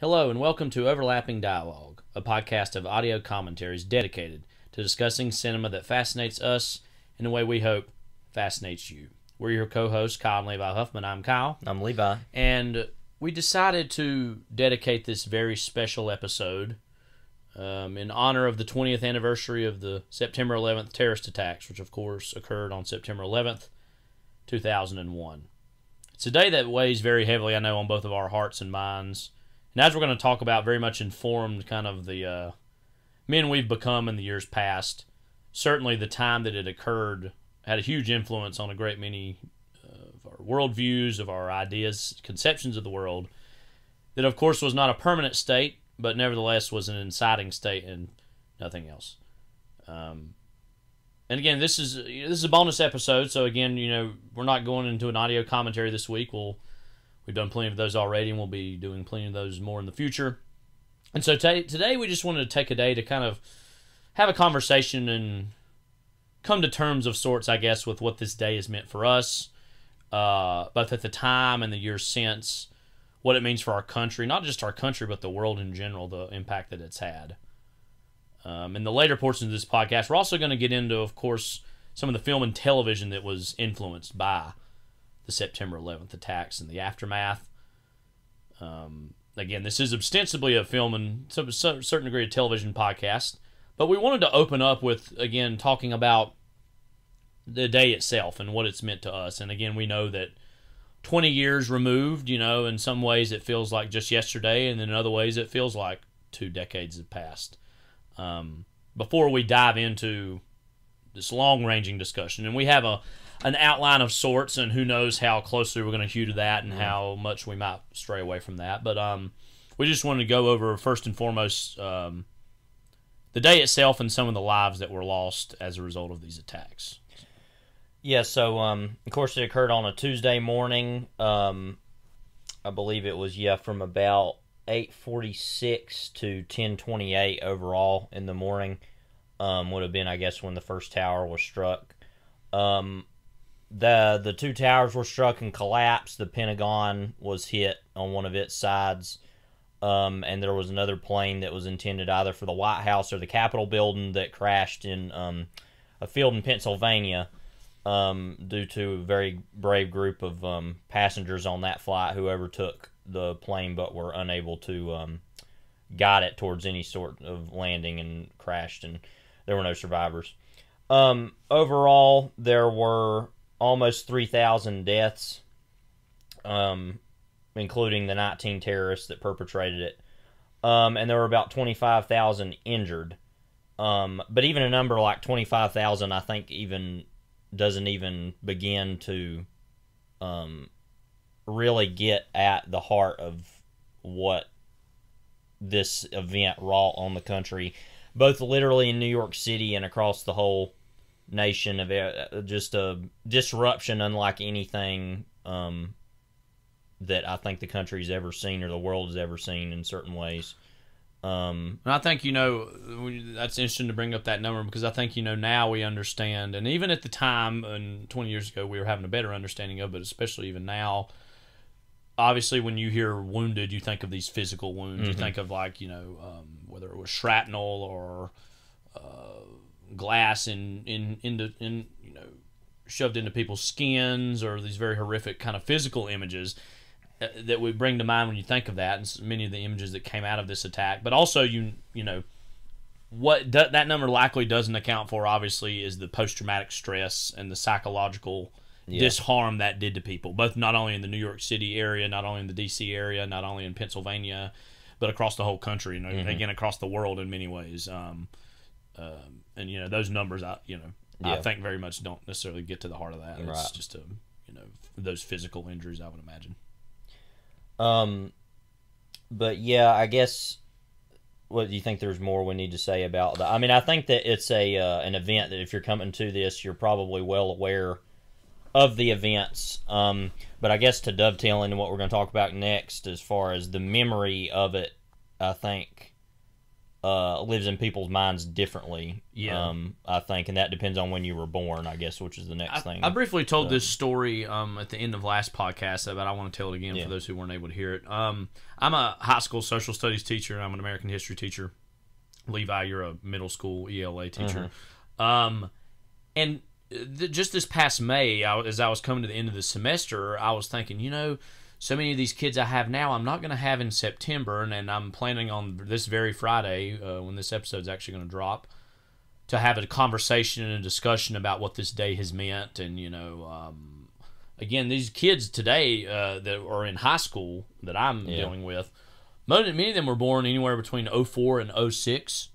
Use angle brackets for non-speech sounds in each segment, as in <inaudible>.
Hello, and welcome to Overlapping Dialogue, a podcast of audio commentaries dedicated to discussing cinema that fascinates us in a way we hope fascinates you. We're your co hosts, Kyle and Levi Huffman. I'm Kyle. I'm Levi. And we decided to dedicate this very special episode um, in honor of the 20th anniversary of the September 11th terrorist attacks, which of course occurred on September 11th, 2001. It's a day that weighs very heavily, I know, on both of our hearts and minds. And as we're going to talk about, very much informed kind of the uh, men we've become in the years past. Certainly, the time that it occurred had a huge influence on a great many of our worldviews, of our ideas, conceptions of the world. That, of course, was not a permanent state, but nevertheless was an inciting state and nothing else. Um, and again, this is this is a bonus episode, so again, you know, we're not going into an audio commentary this week. We'll we've done plenty of those already, and we'll be doing plenty of those more in the future. And so t- today, we just wanted to take a day to kind of have a conversation and come to terms of sorts, I guess, with what this day has meant for us, uh, both at the time and the years since, what it means for our country, not just our country, but the world in general, the impact that it's had. Um, in the later portions of this podcast, we're also going to get into, of course, some of the film and television that was influenced by the September 11th attacks and the aftermath. Um, again, this is ostensibly a film and some, some certain degree of television podcast, but we wanted to open up with again talking about the day itself and what it's meant to us. And again, we know that 20 years removed, you know, in some ways it feels like just yesterday, and in other ways it feels like two decades have passed. Um, before we dive into this long ranging discussion, and we have a an outline of sorts, and who knows how closely we're going to hew to that and mm-hmm. how much we might stray away from that. But um, we just wanted to go over first and foremost um, the day itself and some of the lives that were lost as a result of these attacks. Yeah, so um, of course it occurred on a Tuesday morning. Um, I believe it was yeah from about eight forty six to ten twenty eight overall in the morning. Um, would have been I guess when the first tower was struck. Um, the the two towers were struck and collapsed. The Pentagon was hit on one of its sides. Um, and there was another plane that was intended either for the White House or the Capitol building that crashed in um, a field in Pennsylvania um, due to a very brave group of um, passengers on that flight who overtook the plane but were unable to um, guide it towards any sort of landing and crashed, and there were no survivors. Um, overall, there were almost 3,000 deaths, um, including the 19 terrorists that perpetrated it. Um, and there were about 25,000 injured. Um, but even a number like 25,000, I think, even doesn't even begin to um, really get at the heart of what this event wrought on the country, both literally in New York City and across the whole nation of uh, just a disruption unlike anything um, that I think the country's ever seen or the world has ever seen in certain ways. Um, and I think you know that's interesting to bring up that number because I think you know now we understand, and even at the time and 20 years ago we were having a better understanding of it, especially even now. Obviously, when you hear wounded, you think of these physical wounds. Mm-hmm. You think of like you know um, whether it was shrapnel or uh, glass and in into in you know shoved into people's skins or these very horrific kind of physical images uh, that would bring to mind when you think of that and many of the images that came out of this attack but also you you know what do, that number likely doesn't account for obviously is the post-traumatic stress and the psychological yeah. disharm that did to people both not only in the new york city area not only in the dc area not only in pennsylvania but across the whole country you know mm-hmm. again across the world in many ways um, um, and you know those numbers, I you know yeah. I think very much don't necessarily get to the heart of that. It's right. just a you know those physical injuries. I would imagine. Um, but yeah, I guess. What do you think? There's more we need to say about that. I mean, I think that it's a uh, an event that if you're coming to this, you're probably well aware of the events. Um, but I guess to dovetail into what we're going to talk about next, as far as the memory of it, I think uh, lives in people's minds differently. Yeah. Um, I think, and that depends on when you were born, I guess, which is the next I, thing. I briefly told this story um, at the end of last podcast, but I want to tell it again Yeah. for those who weren't able to hear it. Um, I'm a high school social studies teacher. I'm an American history teacher. Levi, you're a middle school ELA teacher. Um, and th- just this past May, I, as I was coming to the end of the semester, I was thinking, you know, so many of these kids I have now, I'm not going to have in September, and, and I'm planning on this very Friday, uh, when this episode's actually going to drop, to have a conversation and a discussion about what this day has meant, and you know, um, again, these kids today uh, that are in high school that I'm Yeah. dealing with, many, many of them were born anywhere between 04 and 06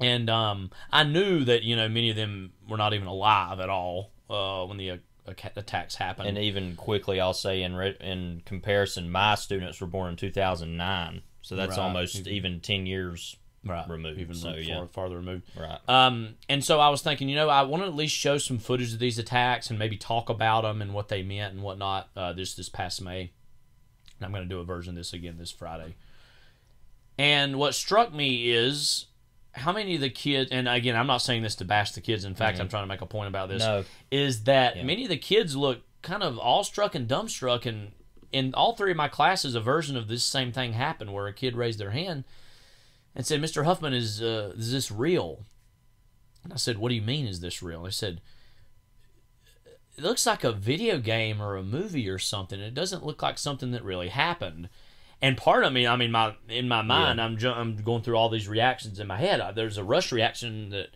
and um, I knew that you know many of them were not even alive at all uh, when the attacks happened. and even quickly, I'll say in re- in comparison, my students were born in 2009, so that's Right. almost even 10 years. right, removed, even so, far, yeah. farther removed. Right. Um, and so I was thinking, you know, I want to at least show some footage of these attacks and maybe talk about them and what they meant and whatnot. Uh, this this past May, and I'm going to do a version of this again this Friday. And what struck me is how many of the kids, and again, I'm not saying this to bash the kids. In fact, I'm trying to make a point about this. No. is that Yeah. many of the kids look kind of awestruck and dumbstruck and in all three of my classes a version of this same thing happened where a kid raised their hand and said mr huffman is uh, is this real and i said what do you mean is this real they said it looks like a video game or a movie or something it doesn't look like something that really happened and part of me i mean my in my mind I'm, ju- I'm going through all these reactions in my head I, there's a rush reaction that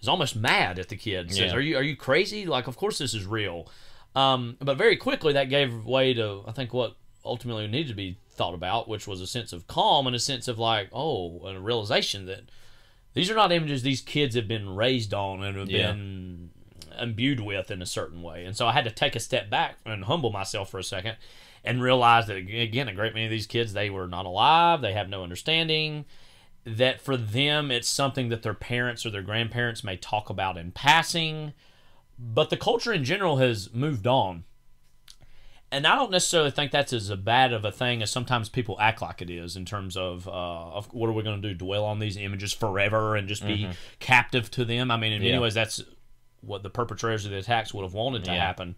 is almost mad at the kid. Says, Yeah. "Are you are you crazy? Like, of course this is real." Um, but very quickly that gave way to I think what ultimately needed to be thought about, which was a sense of calm and a sense of like, oh, and a realization that these are not images these kids have been raised on and have Yeah. been imbued with in a certain way. And so I had to take a step back and humble myself for a second and realize that again, a great many of these kids they were not alive, they have no understanding that for them it's something that their parents or their grandparents may talk about in passing, but the culture in general has moved on. And I don't necessarily think that's as a bad of a thing as sometimes people act like it is in terms of, uh, of what are we going to do? Dwell on these images forever and just be captive to them? I mean, in many ways, that's what the perpetrators of the attacks would have wanted to Yeah. happen.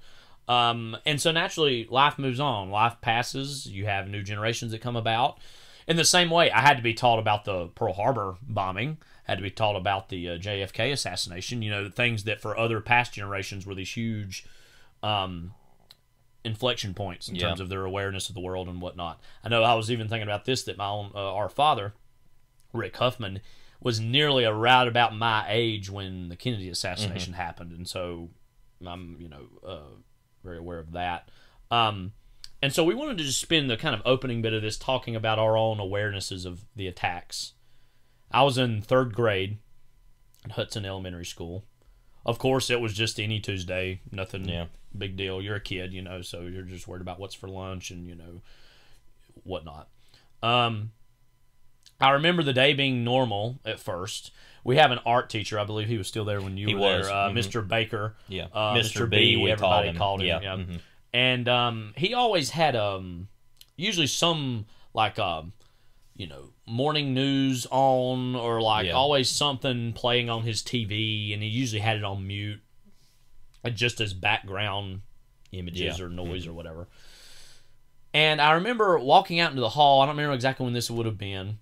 Um, and so naturally, life moves on. Life passes. You have new generations that come about. In the same way, I had to be taught about the Pearl Harbor bombing. Had to be taught about the uh, JFK assassination. You know, things that for other past generations were these huge um, inflection points in Yeah. terms of their awareness of the world and whatnot. I know I was even thinking about this that my own uh, our father, Rick Huffman, was nearly around about my age when the Kennedy assassination happened, and so I'm you know uh, very aware of that. Um, and so we wanted to just spend the kind of opening bit of this talking about our own awarenesses of the attacks. I was in third grade at Hudson Elementary School. Of course, it was just any Tuesday, nothing Yeah. big deal. You're a kid, you know, so you're just worried about what's for lunch and you know whatnot. Um, I remember the day being normal at first. We have an art teacher, I believe he was still there when you He were was, there, uh, mhm. Mr. Baker. Yeah. Uh, Mr. Mr. B, B, we everybody called him. called him, Yeah. yeah. mhm. and um, he always had um, usually some like um, you know, morning news on or like Yeah. always something playing on his TV, and he usually had it on mute, just as background images Yeah. or noise or whatever. And I remember walking out into the hall. I don't remember exactly when this would have been,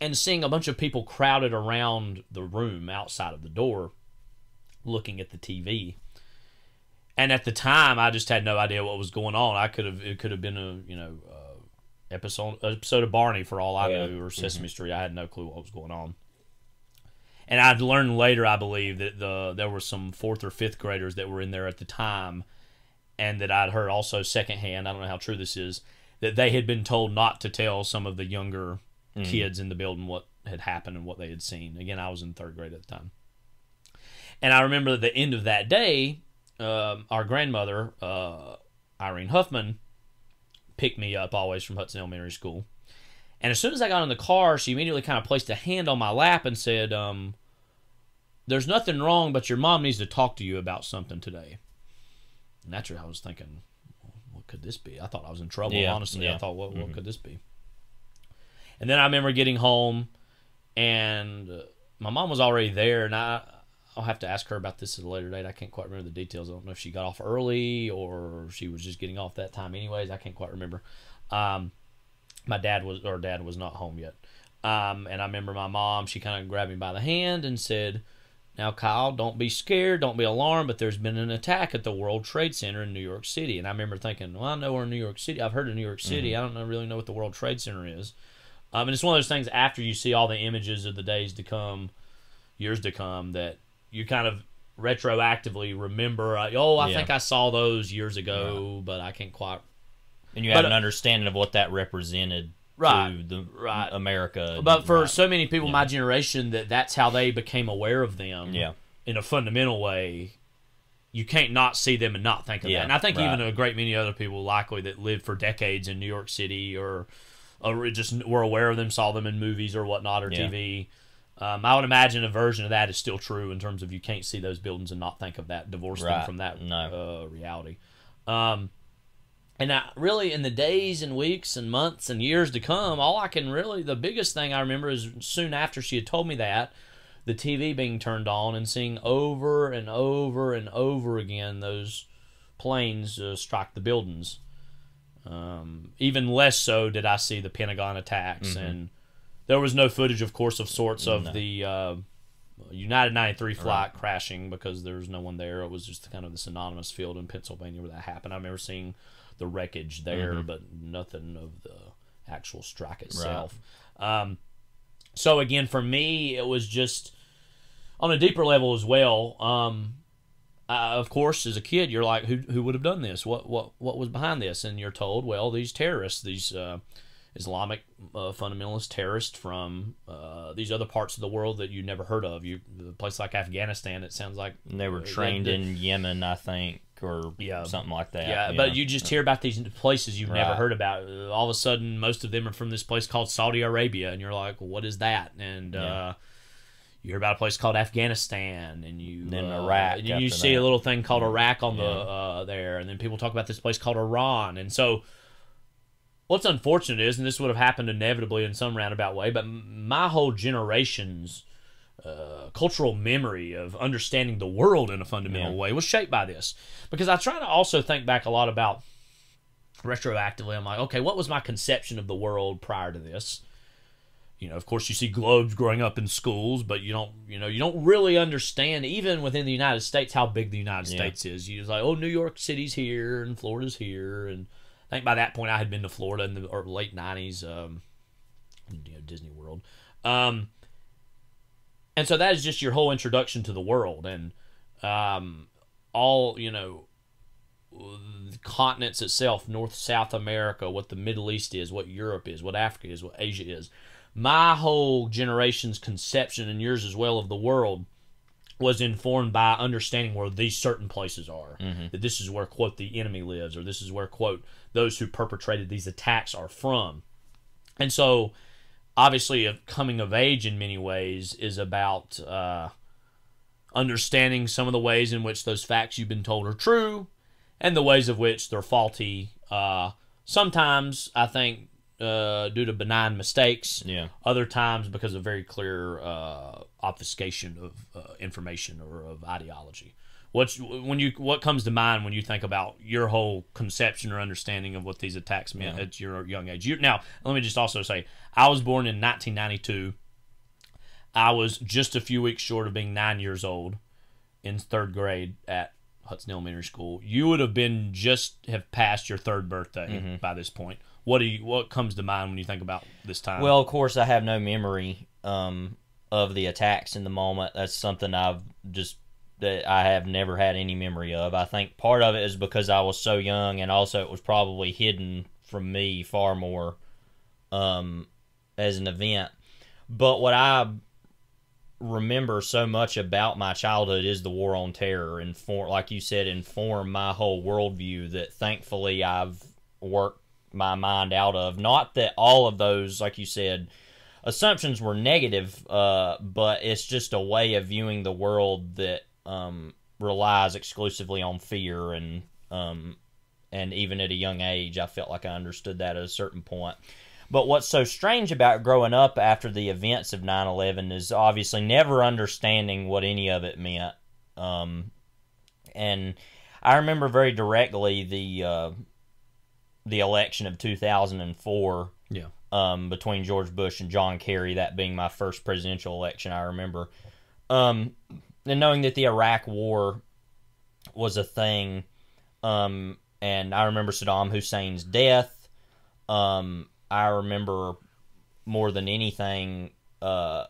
and seeing a bunch of people crowded around the room outside of the door, looking at the TV. And at the time, I just had no idea what was going on. I could have it could have been a you know uh, episode episode of Barney for all I Yeah. knew or Sesame Street. I had no clue what was going on. And I'd learned later, I believe, that the there were some fourth or fifth graders that were in there at the time, and that I'd heard also secondhand. I don't know how true this is that they had been told not to tell some of the younger kids in the building what had happened and what they had seen. Again, I was in third grade at the time, and I remember at the end of that day, um, our grandmother, uh, Irene Huffman, picked me up always from Hudson Elementary School. And as soon as I got in the car, she immediately kind of placed a hand on my lap and said, um, There's nothing wrong, but your mom needs to talk to you about something today. And naturally, I was thinking, What could this be? I thought I was in trouble, Yeah, honestly. I thought, What, what could this be? And then I remember getting home and my mom was already there, and I I'll have to ask her about this at a later date. I can't quite remember the details. I don't know if she got off early or she was just getting off that time, anyways. I can't quite remember. Um, my dad was or dad was not home yet, um, and I remember my mom. She kind of grabbed me by the hand and said. Now, Kyle, don't be scared, don't be alarmed, but there's been an attack at the World Trade Center in New York City. And I remember thinking, well, I know we're in New York City. I've heard of New York City. I don't really know what the World Trade Center is. Um, and it's one of those things after you see all the images of the days to come, years to come, that you kind of retroactively remember, uh, oh, I Yeah. think I saw those years ago, but I can't quite. And you have But, an uh, understanding of what that represented Right, to the right. America. But for Right. so many people, my generation, that that's how they became aware of them. Yeah. In a fundamental way, you can't not see them and not think of Yeah, that. And I think right. even a great many other people, likely that lived for decades in New York City or, or just were aware of them, saw them in movies or whatnot or Yeah. TV. Um, I would imagine a version of that is still true in terms of you can't see those buildings and not think of that, divorce them Right. from that No. uh, reality. Um, and I, really, in the days and weeks and months and years to come, all I can really, the biggest thing I remember is soon after she had told me that, the TV being turned on and seeing over and over and over again those planes uh, strike the buildings. Um, even less so did I see the Pentagon attacks, and there was no footage, of course, of sorts of No. the uh, United 93 flight crashing because there was no one there. It was just kind of this anonymous field in Pennsylvania where that happened. I remember seeing the wreckage there, Mm-hmm. but nothing of the actual strike itself. Um, so again, for me, it was just on a deeper level as well. Um, uh, of course, as a kid, you're like, who who would have done this? What what what was behind this? And you're told, well, these terrorists, these uh, Islamic uh, fundamentalist terrorists from uh, these other parts of the world that you never heard of. You a place like Afghanistan, it sounds like And they were uh, trained they- in Yemen, I think, or Yeah. something like that. Yeah, but you just hear about these places you've never heard about. Uh, All of a sudden, most of them are from this place called Saudi Arabia, and you're like, "What is that?" And Yeah. You hear about a place called Afghanistan, and you Then uh, Iraq and you see a little thing called Iraq on the Yeah. uh, there, and then people talk about this place called Iran, and so. What's unfortunate is, and this would have happened inevitably in some roundabout way, but my whole generation's uh, cultural memory of understanding the world in a fundamental Yeah. way was shaped by this. Because I try to also think back a lot about retroactively. I'm like, okay, what was my conception of the world prior to this? You know, of course, you see globes growing up in schools, but you don't, you know, you don't really understand even within the United States how big the United Yeah. States is. You're like, oh, New York City's here and Florida's here, and I think by that point I had been to Florida in the or late '90s, um, you know, Disney World. Um, and so that is just your whole introduction to the world and um, all you know the continents itself north south america what the middle east is what europe is what africa is what asia is my whole generation's conception and yours as well of the world was informed by understanding where these certain places are. That this is where quote the enemy lives or this is where quote those who perpetrated these attacks are from. And so obviously of coming of age in many ways is about uh, understanding some of the ways in which those facts you've been told are true and the ways of which they're faulty. Uh, sometimes i think uh, due to benign mistakes Yeah. other times because of very clear uh, obfuscation of uh, information or of ideology What's when you what comes to mind when you think about your whole conception or understanding of what these attacks meant at your young age? You, now, let me just also say, I was born in 1992. I was just a few weeks short of being nine years old in third grade at Hudson Elementary School. You would have been just have passed your third birthday by this point. What do you what comes to mind when you think about this time? Well, of course, I have no memory um, of the attacks in the moment. That's something I've just that I have never had any memory of. I think part of it is because I was so young, and also it was probably hidden from me far more um, as an event. But what I remember so much about my childhood is the war on terror, and for like you said, inform my whole worldview. That thankfully I've worked my mind out of. Not that all of those, like you said, assumptions were negative, uh, but it's just a way of viewing the world that um, relies exclusively on fear and um, and even at a young age, I felt like I understood that at a certain point. But what's so strange about growing up after the events of 9/11 is obviously never understanding what any of it meant. Um, and I remember very directly the uh, the election of 2004 Yeah. um, between George Bush and John Kerry, that being my first presidential election, I remember. Um, and knowing that the Iraq War was a thing, um, and I remember Saddam Hussein's death. Um, I remember more than anything, uh,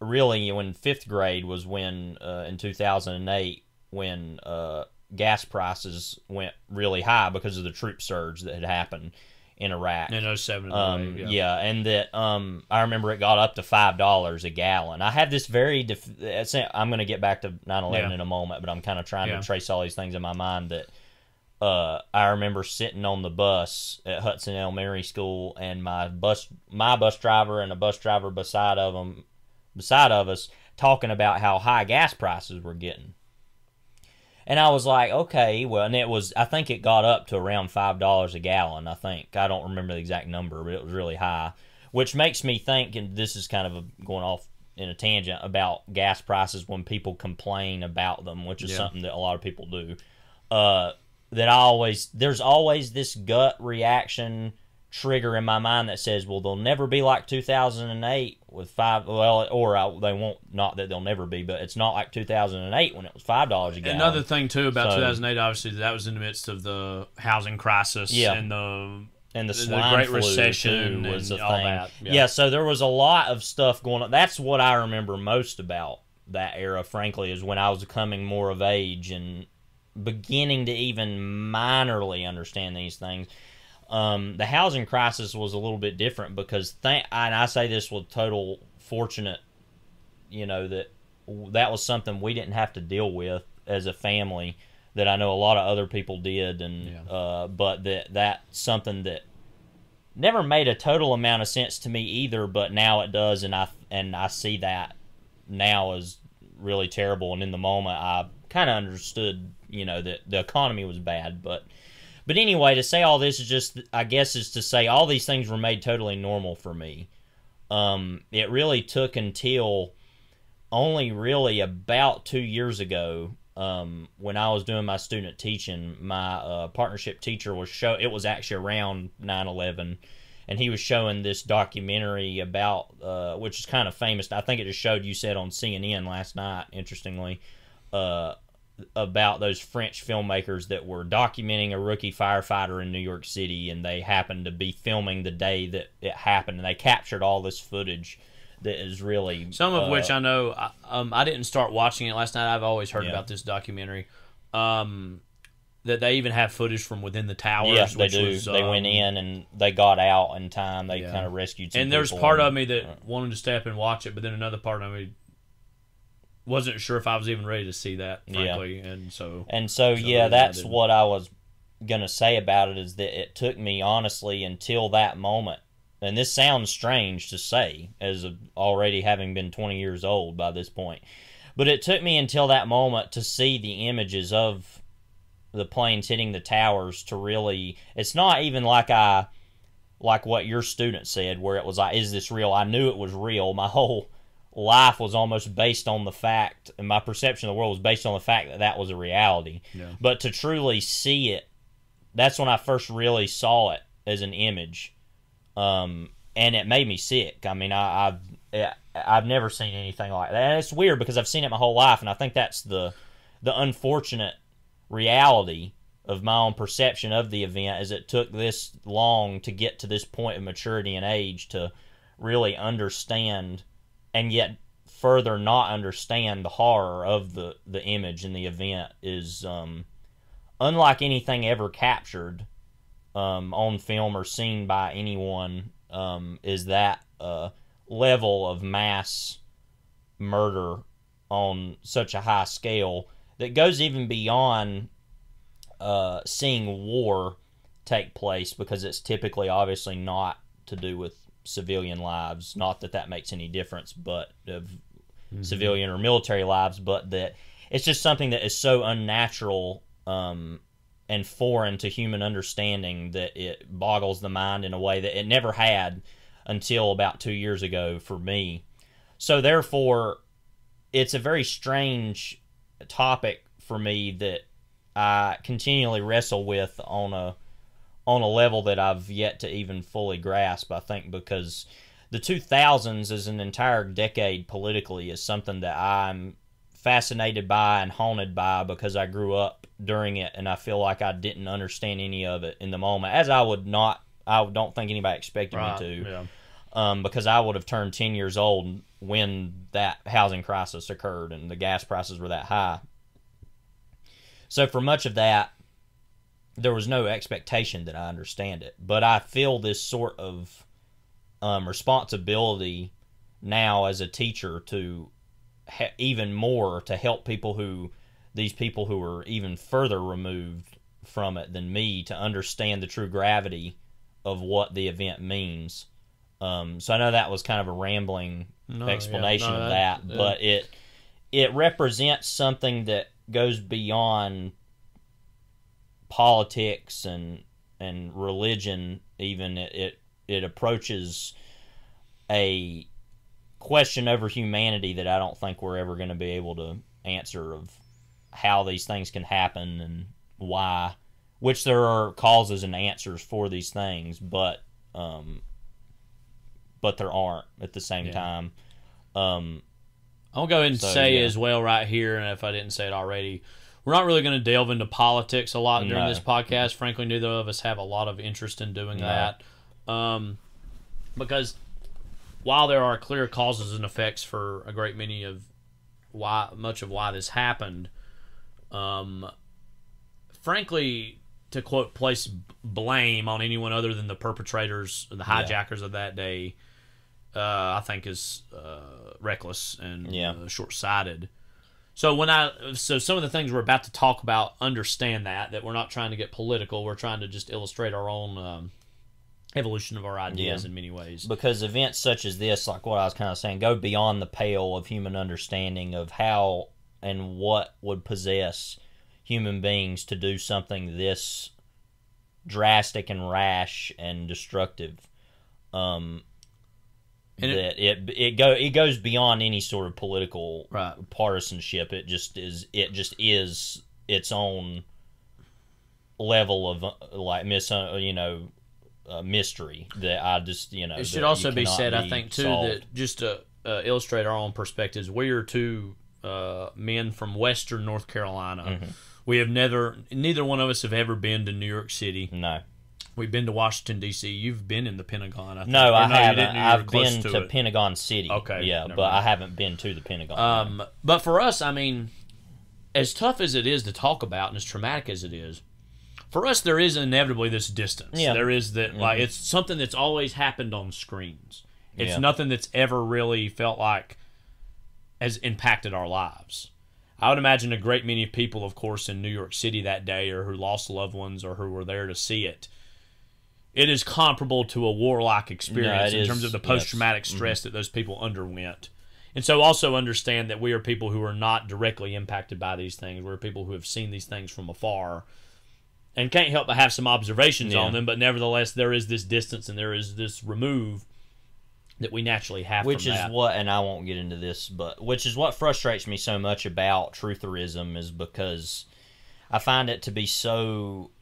really, when fifth grade was when, uh, in 2008, when uh, gas prices went really high because of the troop surge that had happened in Iraq. In 07 Um, yeah. yeah. and that um, I remember it got up to five dollars a gallon. I had this very. Def- I'm going to get back to 9/11 Yeah. in a moment, but I'm kind of trying Yeah. to trace all these things in my mind that. Uh, I remember sitting on the bus at Hudson Elementary School, and my bus, my bus driver, and a bus driver beside of them, beside of us, talking about how high gas prices were getting. And I was like, okay, well, and it was, I think it got up to around five dollars a gallon. I think I don't remember the exact number, but it was really high, which makes me think, and this is kind of a, going off in a tangent about gas prices when people complain about them, which is Yeah. something that a lot of people do. Uh, that I always, there's always this gut reaction trigger in my mind that says, well, they'll never be like 2008 with five, well, or I, they won't, not that they'll never be, but it's not like 2008 when it was five dollars a gallon. Another thing too about So- 2008, obviously, that was in the midst of the housing crisis Yeah. and the and the the Great Recession was and all thing. that, Yeah. yeah. so there was a lot of stuff going on. That's what I remember most about that era. Frankly, is when I was coming more of age and beginning to even minorly understand these things. Um, the housing crisis was a little bit different because th- and I say this with total fortunate, you know that that was something we didn't have to deal with as a family that I know a lot of other people did, and Yeah. uh, but that that's something that never made a total amount of sense to me either. But now it does, and I and I see that now as really terrible. And in the moment, I kind of understood, you know, that the economy was bad, but. But anyway, to say all this is just, I guess, is to say all these things were made totally normal for me. Um, it really took until only really about two years ago um, when I was doing my student teaching, my uh, partnership teacher was show. It was actually around 9/11, and he was showing this documentary about, uh, which is kind of famous. I think it just showed you said on CNN last night. Interestingly, uh, about those French filmmakers that were documenting a rookie firefighter in New York City, and they happened to be filming the day that it happened, and they captured all this footage that is really Some of uh, which I know. I- Um, I didn't start watching it last night. I've always heard Yeah. about this documentary. Um, that they even have footage from within the towers. Yes, they which do. Was, they went um, in and they got out in time. They Yeah. kind of rescued some and there's part and- of me that wanted to step and watch it, but then another part of me wasn't sure if I was even ready to see that, Yeah. frankly. And so, And so, So yeah, that's didn't. what I was gonna say about it is that it took me honestly until that moment. And this sounds strange to say, as of already having been 20 years old by this point, but it took me until that moment to see the images of the planes hitting the towers to really. It's not even like I, like what your student said, where it was like, "Is this real?" I knew it was real. My <laughs> whole life was almost based on the fact, and my perception of the world was based on the fact that that was a reality. Yeah. But to truly see it, that's when I first really saw it as an image, um, and it made me sick. I mean, I, I've eh, I've never seen anything like that. And it's weird because I've seen it my whole life, and I think that's the the unfortunate reality of my own perception of the event is it took this long to get to this point of maturity and age to really understand and yet further not understand the horror of the the image and the event is um, unlike anything ever captured um, on film or seen by anyone um, is that uh, level of mass murder on such a high scale that goes even beyond uh, seeing war take place because it's typically obviously not to do with civilian lives. Not that that makes any difference, but of civilian or military lives, but that it's just something that is so unnatural um, and foreign to human understanding that it boggles the mind in a way that it never had until about two years ago for me. So therefore, it's a very strange topic for me that I continually wrestle with on a on a level that I've yet to even fully grasp. I think because the 2000s as an entire decade politically is something that I'm fascinated by and haunted by because I grew up during it and I feel like I didn't understand any of it in the moment as I would not I don't think anybody expected Right, me to yeah. um, because I would have turned 10 years old when that housing crisis occurred and the gas prices were that high. So for much of that, there was no expectation that I understand it. But I feel this sort of um, responsibility now as a teacher to ha- even more to help people who these people who are even further removed from it than me to understand the true gravity of what the event means. Um, so I know that was kind of a rambling No, yeah, explanation no, of that- that, yeah. but it it represents something that goes beyond politics and and religion. Even it it, it approaches a question over humanity that I don't think we're ever going to be able to answer of how these things can happen and why. Which there are causes and answers for these things, but um, but there aren't at the same Yeah. time. Um, I'll go ahead and So, say yeah. as well right here, and if I didn't say it already, we're not really going to delve into politics a lot during No. this podcast. Frankly, neither of us have a lot of interest in doing No. that, um, because while there are clear causes and effects for a great many of why much of why this happened, um, frankly, to quote, place blame on anyone other than the perpetrators, the Yeah. hijackers of that day, uh, I think is uh, reckless and Yeah. uh, short-sighted. So when I so some of the things we're about to talk about understand that that we're not trying to get political. We're trying to just illustrate our own um, evolution of our ideas Yeah. in many ways. because events such as this, like what I was kind of saying, go beyond the pale of human understanding of how and what would possess human beings to do something this drastic and rash and destructive. Um, And it- that it it go it goes beyond any sort of political Right. partisanship. It just is. It just is its own level of uh, like mis uh, you know uh, mystery that I just you know. It should also be said, I think, too, solved. that just to uh, illustrate our own perspectives, we are two uh, men from Western North Carolina. Mm-hmm. We have never, neither one of us have ever been to New York City. no. We've been to Washington D.C. You've been in the Pentagon. I think. No, Or I you haven't. I've been to, to. Pentagon City. Okay, Yeah, but mind. I haven't been to the Pentagon. Um, but for us, I mean, as tough as it is to talk about and as traumatic as it is, for us there is inevitably this distance. Yeah. There is that like it's something that's always happened on screens. It's Yeah. nothing that's ever really felt like has impacted our lives. I would imagine a great many people, of course, in New York City that day, or who lost loved ones, or who were there to see it. It is comparable to a warlike experience it in is, terms of the yes. Mm-hmm. post-traumatic stress that those people underwent. And so also understand that we are people who are not directly impacted by these things. We're people who have seen these things from afar and can't help but have some observations Yeah. on them, but nevertheless there is this distance and there is this remove that we naturally have which is that. what, and I won't get into this, but which is what frustrates me so much about trutherism is because I find it to be so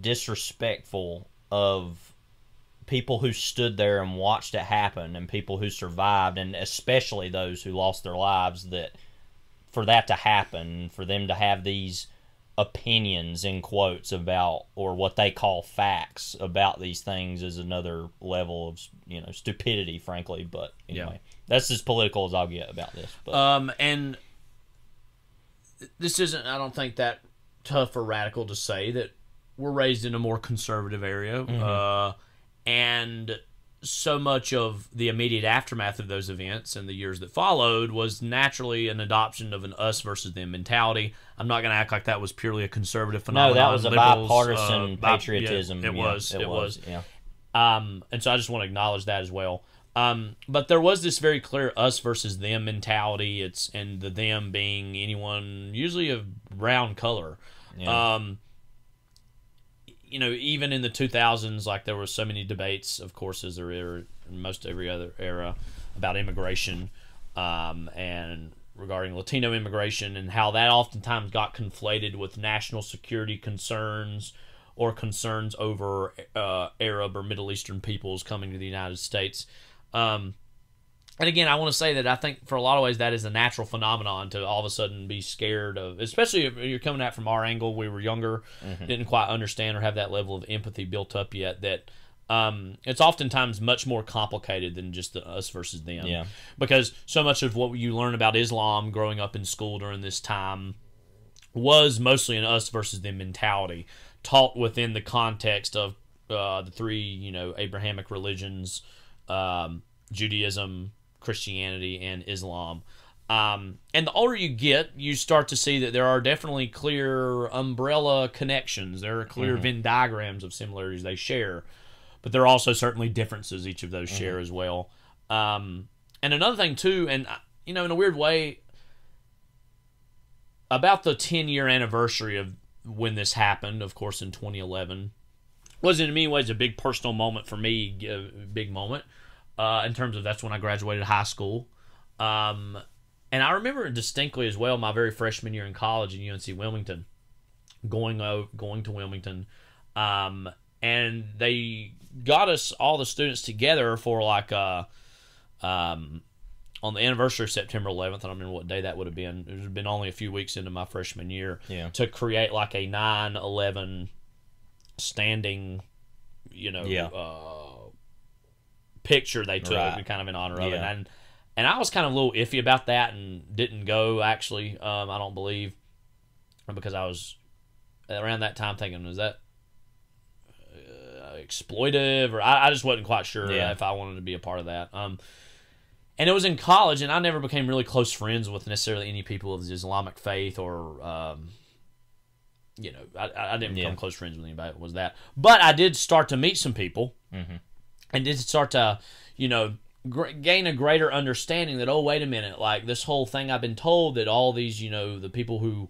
disrespectful of people who stood there and watched it happen and people who survived and especially those who lost their lives that for that to happen for them to have these opinions in quotes about or what they call facts about these things is another level of you know stupidity frankly but anyway that's as political as i'll get about this but Um, and this isn't, I don't think, that tough or radical to say that we're raised in a more conservative area. Uh, and so much of the immediate aftermath of those events and the years that followed was naturally an adoption of an us versus them mentality. I'm not going to act like that was purely a conservative phenomenon. no that was a Liberals, bipartisan uh, bi- patriotism yeah, it yeah, was. It, was. yeah Um, and so I just want to acknowledge that as well. Um, but there was this very clear us versus them mentality. It's and the them being anyone usually of brown color. Yeah. Um, you know, even in the 2000s, like there were so many debates, of course, as there are in most every other era, about immigration um, and regarding Latino immigration and how that oftentimes got conflated with national security concerns or concerns over uh, Arab or Middle Eastern peoples coming to the United States. Um, and again, I want to say that I think for a lot of ways that is a natural phenomenon to all of a sudden be scared of, especially if you're coming at from our angle. We were younger, Mm-hmm. didn't quite understand or have that level of empathy built up yet. That um, it's oftentimes much more complicated than just the us versus them. Yeah. Because so much of what you learn about Islam growing up in school during this time was mostly an us versus them mentality, taught within the context of uh, the three, you know, Abrahamic religions, um, Judaism, Christianity, and Islam. Um, and the older you get, you start to see that there are definitely clear umbrella connections. There are clear Venn diagrams of similarities they share, but there are also certainly differences each of those share as well. Um, and another thing too, and uh, you know, in a weird way, about the 10 year anniversary of when this happened, of course, in 2011, wasn't in many ways a big personal moment for me, a big moment, uh, in terms of that's when I graduated high school. Um, and I remember distinctly as well my very freshman year in college in UNC Wilmington, going o- going to Wilmington, um, and they got us all the students together for like a, um, on the anniversary of September 11th. I don't remember what day that would have been. It would have been only a few weeks into my freshman year Yeah. to create like a 9/11 standing, you know, Yeah. uh, picture they took Right. kind of in honor of it. And and I was kind of a little iffy about that and didn't go actually. Um, I don't believe because I was around that time thinking, is that uh, exploitive or I, I just wasn't quite sure Yeah. if I wanted to be a part of that. Um, and it was in college, and I never became really close friends with necessarily any people of the Islamic faith or, um, you know, I, I didn't become Yeah. close friends with anybody was that. But I did start to meet some people Mhm. And did start to, you know, gr- gain a greater understanding that, oh, wait a minute, like this whole thing I've been told that all these, you know, the people who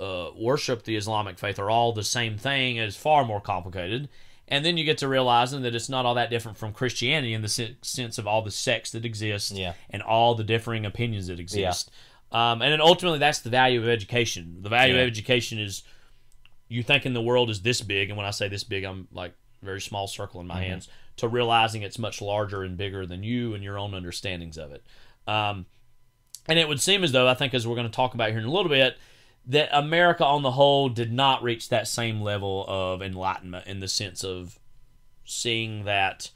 uh, worship the Islamic faith are all the same thing is far more complicated. And then you get to realizing that it's not all that different from Christianity in the se- sense of all the sects that exist Yeah. and all the differing opinions that exist. Um, and then ultimately, that's the value of education. The value Yeah. of education is you thinking the world is this big, and when I say this big, I'm like very small circle in my Mm-hmm. hands, to realizing it's much larger and bigger than you and your own understandings of it. Um, and it would seem as though, I think, as we're going to talk about here in a little bit, that America on the whole did not reach that same level of enlightenment in the sense of seeing that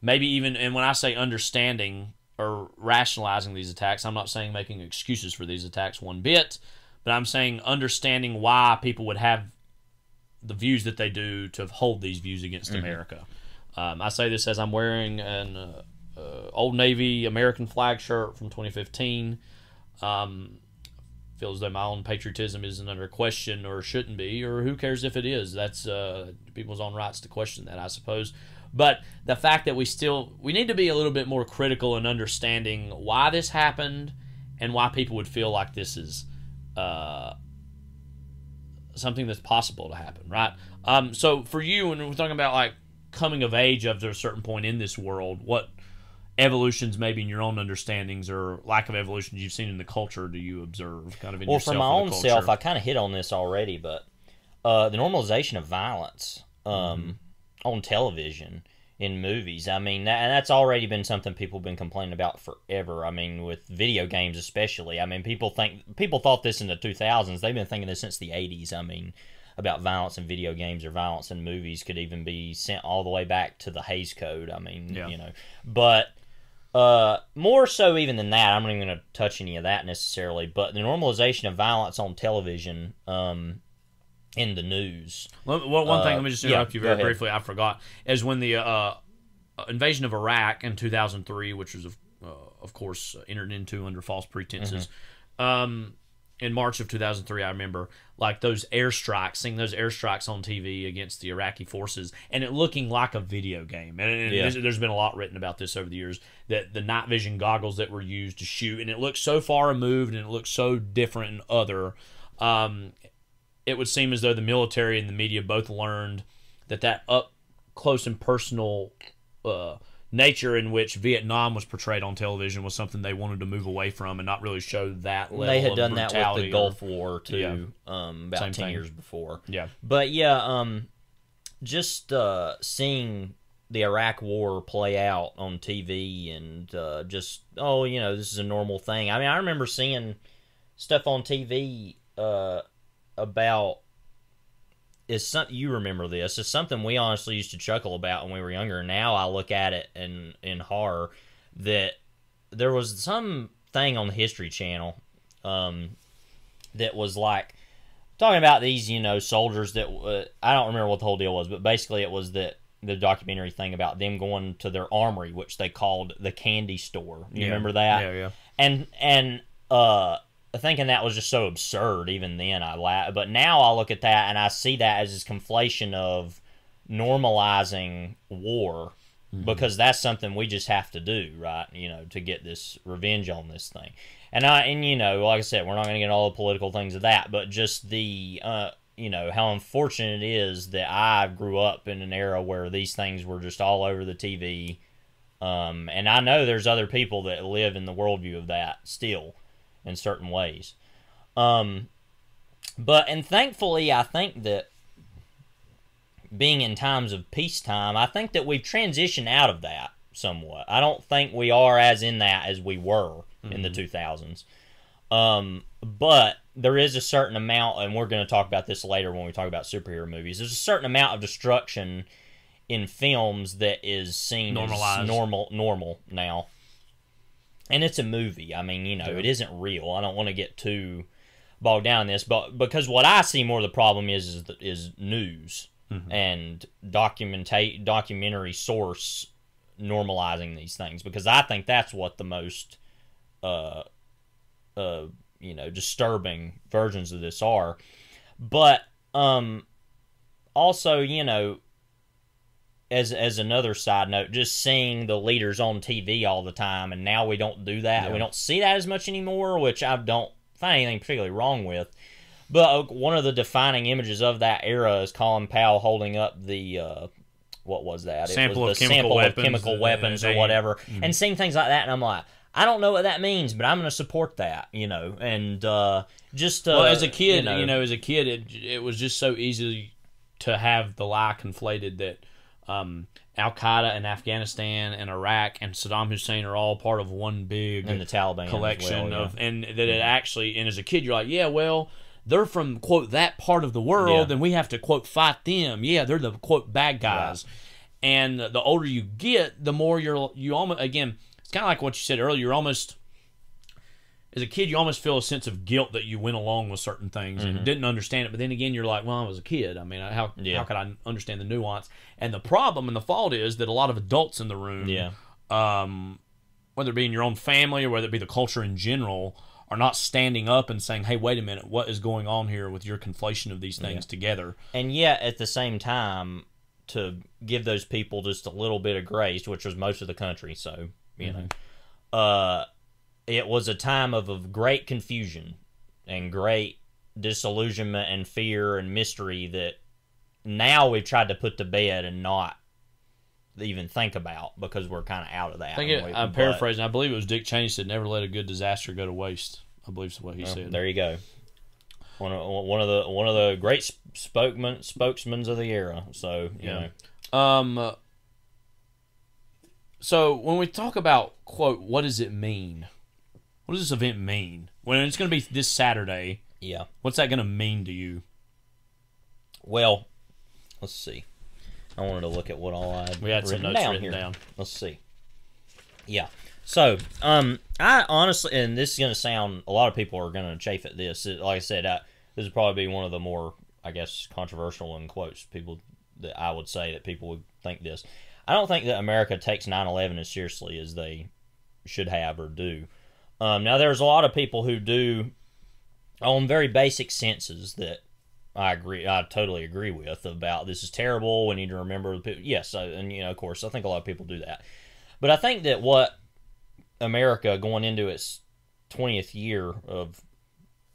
maybe even, and when I say understanding or rationalizing these attacks, I'm not saying making excuses for these attacks one bit, but I'm saying understanding why people would have the views that they do to hold these views against America. Um, I say this as I'm wearing an uh, uh, Old Navy American flag shirt from 2015. Um, feel as though my own patriotism isn't under question or shouldn't be, or who cares if it is? That's uh, people's own rights to question that, I suppose. But the fact that we still we need to be a little bit more critical in understanding why this happened and why people would feel like this is uh, something that's possible to happen, right? Um, so for you, when we're talking about like coming of age up to a certain point in this world, what evolutions maybe in your own understandings or lack of evolutions you've seen in the culture do you observe kind of in Well, for my own self. I kind of hit on this already, but uh, the normalization of violence um, Mm-hmm. on television in movies. I mean, that, and that's already been something people have been complaining about forever. I mean, with video games especially. I mean, people think people thought this in the 2000s. They've been thinking this since the 80s. I mean, about violence in video games or violence in movies could even be sent all the way back to the Hays Code. I mean, Yeah. you know, but uh, more so even than that, I'm not even going to touch any of that necessarily. But the normalization of violence on television, um, in the news, One, one thing, Uh, let me just yeah, interrupt you very briefly. I forgot is when the uh, invasion of Iraq in 2003, which was of, uh, of course entered into under false pretenses. Mm-hmm. Um, in March of 2003, I remember like those airstrikes, seeing those airstrikes on TV against the Iraqi forces, and it looking like a video game. And, and Yeah. there's, there's been a lot written about this over the years that the night vision goggles that were used to shoot, and it looks so far removed, and it looks so different and other. Um, it would seem as though the military and the media both learned that that up close and personal uh, nature in which Vietnam was portrayed on television was something they wanted to move away from and not really show that level. they had done that with the or- Gulf War too, Yeah. um, about Same ten thing. years before. Yeah, But yeah, um, just uh, seeing the Iraq War play out on TV and uh, just oh, you know, this is a normal thing. I mean, I remember seeing stuff on TV uh, about is something you remember this? is something we honestly used to chuckle about when we were younger. Now I look at it in in horror that there was some thing on the History Channel um, that was like talking about these, you know, soldiers that uh, I don't remember what the whole deal was, but basically it was that the documentary thing about them going to their armory, which they called the candy store. You Yeah. remember that? Yeah, yeah. And and uh, thinking that was just so absurd. Even then, I laugh. But now I look at that and I see that as this conflation of normalizing war. Because that's something we just have to do, right? You know, to get this revenge on this thing. And I and you know, like I said, we're not going to get all the political things of that, but just the uh, you know how unfortunate it is that I grew up in an era where these things were just all over the TV. Um, and I know there's other people that live in the worldview of that still, in certain ways. Um, but and thankfully, I think that being in times of peacetime, I think that we've transitioned out of that somewhat. I don't think we are as in that as we were in the 2000s. Um, but there is a certain amount, and we're going to talk about this later when we talk about superhero movies. There's a certain amount of destruction in films that is seen Normalized. as normal, normal now. And it's a movie. I mean, you know, Yeah. it isn't real. I don't want to get too bogged down in this, but because what I see more of the problem is is, is news and documenta- documentary source normalizing these things because I think that's what the most uh uh you know disturbing versions of this are but um also you know as as another side note just seeing the leaders on TV all the time and now we don't do that. Yeah. we don't see that as much anymore which I don't find anything particularly wrong with. But uh, one of the defining images of that era is Colin Powell holding up the uh, what was that? Sample it of was the chemical sample weapons of chemical weapons they- or whatever, and seeing things like that, and I'm like, I don't know what that means, but I'm going to support that, you know, and uh, just uh, well, as a kid, you know, as a kid, it it was just so easy to have the lie conflated that um, Al Qaeda and Afghanistan and Iraq and Saddam Hussein are all part of one big and the Taliban collection well, of, yeah. Mm-hmm. and that it actually, and as a kid, you're like, yeah, well. They're from quote that part of the world, Yeah. and we have to quote fight them. Yeah, they're the quote bad guys. And the older you get, the more you're you almost again. It's kind of like what you said earlier. You're almost as a kid, you almost feel a sense of guilt that you went along with certain things and didn't understand it. But then again, you're like, well, I was a kid. I mean, how Yeah. how could I understand the nuance? And the problem and the fault is that a lot of adults in the room, yeah, um, whether it be in your own family or whether it be the culture in general, are not standing up and saying, "Hey, wait a minute, what is going on here with your conflation of these things together?" and yet at the same time to give those people just a little bit of grace, which was most of the country, so you know, uh, it was a time of, of great confusion and great disillusionment and fear and mystery that now we've tried to put to bed and not even think about because we're kind of out of that. I it, I'm paraphrasing. I believe it was Dick Cheney said, "Never let a good disaster go to waste." I believe is what he Well, said. There you go. One of one of the one of the great spokesmen spokesmen of the era. So you Yeah. know, Um. So when we talk about quote, what does it mean? What does this event mean? When it's going to be this Saturday, yeah. what's that going to mean to you? Well, let's see. I wanted to look at what all I had We had some written notes down written here. down. Let's see. Yeah. So, um, I honestly, and this is going to sound, a lot of people are going to chafe at this. It- Like I said, I, this would probably be one of the more, I guess, controversial in quotes people that I would say that people would think this. I don't think that America takes 9/11 as seriously as they should have or do. Um, now, there's a lot of people who do, on very basic senses, that I agree. I totally agree with about this is terrible. We need to remember the people. Yes, I- and you know, of course, I think a lot of people do that. But I think that what America going into its twentieth year of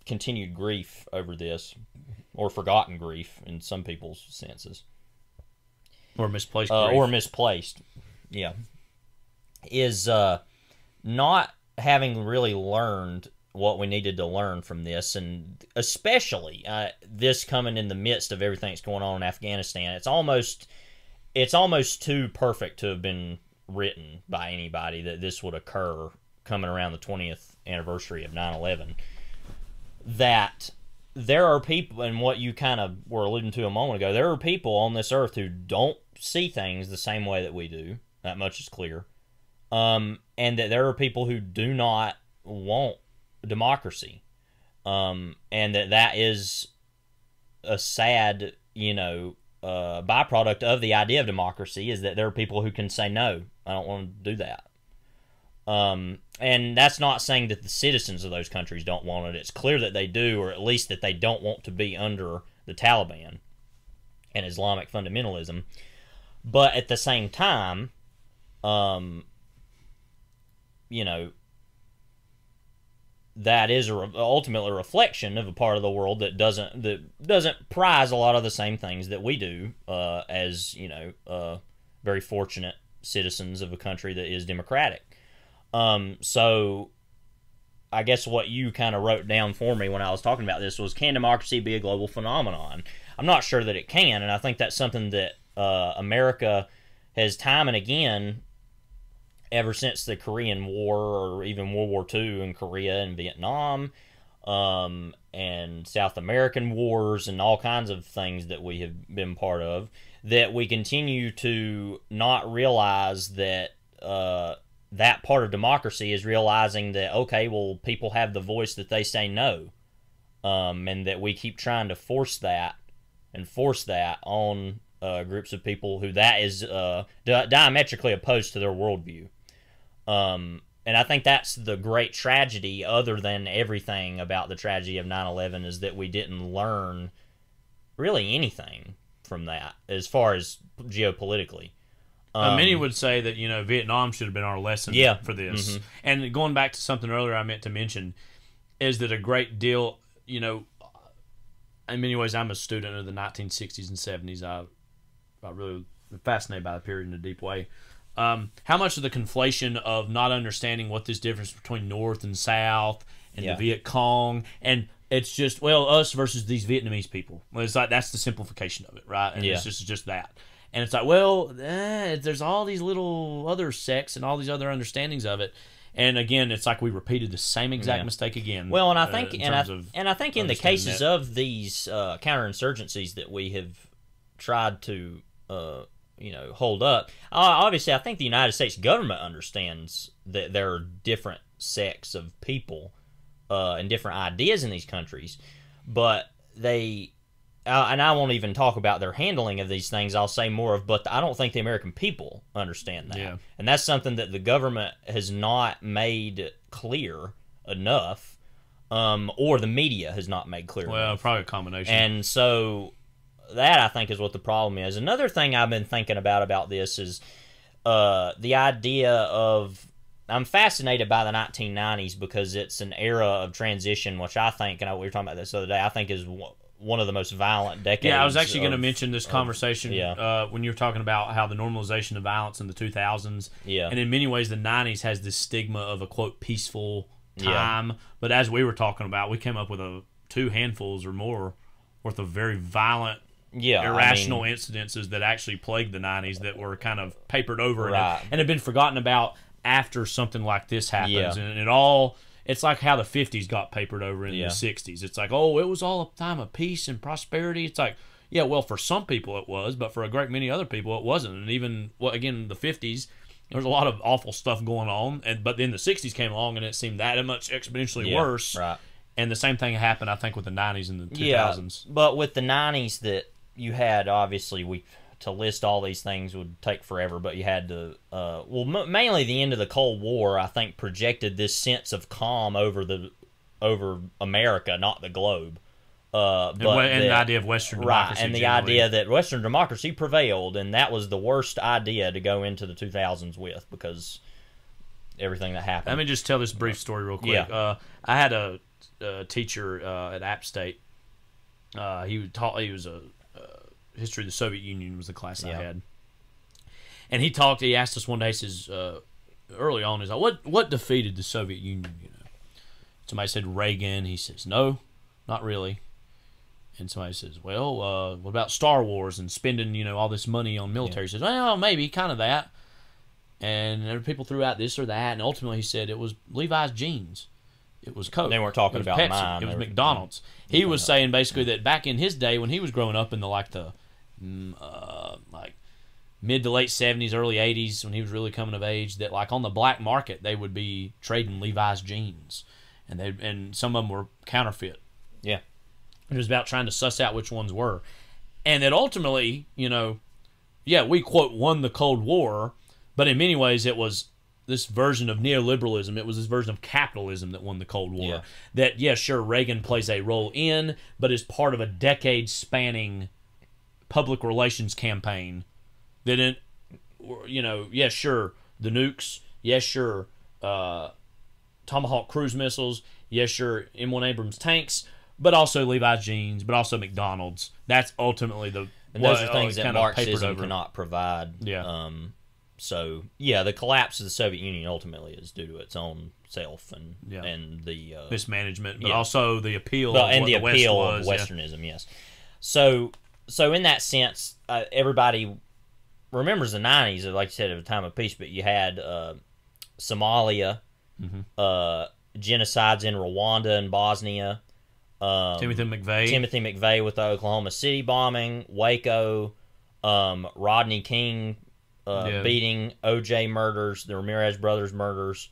continued grief over this or forgotten grief in some people's senses, or misplaced uh, grief. or misplaced. Yeah, is uh, not having really learned what we needed to learn from this, and especially uh, this coming in the midst of everything that's going on in Afghanistan. It's almost it's almost too perfect to have been written by anybody that this would occur coming around the 20th anniversary of 9-11 that there are people and what you kind of were alluding to a moment ago there are people on this earth who don't see things the same way that we do that much is clear um, and that there are people who do not want democracy um, and that that is a sad you know uh, byproduct of the idea of democracy is that there are people who can say no i don't want to do that um, and that's not saying that the citizens of those countries don't want it. It's clear that they do, or at least that they don't want to be under the Taliban and Islamic fundamentalism. But at the same time, um, you know, that is a re- ultimately a reflection of a part of the world that doesn't that doesn't prize a lot of the same things that we do uh, as you know uh, very fortunate citizens of a country that is democratic. Um, so I guess what you kind of wrote down for me when I was talking about this was can democracy be a global phenomenon? I'm not sure that it can, and I think that's something that uh, America has time and again, ever since the Korean War or even World War II in Korea and Vietnam, um, and South American wars and all kinds of things that we have been part of, that we continue to not realize that. Uh, that part of democracy is realizing that okay, well, people have the voice that they say no, um, and that we keep trying to force that and force that on uh, groups of people who that is uh, di- diametrically opposed to their worldview. Um, and I think that's the great tragedy, other than everything about the tragedy of 9 11, is that we didn't learn really anything from that as far as geopolitically. Uh, many would say that you know Vietnam should have been our lesson Yeah. for this. And going back to something earlier I meant to mention is that a great deal, you know, in many ways I'm a student of the 1960s and 70s. I I really fascinated by the period in a deep way. Um, how much of the conflation of not understanding what this difference between North and South and Yeah. the Viet Cong and it's just well us versus these Vietnamese people. It's like that's the simplification of it, right? And Yeah. it's just just that. And it's like, well, eh, there's all these little other sects and all these other understandings of it. And again, it's like we repeated the same exact Yeah. mistake again. Well, and I uh, think, in and I, and I think in the cases that. of these uh, counterinsurgencies that we have tried to, uh, you know, hold up, uh, obviously, I think the United States government understands that there are different sects of people uh, and different ideas in these countries, but they. Uh, and I won't even talk about their handling of these things. I'll say more of, but I don't think the American people understand that, Yeah. and that's something that the government has not made clear enough um, or the media has not made clear. well, enough. probably a combination. And so that I think is what the problem is. Another thing I've been thinking about about this is uh, the idea of I'm fascinated by the 1990s because it's an era of transition, which I think, and I, we were talking about this the other day, I think is one- one of the most violent decades. yeah, I was actually going to mention this conversation yeah. uh, when you were talking about how the normalization of violence in the 2000s. Yeah. And in many ways, the 90s has this stigma of a quote peaceful Yeah. time. But as we were talking about, we came up with a two handfuls or more worth of very violent yeah, I irrational mean, incidences that actually plagued the 90s that were kind of papered over and, Right. have, and have been forgotten about after something like this happens Yeah. and it all it's like how the 50s got papered over in Yeah. the 60s it's like oh it was all a time of peace and prosperity it's like yeah well for some people it was but for a great many other people it wasn't and even well again the 50s there was a lot of awful stuff going on and but then the 60s came along and it seemed that much exponentially yeah, worse Right. and the same thing happened i think with the 90s and the 2000s Yeah, but with the '90s that you had, obviously, we to list all these things would take forever. But you had to, uh, well, m- mainly the end of the Cold War, I think, projected this sense of calm over the over America, not the globe. Uh, and, but and the idea of western right, and the generally. idea that Western democracy prevailed, and that was the worst idea to go into the 2000s with because everything that happened. Let me just tell this brief story real quick. Yeah. Uh, I had a, a teacher uh, at App State Uh, he taught. He was a history of the Soviet Union was the class I had, and he talked. He asked us one day. He says uh, early on, he's like, "What what defeated the Soviet Union?" You know, somebody said Reagan. He says, "No, not really." And somebody says, "Well, uh, what about Star Wars and spending you know all this money on military?" He says, "Well, maybe kind of that." And people threw out this or that, and ultimately he said it was Levi's jeans. It was Coke. They weren't talking about Pepsi. mine. It was McDonald's. He was saying basically that back in his day when he was growing up in the like the uh, like mid to late seventies, early eighties, when he was really coming of age, that like on the black market they would be trading Levi's jeans, and they and some of them were counterfeit. Yeah. It was about trying to suss out which ones were, and that ultimately, you know, yeah, we quote won the Cold War, but in many ways it was this version of neoliberalism. It was this version of capitalism that won the Cold War. Yeah. That yeah, sure, Reagan plays a role in, but is part of a decade spanning public relations campaign that in, you know, yeah, sure, the nukes, yes, sure, uh, Tomahawk cruise missiles, yes, sure, M1 Abrams tanks, but also Levi's jeans, but also McDonald's. That's ultimately the And those what, are things uh, that kind of papered Marxism over. cannot provide. Yeah. Um, so yeah, the collapse of the Soviet Union ultimately is due to its own self and Yeah. and the uh, mismanagement, but Yeah. also the appeal of and the West appeal was, of yeah. Westernism. Yes. So so in that sense, uh, everybody remembers the '90s, like you said, at a time of peace. But you had uh, Somalia, Mm-hmm. uh, genocides in Rwanda and Bosnia. Um, Timothy McVeigh. Timothy McVeigh with the Oklahoma City bombing, Waco, um, Rodney King uh, Yeah. beating, OJ murders, the Ramirez brothers murders,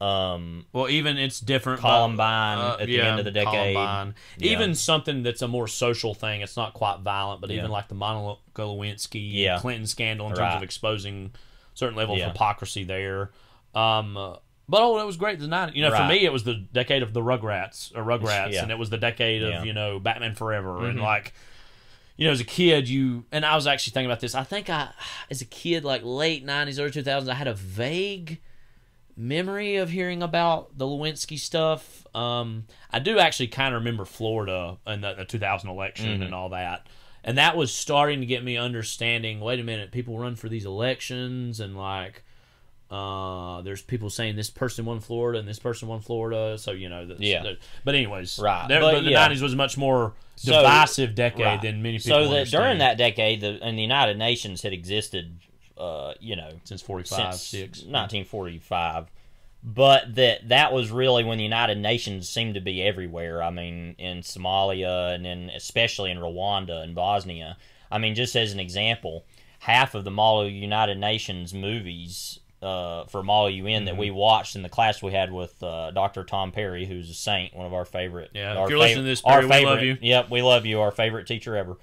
um, Well, even it's different. but, Columbine uh, at the yeah, end of the decade. Columbine. Yeah. Even something that's a more social thing. It's not quite violent, but even like the Monica Lewinsky, Yeah. Clinton scandal in terms of exposing certain level Yeah. of hypocrisy there. Um, uh, but oh, it was great. The night, you know, for me, it was the decade of the Rugrats or Rugrats, Yeah. and it was the decade of Yeah. you know Batman Forever, and Mhm. like. You know, as a kid, you and I was actually thinking about this. I think I, as a kid, like late '90s, early 2000s, I had a vague memory of hearing about the Lewinsky stuff. Um, I do actually kind of remember Florida and the, the 2000 election Mhm. and all that. And that was starting to get me understanding wait a minute, people run for these elections and like uh, there's people saying this person won Florida and this person won Florida. So, you know, Yeah. but anyways, Right. there- But, but the yeah. 90s was a much more So- divisive decade right. than many people so that during that decade, the and the United Nations had existed, uh, you know, since 45, since 6. 1945. But that that was really when the United Nations seemed to be everywhere. I mean, in Somalia and then especially in Rwanda and Bosnia. I mean, just as an example, half of the Model United Nations movies uh, for Model UN that Mm-hmm. we watched in the class we had with uh, Dr. Tom Perry, who's a saint, one of our favorite. Yeah, if you're listening to this, our Perry, we love favorite- you. Yep, we love you. Our favorite teacher ever.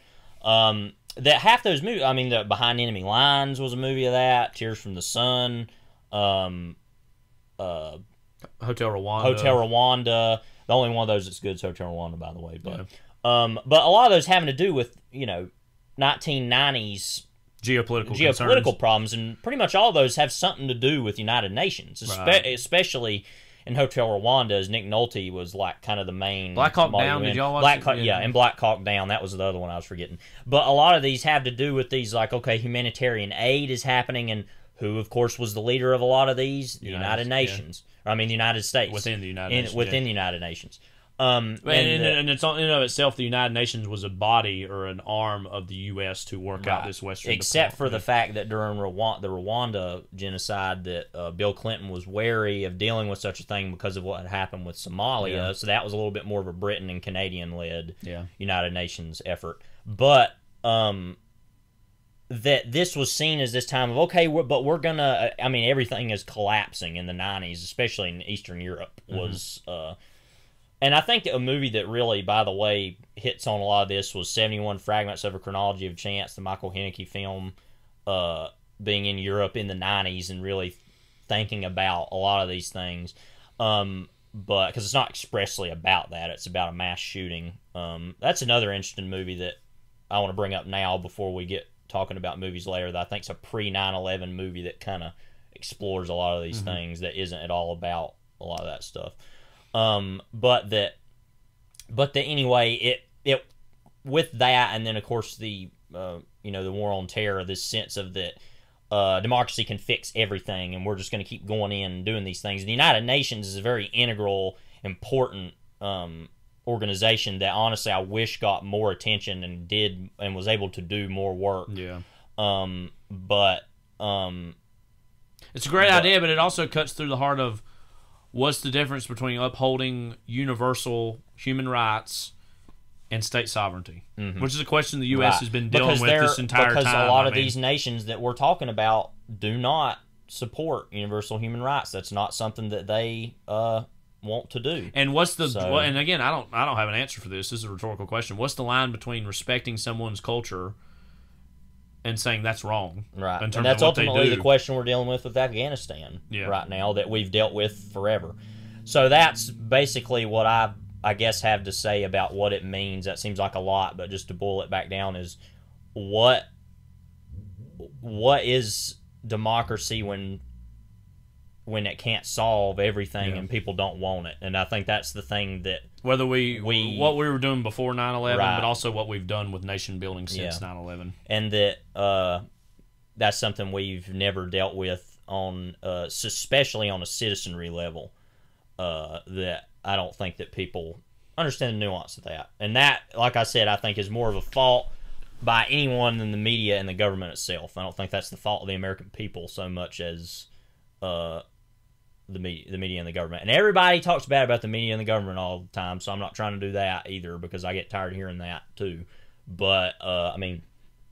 Um, that half those movies. I mean, the Behind Enemy Lines was a movie of that. Tears from the Sun. Um, uh, Hotel Rwanda. Hotel Rwanda. The only one of those that's good is Hotel Rwanda, by the way. But um, but a lot of those having to do with you know 1990s Geopolitical geopolitical concerns. problems, and pretty much all of those have something to do with United Nations, espe- Right. especially in Hotel Rwanda, as Nick Nolte was like kind of the main. Black Hawk Down, did y'all watch Black? Hawk, Yeah. yeah, and Black Hawk Down. That was the other one I was forgetting. But a lot of these have to do with these, like okay, humanitarian aid is happening, and who, of course, was the leader of a lot of these? The United- United, yeah. Nations. I mean, the United States Within the United in, Nations, within yeah. the United Nations. Um, And, and, uh, and it's on, in and of itself, the United Nations was a body or an arm of the U.S. to work out this Western. except for the fact that during Rwanda, the Rwanda genocide, that uh, Bill Clinton was wary of dealing with such a thing because of what had happened with Somalia. Yeah. So that was a little bit more of a Britain and Canadian led yeah, United Nations effort. But um, that this was seen as this time of okay, we're, but we're gonna. I mean, everything is collapsing in the '90s, especially in Eastern Europe. Was uh, and I think a movie that really, by the way, hits on a lot of this was 71 Fragments of a Chronology of Chance, the Michael Haneke film, uh, being in Europe in the 90s and really thinking about a lot of these things. Um, but because it's not expressly about that, it's about a mass shooting. Um, that's another interesting movie that I want to bring up now before we get talking about movies later. That I think's a pre 9 11 movie that kind of explores a lot of these things that isn't at all about a lot of that stuff. Um, but that, but that anyway, it it with that, and then of course the uh, you know the war on terror, this sense of that uh, democracy can fix everything, and we're just going to keep going in and doing these things. The United Nations is a very integral, important um, organization that honestly I wish got more attention and did and was able to do more work. Yeah. Um, but um, It's a great But- idea, but it also cuts through the heart of what's the difference between upholding universal human rights and state sovereignty, which is a question the U.S. Mm-hmm. Right. has been dealing because with this entire because time. a lot I of mean, these nations that we're talking about do not support universal human rights. That's not something that they uh, want to do. And what's the So- well, and again, I don't I don't have an answer for this. This is a rhetorical question. What's the line between respecting someone's culture and saying that's wrong? Right. And that's of what they ultimately the question we're dealing with with Afghanistan Yeah. right now that we've dealt with forever. So that's basically what I I guess have to say about what it means. That seems like a lot, but just to boil it back down is what what is democracy when when it can't solve everything Yeah. and people don't want it. And I think that's the thing that Whether we, We- what we were doing before 9/11, Right. but also what we've done with nation building since Yeah. 9/11. and that uh, that's something we've never dealt with on, uh, especially on a citizenry level. Uh, that I don't think that people understand the nuance of that, and that, like I said, I think is more of a fault by anyone than the media and the government itself. I don't think that's the fault of the American people so much as uh, the media, the media and the government. And everybody talks bad about the media and the government all the time, so I'm not trying to do that either because I get tired of hearing that too. But uh, I mean,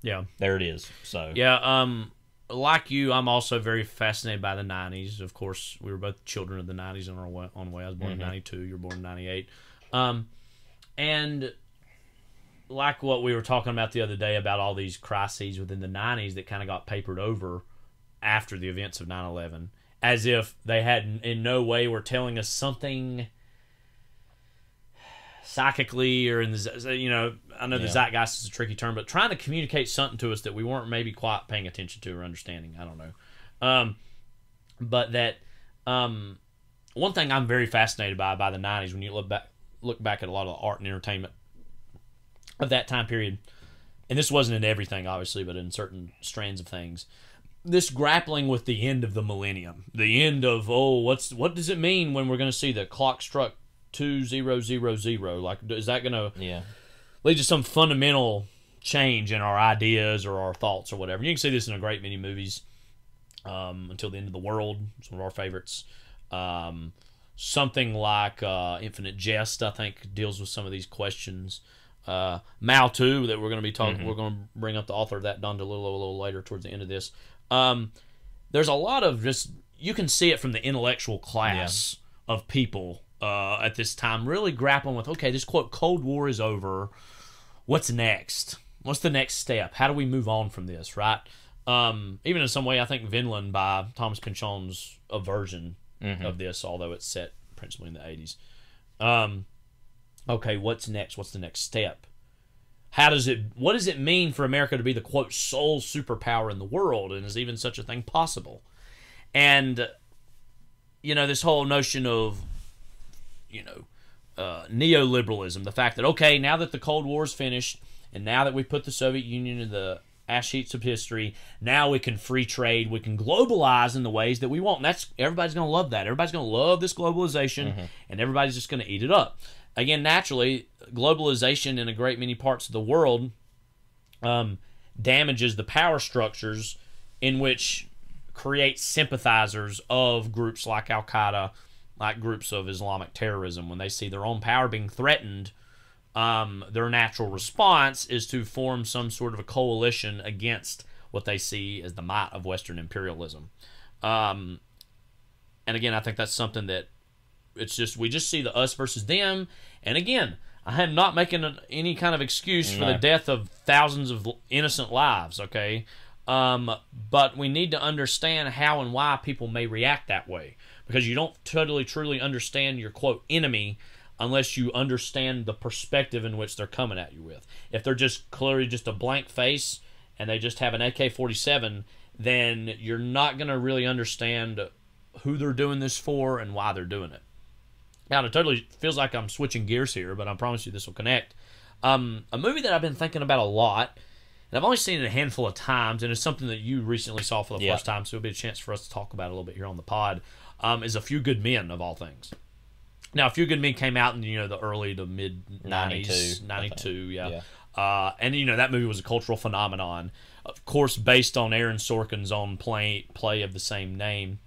Yeah. there it is. So Yeah, um, like you, I'm also very fascinated by the '90s. Of course, we were both children of the '90s on our way. On way, I was born in '92. You were born in '98, um, and like what we were talking about the other day about all these crises within the '90s that kind of got papered over after the events of 9/11, as if they had in no way were telling us something psychically or in the you know I know the zeitgeist is a tricky term, but trying to communicate something to us that we weren't maybe quite paying attention to or understanding. I don't know, um, but that um, one thing I'm very fascinated by by the '90s when you look back look back at a lot of the art and entertainment of that time period, and this wasn't in everything obviously, but in certain strands of things. This grappling with the end of the millennium, the end of oh, what's what does it mean when we're going to see the clock struck two zero zero zero? Like, is that going to yeah, lead to some fundamental change in our ideas or our thoughts or whatever. You can see this in a great many movies. Um, Until the End of the World, it's one of our favorites. Um, something like uh, Infinite Jest, I think, deals with some of these questions. Uh, Mao II, that we're going to be talking. We're going to bring up the author of that, Don DeLillo, a little later towards the end of this. Um, there's a lot of just you can see it from the intellectual class of people uh, at this time really grappling with okay this quote cold war is over. What's next? What's the next step? How do we move on from this? Right? Um, even in some way i think Vineland by thomas pynchon's a version of this although it's set principally in the 80s um, okay what's next? What's the next step how does it what does it mean for america to be the quote sole superpower in the world? And is even such a thing possible? And you know this whole notion of you know uh, neoliberalism the fact that okay now that the cold war is finished and now that we put the soviet union in the ash sheets of history now we can free trade we can globalize in the ways that we want. And that's everybody's going to love that. Everybody's going to love this globalization and everybody's just going to eat it up again naturally globalization in a great many parts of the world um, damages the power structures in which create sympathizers of groups like Al Qaeda, like groups of Islamic terrorism. When they see their own power being threatened, um, their natural response is to form some sort of a coalition against what they see as the might of Western imperialism. Um, and again, I think that's something that it's just we just see the us versus them. And again, I am not making an, any kind of excuse for the death of thousands of innocent lives. Okay, um, but we need to understand how and why people may react that way because you don't totally truly understand your quote enemy unless you understand the perspective in which they're coming at you with. If they're just clearly just a blank face and they just have an AK-47, then you're not going to really understand who they're doing this for and why they're doing it. Now, it totally feels like I'm switching gears here, but I promise you this will connect. Um, a movie that I've been thinking about a lot, and I've only seen it a handful of times, and it's something that you recently saw for the Yeah. first time, so it'll be a chance for us to talk about it a little bit here on the pod. Um, is A Few Good Men of all things. Now, A Few Good Men came out in you know the early to mid 90s, 92, 92, yeah. Yeah. Uh, and you know that movie was a cultural phenomenon, of course, based on Aaron Sorkin's own play play of the same name,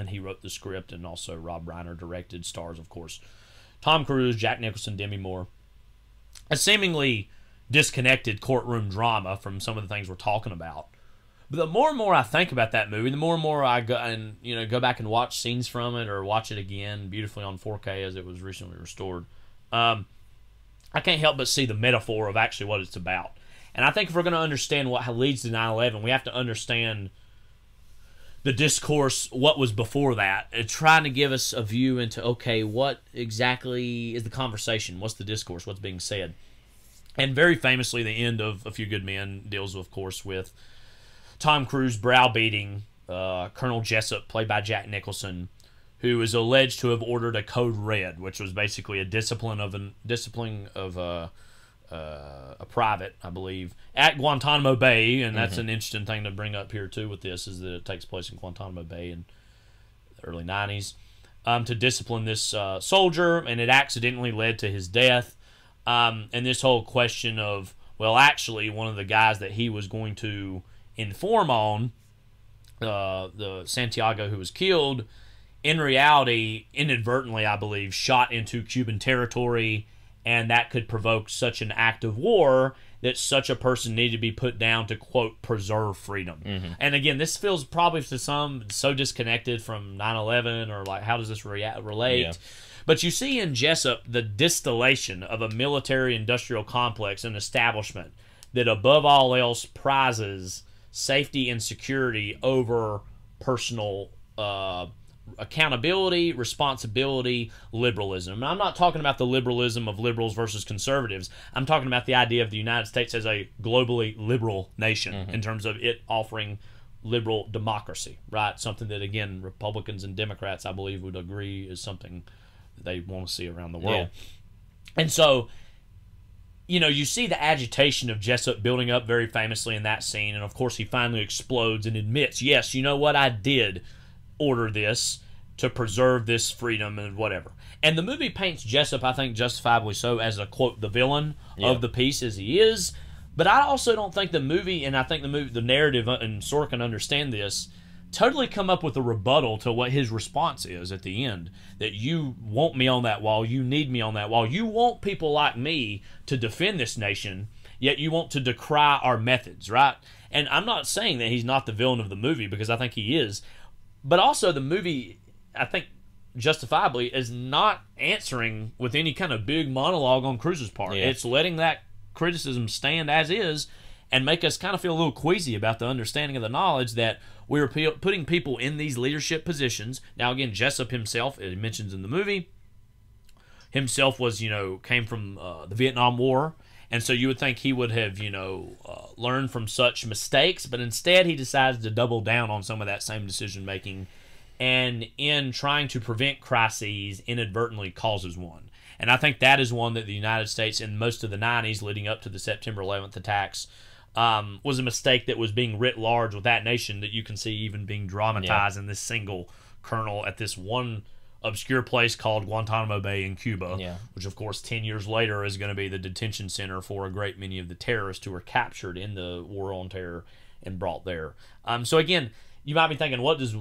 and he wrote the script, and also Rob Reiner directed. Stars, of course, Tom Cruise, Jack Nicholson, Demi Moore. A seemingly disconnected courtroom drama from some of the things we're talking about. But the more and more I think about that movie, the more and more I go and you know go back and watch scenes from it or watch it again beautifully on 4K as it was recently restored. Um, I can't help but see the metaphor of actually what it's about. And I think if we're going to understand what leads to 9/11, we have to understand the discourse, what was before that, trying to give us a view into okay, what exactly is the conversation? What's the discourse? What's being said? And very famously, the end of A Few Good Men deals, of course, with Tom Cruise browbeating uh, Colonel Jessep, played by Jack Nicholson, who is alleged to have ordered a code red, which was basically a discipline of an discipline of a uh, a private, I believe, at Guantanamo Bay, and that's an interesting thing to bring up here too. With this is that it takes place in Guantanamo Bay in the early '90s um, to discipline this uh, soldier, and it accidentally led to his death. Um, and this whole question of, well, actually, one of the guys that he was going to inform on, uh, the Santiago who was killed, in reality, inadvertently, I believe, shot into Cuban territory, and that could provoke such an act of war that such a person needed to be put down to quote preserve freedom. And again, this feels probably to some so disconnected from 9/11 or like how does this rea- relate? Yeah. But you see in Jessep the distillation of a military industrial complex and establishment that above all else prizes safety and security over personal uh, accountability, responsibility, liberalism. And I'm not talking about the liberalism of liberals versus conservatives. I'm talking about the idea of the United States as a globally liberal nation mm-hmm. in terms of it offering liberal democracy, right? Something that, again, Republicans and Democrats, I believe, would agree is something they want to see around the world. And so, you know, you see the agitation of Jessep building up very famously in that scene, and of course he finally explodes and admits, yes, you know what, I did order this to preserve this freedom and whatever. And the movie paints Jessep, I think, justifiably so, as a quote the villain Yeah. of the piece as he is. But I also don't think the movie, and I think the movie, the narrative, uh, and Sorkin understand this, totally come up with a rebuttal to what his response is at the end. That you want me on that wall, you need me on that wall, you want people like me to defend this nation, yet you want to decry our methods, right? And I'm not saying that he's not the villain of the movie because I think he is, but also the movie, I think justifiably, is not answering with any kind of big monologue on Cruise's part. Yeah. It's letting that criticism stand as is and make us kind of feel a little queasy about the understanding of the knowledge that we were pe- putting people in these leadership positions. Now, again, Jessep himself, it mentions in the movie, himself was, you know, came from uh, the Vietnam War. And so you would think he would have, you know, uh, learned from such mistakes, but instead he decides to double down on some of that same decision making and in trying to prevent crises inadvertently causes one. And I think that is one that the United States in most of the 90s leading up to the September 11th attacks um, was a mistake that was being writ large with that nation that you can see even being dramatized in this single colonel at this one obscure place called Guantanamo Bay in Cuba, Yeah. which of course 10 years later is going to be the detention center for a great many of the terrorists who were captured in the war on terror and brought there. Um, so again, you might be thinking, what does uh,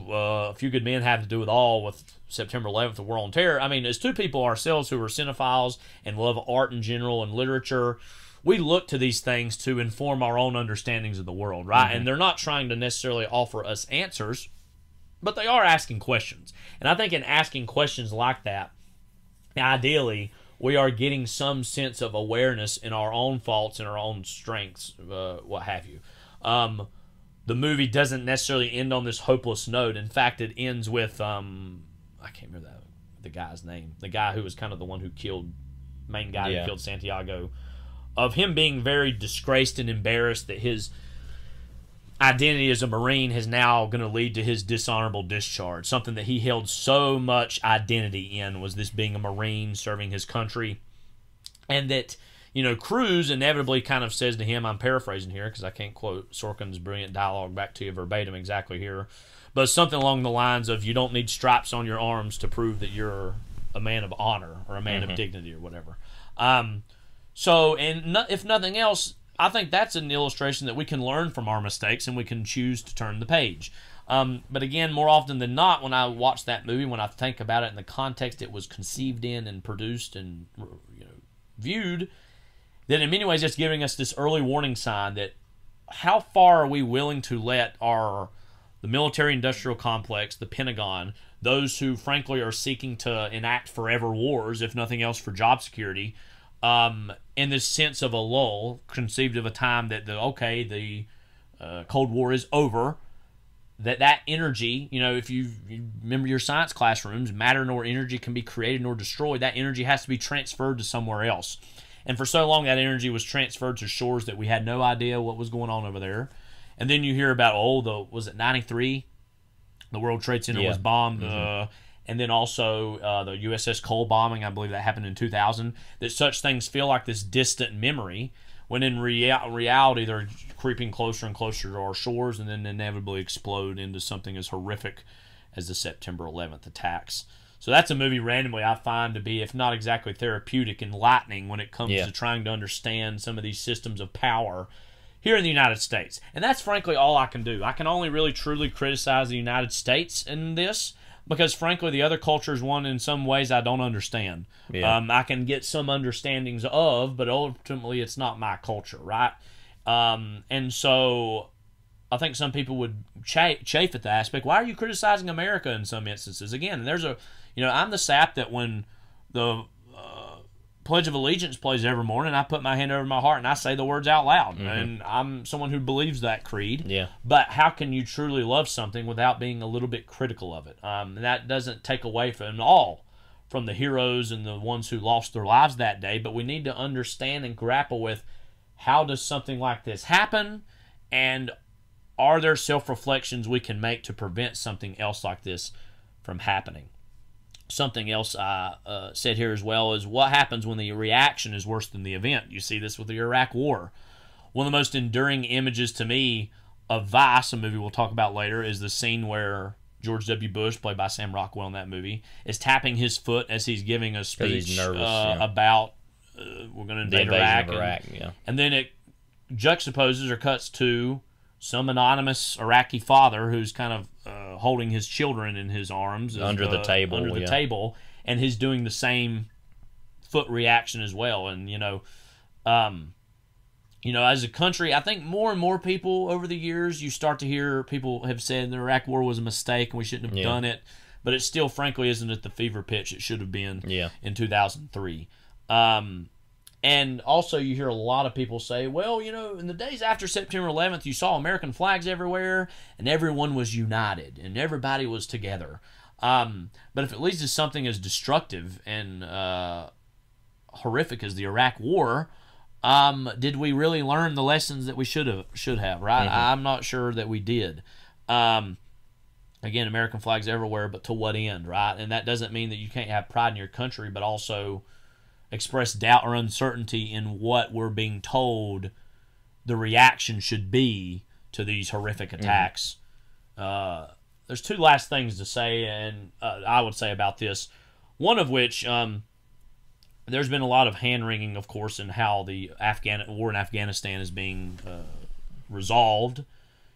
a few good men have to do with all with September 11th, the war on terror? I mean, as two people ourselves who are cinephiles and love art in general and literature, we look to these things to inform our own understandings of the world, right? And they're not trying to necessarily offer us answers, but they are asking questions. And I think in asking questions like that, ideally, we are getting some sense of awareness in our own faults and our own strengths, uh, what have you. Um, the movie doesn't necessarily end on this hopeless note. In fact, it ends with um, I can't remember that the guy's name, the guy who was kind of the one who killed, main guy Yeah. who killed Santiago, of him being very disgraced and embarrassed that his identity as a Marine is now going to lead to his dishonorable discharge. Something that he held so much identity in was this being a Marine serving his country. And that, you know, Cruise inevitably kind of says to him, I'm paraphrasing here because I can't quote Sorkin's brilliant dialogue back to you verbatim exactly here, but something along the lines of, you don't need stripes on your arms to prove that you're a man of honor or a man of dignity or whatever. Um, so, and no, if nothing else, I think that's an illustration that we can learn from our mistakes and we can choose to turn the page. Um, but again, more often than not, when I watch that movie, when I think about it in the context it was conceived in and produced and you know, viewed, then in many ways it's giving us this early warning sign that how far are we willing to let our the military industrial complex, the Pentagon, those who frankly are seeking to enact forever wars, if nothing else for job security, um, in this sense of a lull, conceived of a time that the okay, the uh, Cold War is over, that that energy, you know, if you, you remember your science classrooms, matter nor energy can be created nor destroyed. That energy has to be transferred to somewhere else. And for so long, that energy was transferred to shores that we had no idea what was going on over there. And then you hear about oh, the was it '93, the World Trade Center Yeah. was bombed, uh, and then also uh, the USS Cole bombing. I believe that happened in 2000. That such things feel like this distant memory, when in rea- reality they're creeping closer and closer to our shores, and then inevitably explode into something as horrific as the September 11th attacks. So that's a movie randomly I find to be, if not exactly therapeutic, enlightening when it comes Yeah. to trying to understand some of these systems of power here in the United States. And that's frankly all I can do. I can only really truly criticize the United States in this because frankly the other culture is one in some ways I don't understand. Yeah. Um, I can get some understandings of, but ultimately it's not my culture, right? Um, and so I think some people would cha- chafe at the aspect. Why are you criticizing America in some instances? Again, there's a, you know, I'm the sap that when the Pledge of Allegiance plays every morning, I put my hand over my heart and I say the words out loud. And I'm someone who believes that creed. Yeah. But how can you truly love something without being a little bit critical of it? Um, and that doesn't take away from all from the heroes and the ones who lost their lives that day. But we need to understand and grapple with how does something like this happen, and are there self reflections we can make to prevent something else like this from happening? Something else I uh, said here as well is what happens when the reaction is worse than the event. You see this with the Iraq War. One of the most enduring images to me of Vice, a movie we'll talk about later, is the scene where George W. Bush, played by Sam Rockwell in that movie, is tapping his foot as he's giving a speech nervous, uh, yeah. about uh, we're going to invade Iraq. and- Iraq. Yeah. and then it juxtaposes or cuts to some anonymous Iraqi father who's kind of uh, holding his children in his arms as, Under the uh, table, under the yeah. table, and he's doing the same foot reaction as well. And you know, um, you know, as a country, I think more and more people over the years, you start to hear people have said the Iraq War was a mistake and we shouldn't have Yeah. done it. But it still, frankly, isn't at the fever pitch it should have been Yeah. in 2003. Um, and also, you hear a lot of people say, well, you know, in the days after September 11th, you saw American flags everywhere and everyone was united and everybody was together. Um, but if it leads to something as destructive and uh, horrific as the Iraq War, um, did we really learn the lessons that we should have? Should have, right? I'm not sure that we did. Um, again, American flags everywhere, but to what end, right? And that doesn't mean that you can't have pride in your country, but also express doubt or uncertainty in what we're being told the reaction should be to these horrific attacks. Uh, there's two last things to say, and uh, I would say about this. One of which, um, there's been a lot of hand wringing, of course, in how the Afghan war in Afghanistan is being uh, resolved.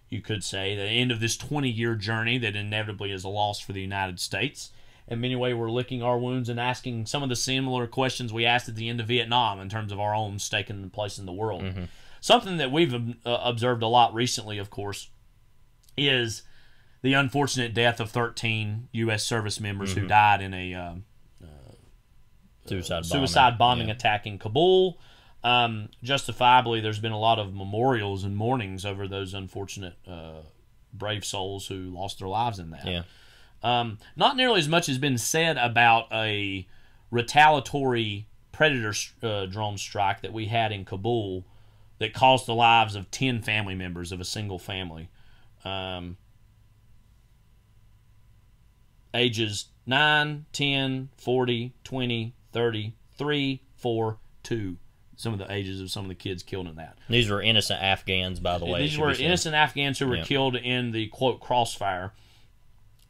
You could say the end of this 20 year journey that inevitably is a loss for the United States. In many ways, we're licking our wounds and asking some of the similar questions we asked at the end of Vietnam in terms of our own stake and place in the world. Something that we've uh, observed a lot recently, of course, is the unfortunate death of 13 U.S. service members who died in a um, Suicide bombing. suicide bombing Yeah. attack in Kabul. Um, justifiably, there's been a lot of memorials and mournings over those unfortunate uh, brave souls who lost their lives in that. Yeah. Um, not nearly as much has been said about a retaliatory predator uh, drone strike that we had in Kabul that cost the lives of 10 family members of a single family. Um, ages 9, 10, 40, 20, 30, 3, 4, 2 some of the ages of some of the kids killed in that. These were innocent Afghans, by the way. These were innocent Afghans who were Yeah. killed in the quote crossfire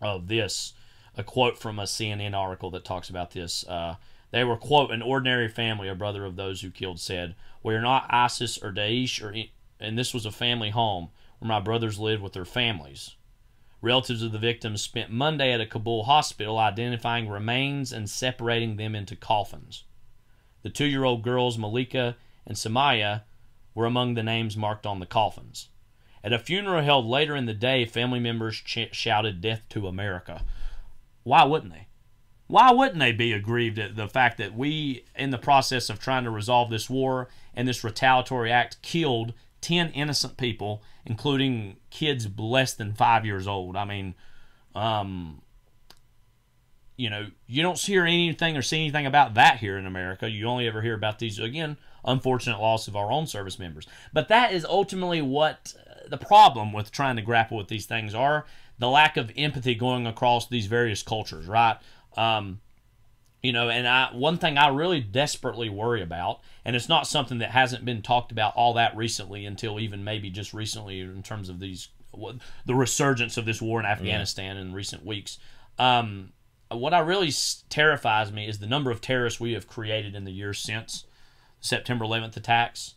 of this. A quote from a CNN article that talks about this. Uh, they were quote an ordinary family. A brother of those who killed said, "We are not ISIS or Daesh, or and this was a family home where my brothers lived with their families." Relatives of the victims spent Monday at a Kabul hospital identifying remains and separating them into coffins. The two-year-old girls Malika and Samaya were among the names marked on the coffins. At a funeral held later in the day, family members ch- shouted "Death to America." Why wouldn't they? Why wouldn't they be aggrieved at the fact that we, in the process of trying to resolve this war and this retaliatory act, killed 10 innocent people, including kids less than five years old? I mean, um, you know, you don't hear anything or see anything about that here in America. You only ever hear about these, again, unfortunate loss of our own service members. But that is ultimately what the problem with trying to grapple with these things are the lack of empathy going across these various cultures, right? Um, you know, and I one thing I really desperately worry about, and it's not something that hasn't been talked about all that recently until even maybe just recently in terms of these the resurgence of this war in Afghanistan in recent weeks. Um, what I really s- terrifies me is the number of terrorists we have created in the years since September 11th attacks.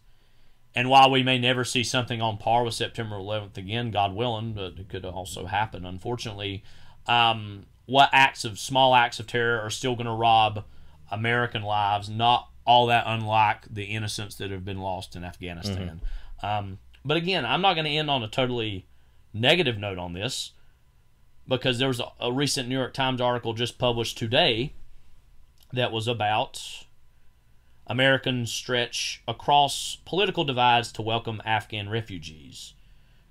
And while we may never see something on par with September 11th again, God willing, but it could also happen, unfortunately, um, what acts of small acts of terror are still going to rob American lives, not all that unlike the innocents that have been lost in Afghanistan. Um, but again, I'm not going to end on a totally negative note on this because there was a, a recent New York Times article just published today that was about Americans stretch across political divides to welcome Afghan refugees.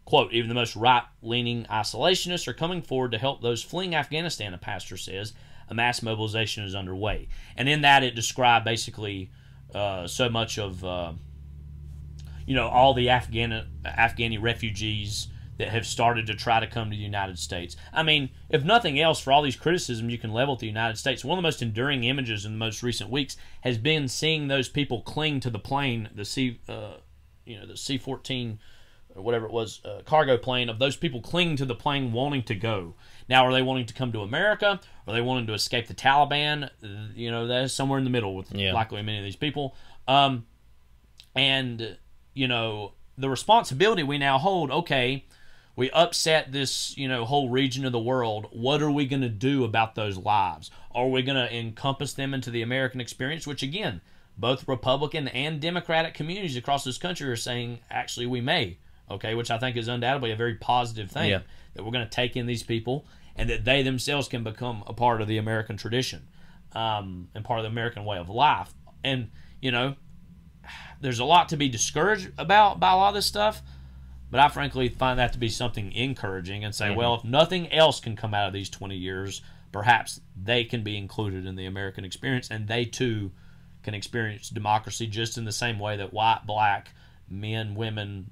Quote, even the most right leaning isolationists are coming forward to help those fleeing Afghanistan, a pastor says. A mass mobilization is underway. And in that, it described basically uh, so much of, uh, you know, all the Afghan Afghani refugees that have started to try to come to the United States. I mean, if nothing else, for all these criticisms you can level at the United States, one of the most enduring images in the most recent weeks has been seeing those people cling to the plane, the C, uh, you know, the C fourteen or whatever it was, uh, cargo plane of those people clinging to the plane wanting to go. Now, are they wanting to come to America? Are they wanting to escape the Taliban? You know, that's somewhere in the middle with Yeah. likely many of these people. Um, and you know, the responsibility we now hold. Okay, we upset this you know whole region of the world. What are we going to do about those lives? Are we going to encompass them into the American experience? Which again, both Republican and Democratic communities across this country are saying actually we may. Okay, which I think is undoubtedly a very positive thing Yeah. that we're going to take in these people and that they themselves can become a part of the American tradition um, and part of the American way of life. And you know, there's a lot to be discouraged about by a lot of this stuff, but I frankly find that to be something encouraging and say, well, mm-hmm. if nothing else can come out of these 20 years, perhaps they can be included in the American experience and they too can experience democracy just in the same way that white, black, men, women,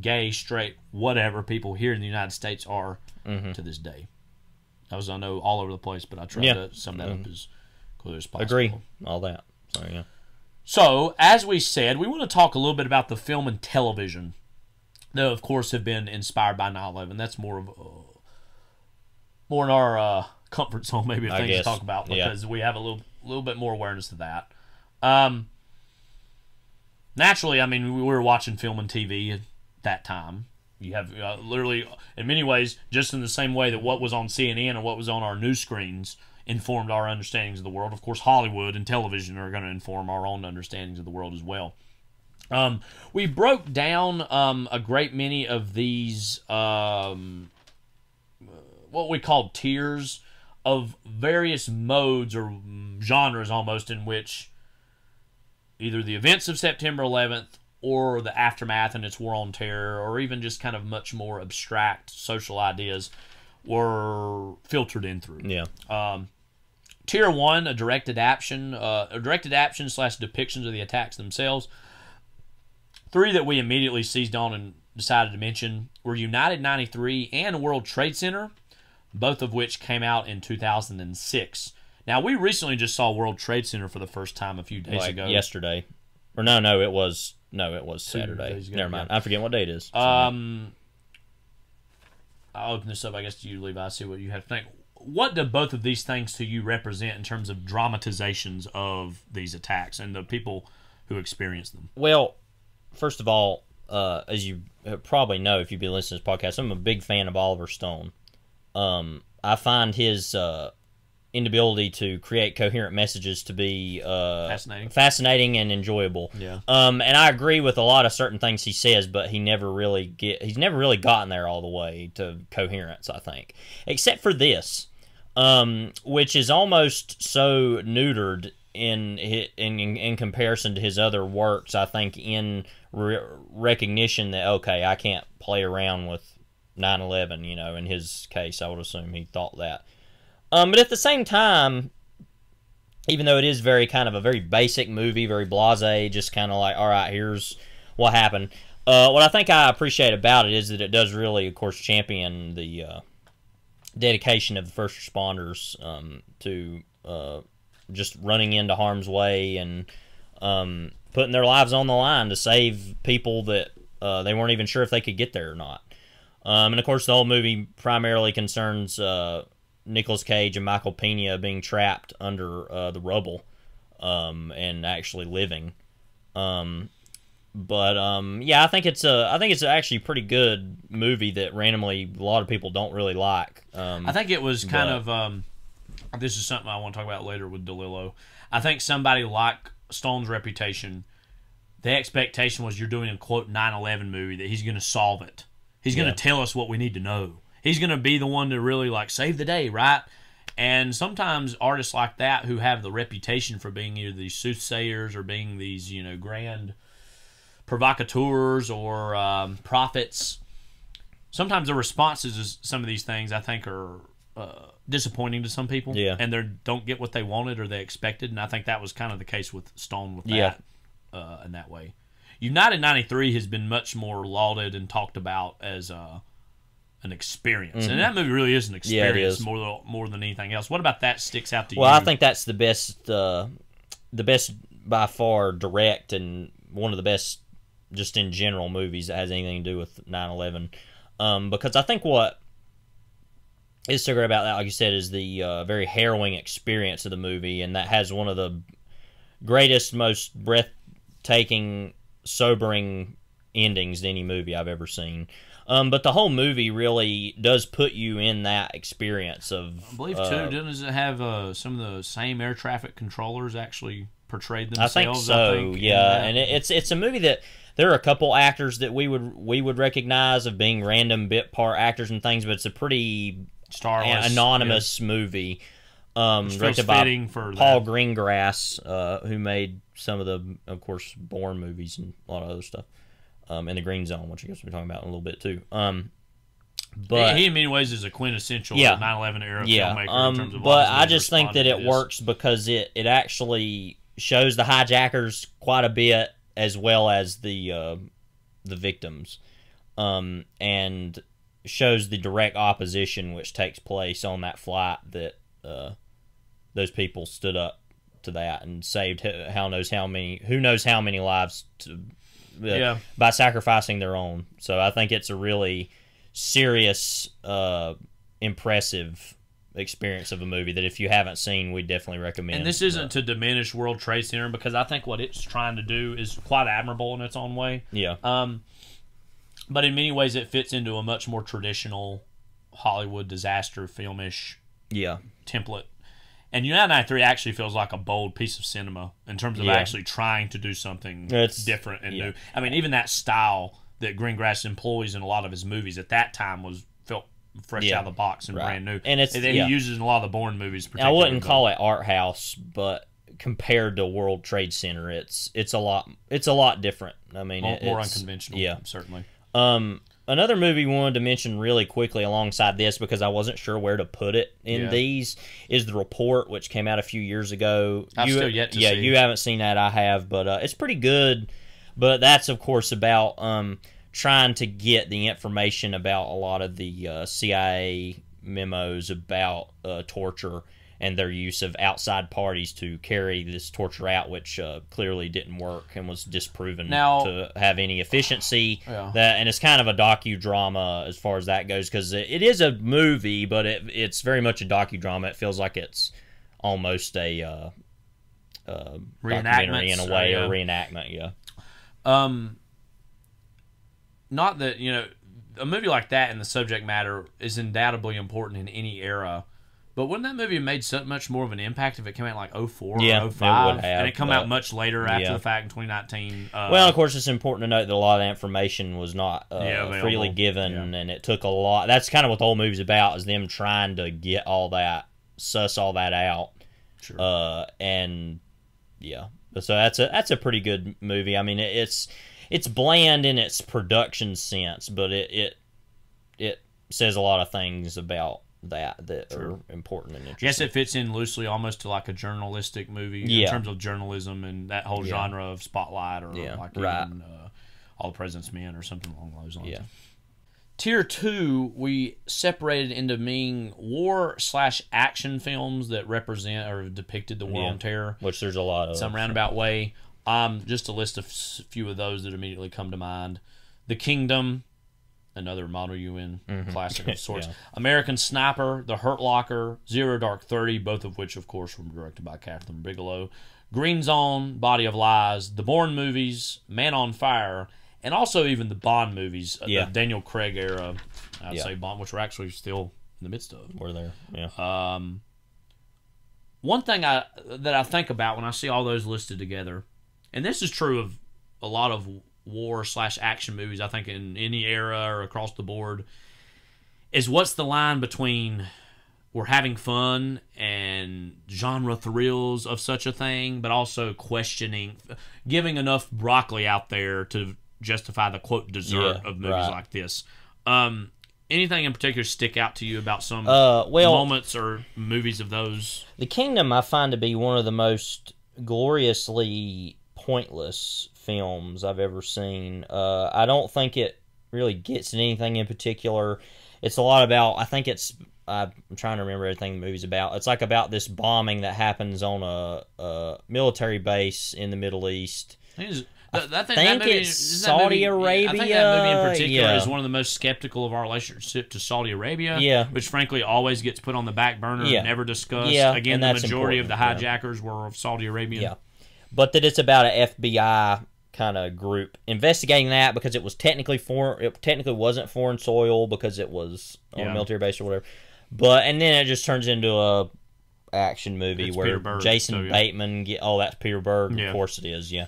gay, straight, whatever people here in the United States are mm-hmm. to this day. That was, I know, all over the place, but I tried Yeah. to sum that up mm-hmm. as clear as possible. Agree. All that. So yeah. So, as we said, we want to talk a little bit about the film and television that, of course, have been inspired by 9 11. That's more of uh, more in our uh, comfort zone, maybe, of I things to talk about yeah. because we have a little little bit more awareness of that. Um, naturally, I mean, we were watching film and TV at that time. You have uh, literally, in many ways, just in the same way that what was on CNN and what was on our news screens informed our understandings of the world. Of course, Hollywood and television are going to inform our own understandings of the world as well. Um, we broke down um, a great many of these um, what we call tiers of various modes or mm, genres almost in which either the events of September 11th or the aftermath and its war on terror or even just kind of much more abstract social ideas were filtered in through. Yeah. Tier one, a direct adaptation, uh, a direct adaptation slash depictions of the attacks themselves. Three that we immediately seized on and decided to mention were United 93 and World Trade Center, both of which came out in 2006. Now, we recently just saw World Trade Center for the first time a few days Like ago. yesterday. Or no, no, it was no, it was Two Saturday. Never mind. yeah. I forget what day it is. Um, I'll open this up, I guess, to you, Levi. I see what you have to think. What do both of these things to you represent in terms of dramatizations of these attacks and the people who experience them? Well, first of all, uh, as you probably know if you've been listening to this podcast, I'm a big fan of Oliver Stone. Um, I find his uh, inability to create coherent messages to be uh, Fascinating. fascinating and enjoyable. Yeah. Um, and I agree with a lot of certain things he says, but he never really get he's never really gotten there all the way to coherence. I think, except for this, um, which is almost so neutered in in in, comparison to his other works. I think in re- recognition that okay, I can't play around with 9/11. You know, in his case, I would assume he thought that. Um, but at the same time, even though it is very kind of a very basic movie, very blasé, just kind of like, all right, here's what happened. Uh, what I think I appreciate about it is that it does really, of course, champion the uh, dedication of the first responders um, to uh, just running into harm's way and um, putting their lives on the line to save people that uh, they weren't even sure if they could get there or not. Um, and of course, the whole movie primarily concerns uh, Nicolas Cage and Michael Pena being trapped under uh, the rubble um, and actually living. Um, but um, yeah, I think it's a I think it's actually a pretty good movie that randomly a lot of people don't really like. Um, I think it was kind But- of. This is something I want to talk about later with DeLillo. I think somebody like Stone's reputation, the expectation was you're doing a quote 9/11 movie that he's going to solve it. He's going Yeah. to tell us what we need to know. He's going to be the one to really like save the day, right? And sometimes artists like that who have the reputation for being either these soothsayers or being these you know grand provocateurs or um, prophets sometimes the responses to some of these things I think are uh, disappointing to some people. Yeah. and they don't get what they wanted or they expected, and I think that was kind of the case with Stone with that. Yeah. Uh, in that way, United '93 has been much more lauded and talked about as uh, an experience, and that movie really is an Mm-hmm. Yeah, experience is. more than, more than anything else. What about that sticks out to Well, you? Well, I think that's the best, uh, the best by far direct and one of the best just in general movies that has anything to do with 9/11. Um, because I think what is so great about that, like you said, is the uh, very harrowing experience of the movie, and that has one of the greatest, most breathtaking, sobering endings to any movie I've ever seen. Um, but the whole movie really does put you in that experience of. I believe uh, too. Doesn't it have uh, some of the same air traffic controllers actually portrayed themselves? I think so. think, yeah, and it, it's it's a movie that there are a couple actors that we would we would recognize of being random bit part actors and things, but it's a pretty Starless, a- anonymous movie. Um, directed by for Paul that. Greengrass, uh, who made some of the, of course, Bourne movies and a lot of other stuff. Um, and the Green Zone, which I guess we'll be talking about in a little bit too. Um, but he, in many ways is a quintessential Yeah. 9/11 era yeah, filmmaker in um, terms of. but I just think that it works because it it actually shows the hijackers quite a bit as well as the uh, the victims, um, and shows the direct opposition which takes place on that flight that uh, those people stood up to that and saved who how knows how many who knows how many lives to, uh, Yeah. by sacrificing their own. So I think it's a really serious, uh, impressive experience of a movie that if you haven't seen, we definitely recommend. And this isn't to diminish World Trade Center because I think what it's trying to do is quite admirable in its own way. yeah, Um, but in many ways, it fits into a much more traditional Hollywood disaster filmish yeah, template. And United 93 actually feels like a bold piece of cinema in terms of Yeah. actually trying to do something It's- different and yeah. new. I mean, even that style that Greengrass employs in a lot of his movies at that time was felt fresh Yeah. out of the box and Right. brand new. And it's- yeah. he uses in a lot of the Bourne movies. I wouldn't call it art house, but compared to World Trade Center, it's it's a lot it's a lot different. I mean, more, it- more it's- unconventional. Yeah, certainly. Um, another movie we wanted to mention really quickly alongside this because I wasn't sure where to put it in Yeah. these is the report, which came out a few years ago. I've you, still yet to yeah, see. you haven't seen that. I have, but uh, it's pretty good. But that's of course about um trying to get the information about a lot of the uh, CIA memos about uh, torture and their use of outside parties to carry this torture out, which uh, clearly didn't work and was disproven Now- to have any efficiency. Yeah. That and it's kind of a docudrama as far as that goes because it, it is a movie, but it, it's very much a docudrama. It feels like it's almost a uh, uh, documentary in a way, uh, or reenactment. Yeah, Um, not that you know, a movie like that and the subject matter is undoubtedly important in any era. But wouldn't that movie have made so much more of an impact if it came out like 04 Yeah, or it would have, and it come out much later after yeah. the fact in 2019? Uh, well, of course, it's important to note that a lot of information was not uh, Yeah, freely given, and it took a lot. That's kind of what the whole movie's about: is them trying to get all that, suss all that out. Sure. uh, and yeah, so that's a that's a pretty good movie. I mean, it, it's it's bland in its production sense, but it it it says a lot of things about that that are important and interesting. guess it fits in loosely almost to like a journalistic movie in terms of journalism and that whole Yeah. genre of Spotlight or Yeah, like right. even uh, All the President's Men or something along those lines. Yeah. Tier two, we separated into being war slash action films that represent or depicted the war Yeah. on terror. which there's a lot of. Some roundabout way. Um, just a list of s- few of those that immediately come to mind. The Kingdom, another model UN classic of <laughs> sorts. Yeah. American Sniper, The Hurt Locker, Zero Dark Thirty, both of which, of course, were directed by Kathryn Bigelow. Green Zone, Body of Lies, the Bourne movies, Man on Fire, and also even the Bond movies, uh, Yeah. the Daniel Craig era. I'd Yeah. say Bond, which we're actually still in the midst of. Were there? Yeah. Um, one thing I that I think about when I see all those listed together, and this is true of a lot of war slash action movies. I think in any era or across the board, is what's the line between we're having fun and genre thrills of such a thing, but also questioning, giving enough broccoli out there to justify the quote dessert Yeah, of movies right. like this. Um, anything in particular stick out to you about some Uh, well, moments or movies of those? The Kingdom I find to be one of the most gloriously pointless films I've ever seen. Uh, I don't think it really gets at anything in particular. It's a lot about. I think it's. I'm trying to remember everything the movie's about. It's like about this bombing that happens on a, a military base in the Middle East. I think, it's- that, that thing, think that movie, it's Saudi movie- I think that movie in particular yeah. is one of the most skeptical of our relationship to Saudi Arabia. Yeah. Which frankly always gets put on the back burner Yeah. and never discussed. Yeah, Again, the majority of the hijackers were of Saudi Arabian. Yeah. But that it's about an FBI kind of group investigating that because it was technically foreign. It technically wasn't foreign soil because it was on Yeah. a military base or whatever. But and then it just turns into a action movie It's where Berg, Jason so, yeah. Bateman get. Oh, that's Peter Berg. Yeah. Of course it is. Yeah.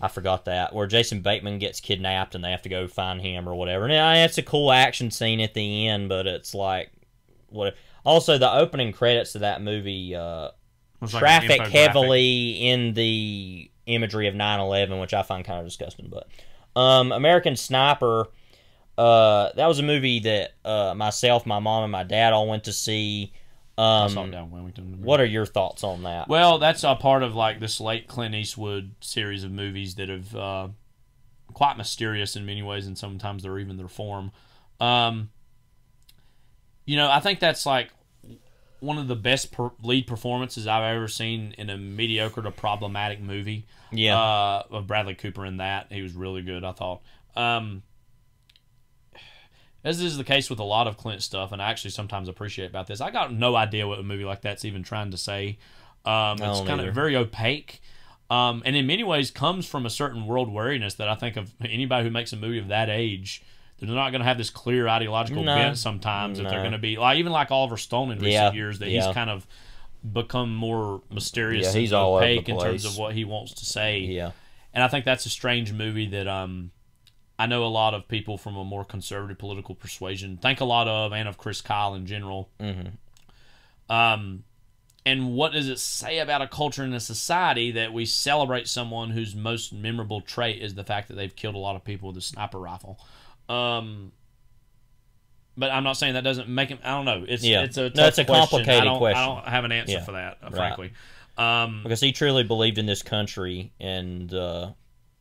I forgot that where Jason Bateman gets kidnapped and they have to go find him or whatever. And it's a cool action scene at the end, but it's like what. Also, the opening credits of that movie uh, like traffic heavily in the imagery of 9-11 which i find kind of disgusting but um, american sniper uh, that was a movie that uh, myself my mom and my dad all went to see I saw it um, down in Wilmington. what are your thoughts on that Well, that's a part of like this late Clint Eastwood series of movies that have uh, quite mysterious in many ways, and sometimes they're even their form. Um, you know, I think that's like one of the best per- lead performances I've ever seen in a mediocre to problematic movie. yeah Uh, of Bradley Cooper in that, he was really good. I thought. Um, as is the case with a lot of Clint stuff, and I actually sometimes appreciate about this. I got no idea what a movie like that's even trying to say. Um, it's kind either. of very opaque, um, and in many ways comes from a certain world wariness that I think of anybody who makes a movie of that age. They're not going to have this clear ideological No. bent sometimes. If they're going to be like even like Oliver Stone in recent Yeah, years, that yeah. he's kind of become more mysterious Yeah, he's and all over the opaque in terms of what he wants to say. yeah And I think that's a strange movie that um, I know a lot of people from a more conservative political persuasion think a lot of, and of Chris Kyle in general. Mhm. Um, and what does it say about a culture and a society that we celebrate someone whose most memorable trait is the fact that they've killed a lot of people with a sniper rifle? Um, but I'm not saying that doesn't make him. I don't know. It's Yeah. it's a No, it's a question. complicated I don't, question. I don't have an answer Yeah. for that, uh, Right. frankly. Um, because he truly believed in this country and uh,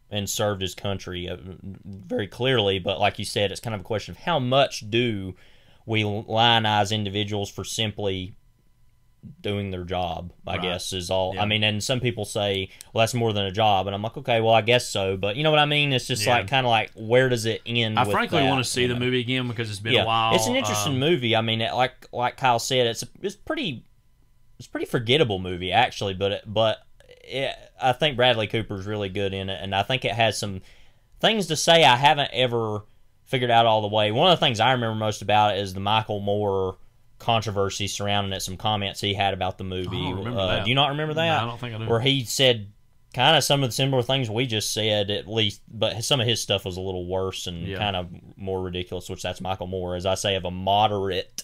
and served his country uh, very clearly. But like you said, it's kind of a question of how much do we lionize individuals for simply doing their job. I Right. guess is all. Yeah. I mean, and some people say, "Well, that's more than a job," and I'm like, "Okay, well, I guess so." But you know what I mean? It's just Yeah. like kind of like where does it end? I frankly that, want to see you the know? movie again because it's been yeah, a while. it's an interesting Um, movie. I mean, it- like like Kyle said, it's it's pretty it's a pretty forgettable movie actually, but it, but it, I think Bradley Cooper's really good in it, and I think it has some things to say I haven't ever figured out all the way. One of the things I remember most about it is the Michael Moore controversy surrounding it. Some comments he had about the movie. I don't remember Uh. Do you not remember No, that? I don't think I do. Where he said kind of some of the similar things we just said, at least, but some of his stuff was a little worse and Yeah. kind of more ridiculous. Which that's Michael Moore, as I say, of a moderate,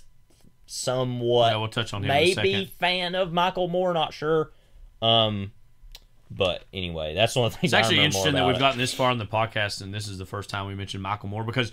somewhat yeah, we'll touch on maybe fan of Michael Moore. Not sure. Um, but anyway, that's one of the things. It's actually interesting that we've it. gotten this far in the podcast, and this is the first time we mentioned Michael Moore because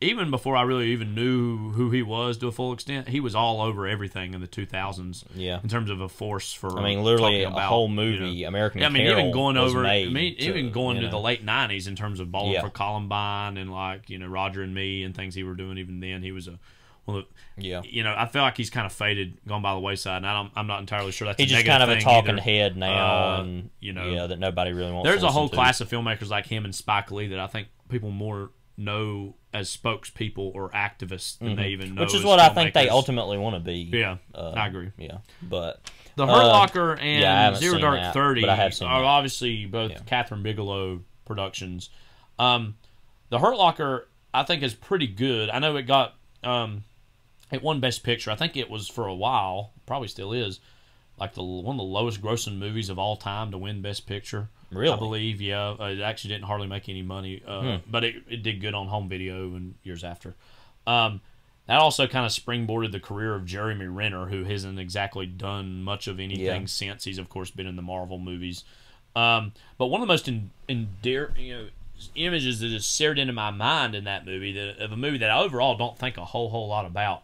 even before I really even knew who he was to a full extent, he was all over everything in the 2000s Yeah. in terms of a force for. I mean, literally talking a about, whole you movie, know. American Yeah, I mean, Carol, even going over, I mean, to, even going you to know. the late '90s in terms of bowling Yeah. for Columbine and like you know Roger and Me and things he were doing. Even then, he was a well, Yeah. you know, I feel like he's kind of faded, gone by the wayside, and I don't, I'm not entirely sure that's He's just kind of a talking either. head now, Uh, and you know, yeah, that nobody really wants. There's a whole to. class of filmmakers like him and Spike Lee that I think people more know as spokespeople or activists than they even know. Mm-hmm. which is what I think they ultimately want to be. Yeah, Uh, I agree. Yeah, but The Uh, Hurt Locker and yeah, Zero Dark that, Thirty I have are that. obviously both Yeah. Kathryn Bigelow productions. Um, the Hurt Locker, I think, is pretty good. I know it got um, it won Best Picture. I think it was for a while, probably still is, like the one of the lowest grossing movies of all time to win Best Picture. Really? I believe, yeah. Uh, it actually didn't hardly make any money, uh, Hmm. but it, it did good on home video and years after. Um, that also kind of springboarded the career of Jeremy Renner, who hasn't exactly done much of anything Yeah. since. He's of course been in the Marvel movies. Um, but one of the most en- endear, you know, images that is seared into my mind in that movie, that, of a movie that I overall don't think a whole whole lot about,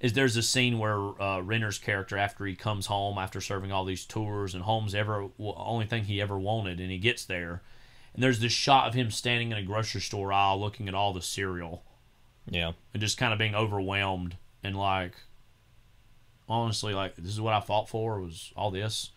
is there's a scene where uh, Renner's character, after he comes home after serving all these tours, and home's ever only thing he ever wanted, and he gets there, and there's this shot of him standing in a grocery store aisle looking at all the cereal yeah, and just kind of being overwhelmed and like honestly like this is what I fought for was all this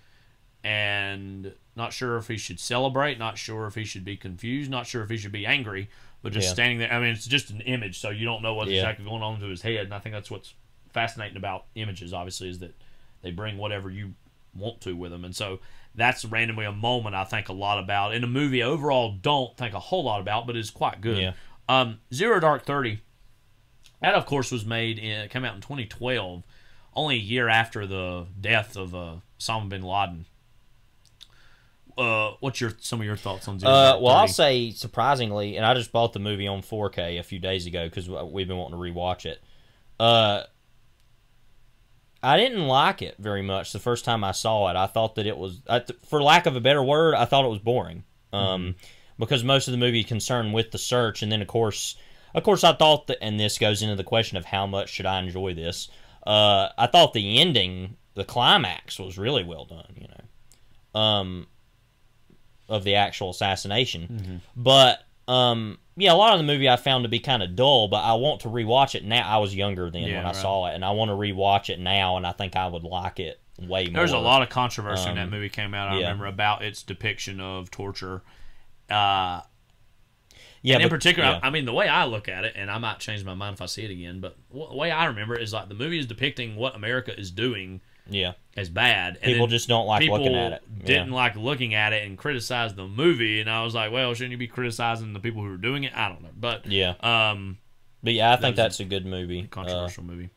and not sure if he should celebrate not sure if he should be confused not sure if he should be angry but just Yeah. standing there I mean it's just an image so you don't know what's Yeah. exactly going on to his head and I think that's what's fascinating about images obviously is that they bring whatever you want to with them and so that's randomly a moment I think a lot about in a movie I overall don't think a whole lot about but is quite good Yeah. um, Zero Dark Thirty that, of course, was made in came out in 2012, only a year after the death of uh, Osama bin Laden. Uh, what's your some of your thoughts on Zero Uh, well, I'll say surprisingly, and I just bought the movie on 4K a few days ago because we've been wanting to rewatch it. Uh, I didn't like it very much the first time I saw it. I thought that it was, for lack of a better word, I thought it was boring. Um, because most of the movie concerned with the search, and then of course, of course, I thought that, and this goes into the question of how much should I enjoy this. Uh, I thought the ending, the climax, was really well done. You know, um, of the actual assassination. But um, yeah, a lot of the movie I found to be kind of dull. But I want to rewatch it now. I was younger then Yeah, when I right. saw it, and I want to rewatch it now, and I think I would like it way more. There's a lot of controversy when that Um, movie came out. I yeah. remember about its depiction of torture. Uh, yeah, and in but- particular, yeah. I mean, the way I look at it, and I might change my mind if I see it again, but the way I remember it is like the movie is depicting what America is doing yeah, as bad. And people just don't like looking at it. Yeah. didn't like looking at it and criticize the movie, and I was like, well, shouldn't you be criticizing the people who are doing it? I don't know, but Yeah, um, but yeah, I was think that's a good movie. Uh, controversial movie.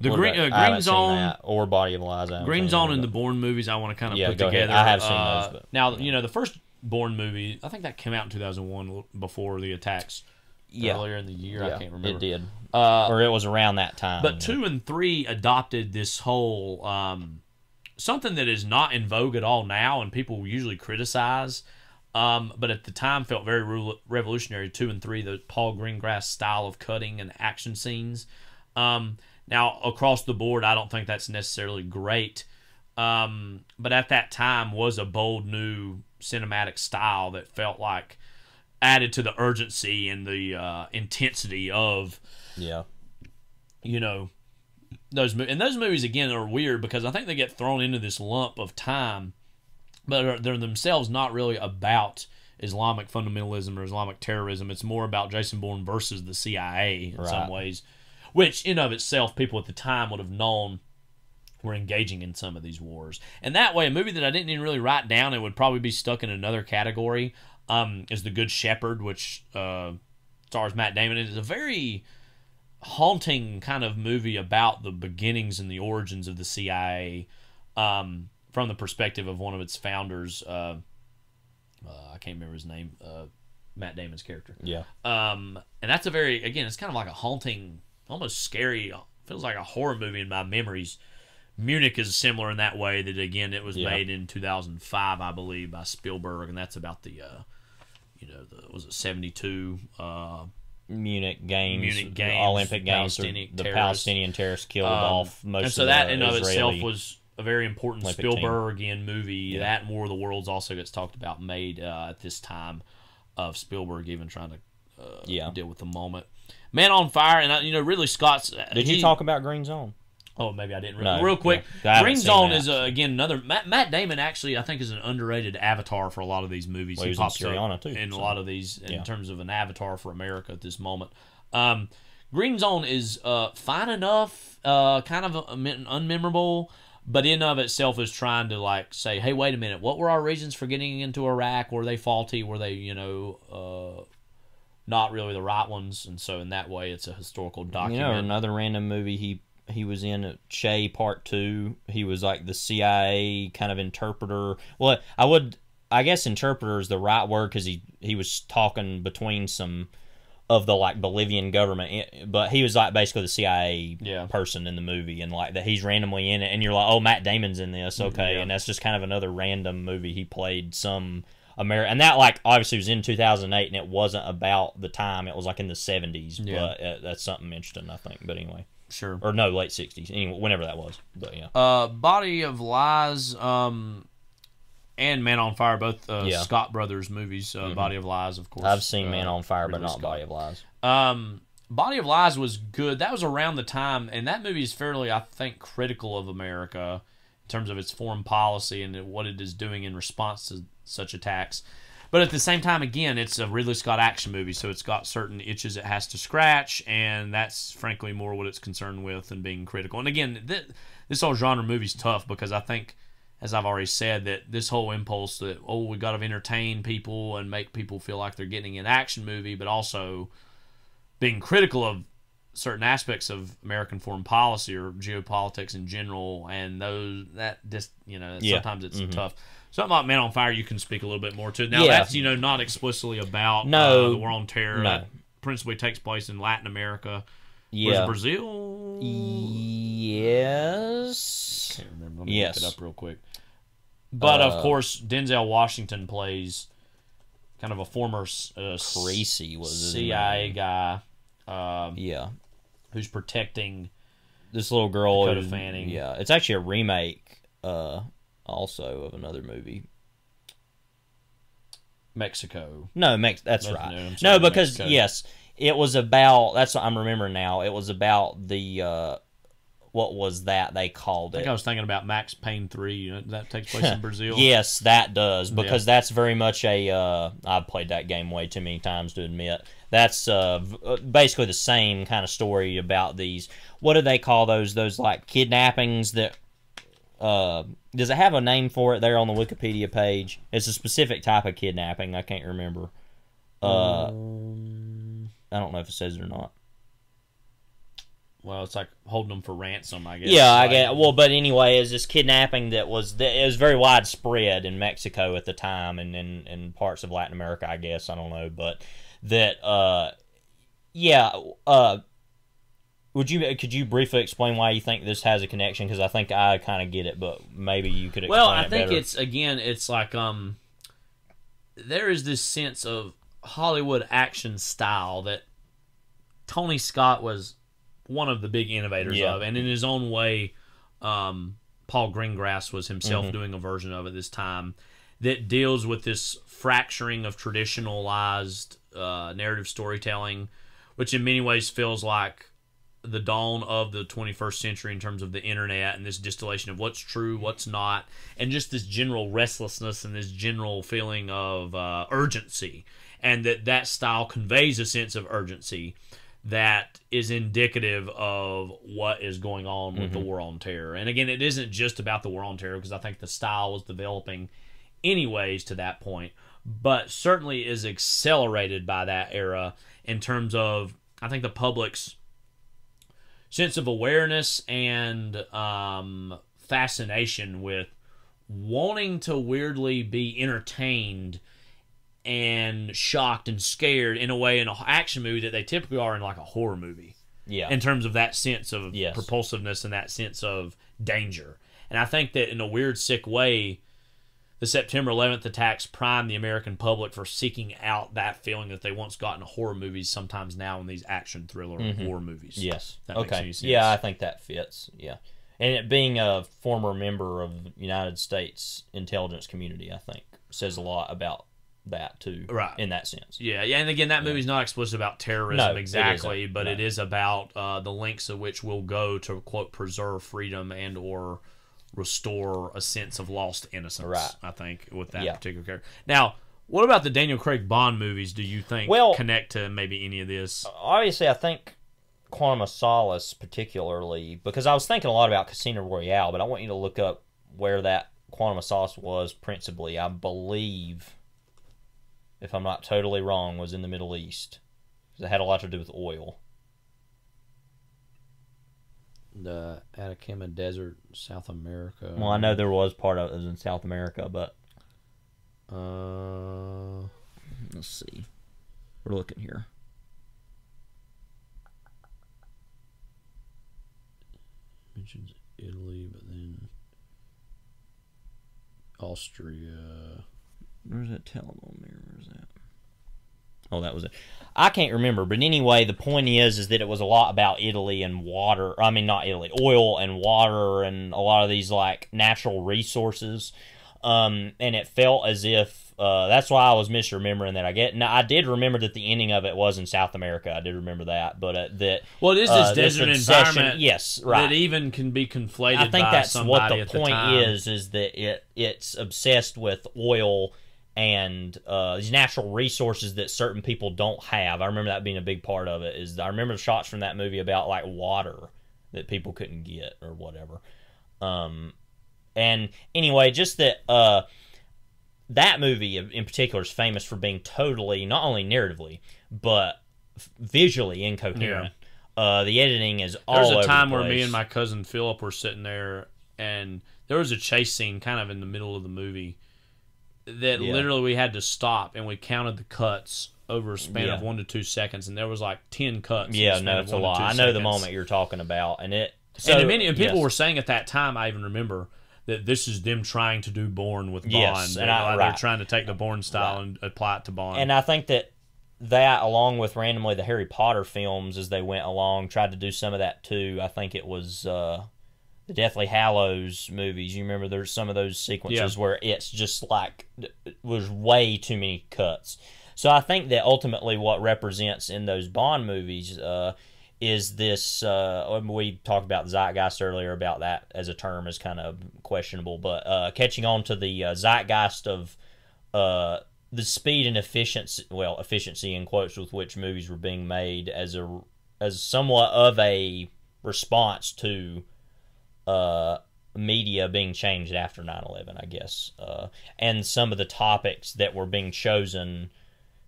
The Green, about- uh, Green Zone, that, or Body of Lies. Green Zone, and the Bourne movies, I want to kind of Yeah, put go ahead. together. I have seen uh, those, but- now, you know, the first Bourne movie, I think that came out in 2001 before the attacks yeah, earlier in the year. yeah, I can't remember. It did, Uh, or it was around that time. But two and three adopted this whole um, something that is not in vogue at all now, and people usually criticize. Um, but at the time, felt very re- revolutionary. Two and three, the Paul Greengrass style of cutting and action scenes. Um, now, across the board, I don't think that's necessarily great. Um, but at that time, was a bold new cinematic style that felt like added to the urgency and the uh, intensity of yeah, you know, those and those movies again are weird because I think they get thrown into this lump of time, but they're themselves not really about Islamic fundamentalism or Islamic terrorism. It's more about Jason Bourne versus the CIA in some ways, which in of itself people at the time would have known were engaging in some of these wars. And that way, a movie that I didn't even really write down and would probably be stuck in another category um, is The Good Shepherd, which uh, stars Matt Damon. It is a very haunting kind of movie about the beginnings and the origins of the CIA um, from the perspective of one of its founders. Uh, uh, I can't remember his name. Uh, Matt Damon's character. Yeah. Um, and that's a very again, it's kind of like a haunting, almost scary. Feels like a horror movie in my memories. Munich is similar in that way. That again, it was Yeah. made in 2005, I believe, by Spielberg, and that's about the, uh, you know, the was it 72? Uh, Munich games, Munich the Games, Olympic games, the terrorists. Palestinian terrorists killed um, off most and so of that in of itself was a very important Olympic team. Spielbergian movie. Yeah. That and War of the Worlds also gets talked about, made uh, at this time of Spielberg even trying to uh, Yeah. deal with the moment. Man on Fire, and uh, you know, Ridley Scott's. Did you talk about Green Zone? Oh, maybe I didn't. Real, No, real quick, yeah. Green Zone is uh, again another Matt, Matt Damon. Actually, I think is an underrated avatar for a lot of these movies. Well, he was in Syriana, too, in a lot of these in Yeah. terms of an avatar for America at this moment. Um, Green Zone is uh, fine enough, uh, kind of un- unmemorable, but in of itself is trying to like say, hey, wait a minute, what were our reasons for getting into Iraq? Were they faulty? Were they, you know, uh, not really the right ones? And so in that way, it's a historical You document. know, another random movie he he was in Che Part Two. He was like the CIA kind of interpreter. Well, I would, I guess, interpreter is the right word because he he was talking between some of the like Bolivian government, but he was like basically the CIA Yeah. person in the movie, and like that he's randomly in it, and you're like, oh, Matt Damon's in this, okay, Yeah. and that's just kind of another random movie he played some. America, and that like obviously was in 2008, and it wasn't about the time. It was like in the 70s, Yeah. but uh, that's something interesting, I think. But anyway, sure. or no, late 60s. Anyway, whenever that was. But yeah, Uh, Body of Lies, um, and Man on Fire, both uh, Yeah. Scott Brothers movies. Uh, Body of Lies, of course. I've seen Man uh, on Fire, but not Scott. Body of Lies. Um, Body of Lies was good. That was around the time, and that movie is fairly, I think, critical of America in terms of its foreign policy and what it is doing in response to such attacks. But at the same time, again, it's a Ridley Scott action movie, so it's got certain itches it has to scratch, and that's frankly more what it's concerned with than being critical. And again, th- this whole genre movie's tough because I think, as I've already said, that this whole impulse that oh we got to entertain people and make people feel like they're getting an action movie, but also being critical of certain aspects of American foreign policy or geopolitics in general, and those that just you know Yeah. sometimes it's Mhm. tough. Something like Man on Fire, you can speak a little bit more to. Now Yeah. that's you know not explicitly about No. uh, the war on terror. No. That principally takes place in Latin America. Was Yeah. it Brazil? Yes. can't remember. Let me Yes. look it up real quick. But Uh, of course, Denzel Washington plays kind of a former uh, Creasy was his CIA name. guy um, Yeah. who's protecting This little girl. Dakota is- Fanning. Yeah. It's actually a remake, uh, also of another movie. Mexico. No, Mex- that's No, right. no, No, because Mexico. yes, it was about. That's what I'm remembering now. It was about the. Uh, what was that they called I think it? I was thinking about Max Payne three. You know, that takes place in <laughs> Brazil. Yes, that does because that's very much a. Uh, I've played that game way too many times to admit. That's uh, uh, basically the same kind of story about these. What do they call those? Those like kidnappings that. Uh, does it have a name for it there on the Wikipedia page? It's a specific type of kidnapping. I can't remember. Uh, Um, I don't know if it says it or not. well, it's like holding them for ransom. I guess. Yeah, I get. Well, but anyway, is this kidnapping that was that it was very widespread in Mexico at the time, and in in parts of Latin America, I guess I don't know, but that uh, yeah, uh, would you could you briefly explain why you think this has a connection? Because I think I kind of get it, but maybe you could. Explain Well, I it think better. it's again, it's like um, there is this sense of Hollywood action style that Tony Scott was one of the big innovators Yeah. of, and in his own way, um, Paul Greengrass was himself Mm-hmm. doing a version of it this time that deals with this fracturing of traditionalized uh, narrative storytelling, which in many ways feels like the dawn of the 21st century in terms of the internet and this distillation of what's true, what's not, and just this general restlessness and this general feeling of uh, urgency, and that that style conveys a sense of urgency that is indicative of what is going on with the war on terror. And again, it isn't just about the war on terror because I think the style was developing anyways to that point, but certainly is accelerated by that era in terms of I think the public's sense of awareness and um, fascination with wanting to weirdly be entertained and shocked and scared in a way in an action movie that they typically are in like a horror movie Yeah. in terms of that sense of Yes. propulsiveness and that sense of danger. And I think that in a weird, sick way, the September 11th attacks prime the American public for seeking out that feeling that they once got in horror movies, sometimes now in these action thriller horror movies. Yes. That okay. Yeah, I think that fits. Yeah. And it being a former member of the United States intelligence community, I think, says a lot about that too. Right. In that sense. Yeah, yeah, and again, that movie's not explicit about terrorism No, exactly, isn't. but No. it is about uh, the lengths of which we'll go to quote preserve freedom and or restore a sense of lost innocence. Right. I think with that Yeah. particular character. Now, what about the Daniel Craig Bond movies? Do you think Well- connect to maybe any of this? Obviously, I think Quantum of Solace, particularly, because I was thinking a lot about Casino Royale, but I want you to look up where that Quantum of Solace was principally. I believe, if I'm not totally wrong, was in the Middle East. It had a lot to do with oil. The Atacama Desert, South America. Well, I know there was part of it was in South America, but Uh, let's see. We're looking here. mentions Italy, but then Austria. Where's that telling on there? Where's that? Oh, that was it. I can't remember, but anyway, the point is, is that it was a lot about Italy and water. I mean, not Italy, oil and water, and a lot of these like natural resources. Um, and it felt as if uh, that's why I was misremembering that. I get now. I did remember that the ending of it was in South America. I did remember that, but uh, that Well, it is this uh, desert obsession- environment Yes, right. that even can be conflated. I think that's what the point time. is is that it it's obsessed with oil and uh, these natural resources that certain people don't have. I remember that being a big part of it. Is I remember the shots from that movie about like water that people couldn't get or whatever. Um, and anyway, just that uh, that movie in particular is famous for being totally not only narratively but visually incoherent. Uh, the editing is all There was over a the time where me and my cousin Philip were sitting there, and there was a chase scene kind of in the middle of the movie that Yeah. literally we had to stop and we counted the cuts over a span Yeah. of one to two seconds, and there was like ten cuts. Yeah, no, it's a lot. I know the moment you're talking about, and it. So, and, many, and people yes. were saying at that time, I even remember that this is them trying to do Bourne with Bond. Yes, They're, and I- they're trying to take the Bourne style Right. and apply it to Bond. and I think that that, along with randomly the Harry Potter films as they went along, tried to do some of that too. I think it was uh, the Deathly Hallows movies. You remember there's some of those sequences where it's just like it was way too many cuts. So I think that ultimately what represents in those Bond movies uh, is this. Uh, we talked about zeitgeist earlier about that as a term is kind of questionable, but uh, catching on to the uh, zeitgeist of uh, the speed and efficiency, well, efficiency in quotes with which movies were being made as a as somewhat of a response to uh, media being changed after 9-11, I guess, uh, and some of the topics that were being chosen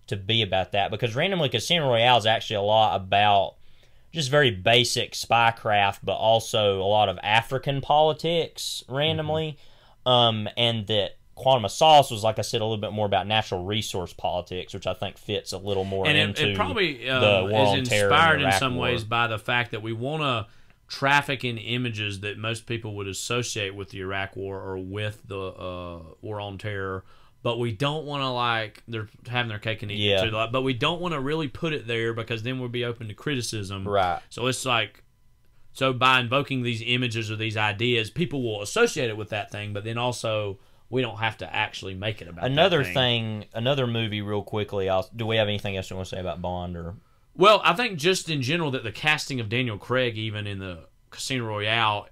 to be about that. Because randomly, Casino Royale is actually a lot about just very basic spycraft, but also a lot of African politics randomly, um, and that Quantum of Solace was, like I said, a little bit more about natural resource politics, which I think fits a little more and into it probably the um, on is inspired in Iraq some war. ways by the fact that we want to traffic in images that most people would associate with the Iraq War or with the uh, war on terror, but we don't want to like they're having their cake and eating Yeah. it too. Like, but we don't want to really put it there because then we'll be open to criticism. right. So it's like. So by invoking these images or these ideas, people will associate it with that thing, but then also we don't have to actually make it about that Another thing. thing, another movie, real quickly. I'll, do we have anything else you want to say about Bond or? Well, I think just in general that the casting of Daniel Craig, even in the Casino Royale,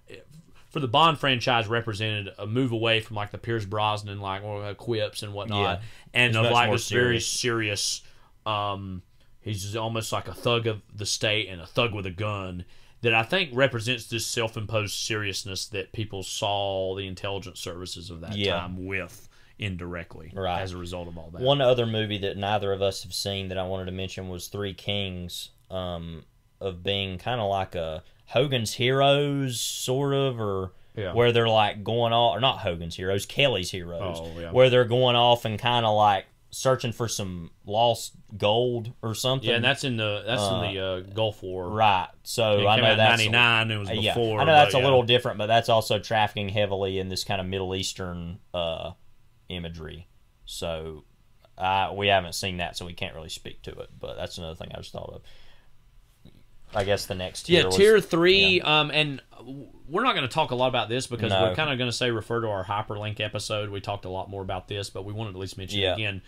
for the Bond franchise, represented a move away from like the Pierce Brosnan like or, quips and whatnot, Yeah. and of like this very serious. Um, he's almost like a thug of the state and a thug with a gun. That I think represents this self-imposed seriousness that people saw the intelligence services of that Yeah. time with indirectly, Right. as a result of all that. One other movie that neither of us have seen that I wanted to mention was Three Kings, um, of being kind of like a Hogan's Heroes, sort of, or Yeah. where they're like going off, or not Hogan's Heroes, Kelly's Heroes, Oh, yeah. where they're going off and kind of like searching for some lost gold or something. Yeah, and that's in the that's in the uh, Gulf War. right. So It I know that's ninety nine. It was Uh, before. yeah, I know that's but a little different, but that's also trafficking heavily in this kind of Middle Eastern uh, imagery. So uh, we haven't seen that, so we can't really speak to it. But that's another thing I just thought of. I guess the next tier Yeah, was- tier three. Um, and we're not going to talk a lot about this because No. we're kind of going to say refer to our hyperlink episode. We talked a lot more about this, but we wanted to at least mention Yeah. it again.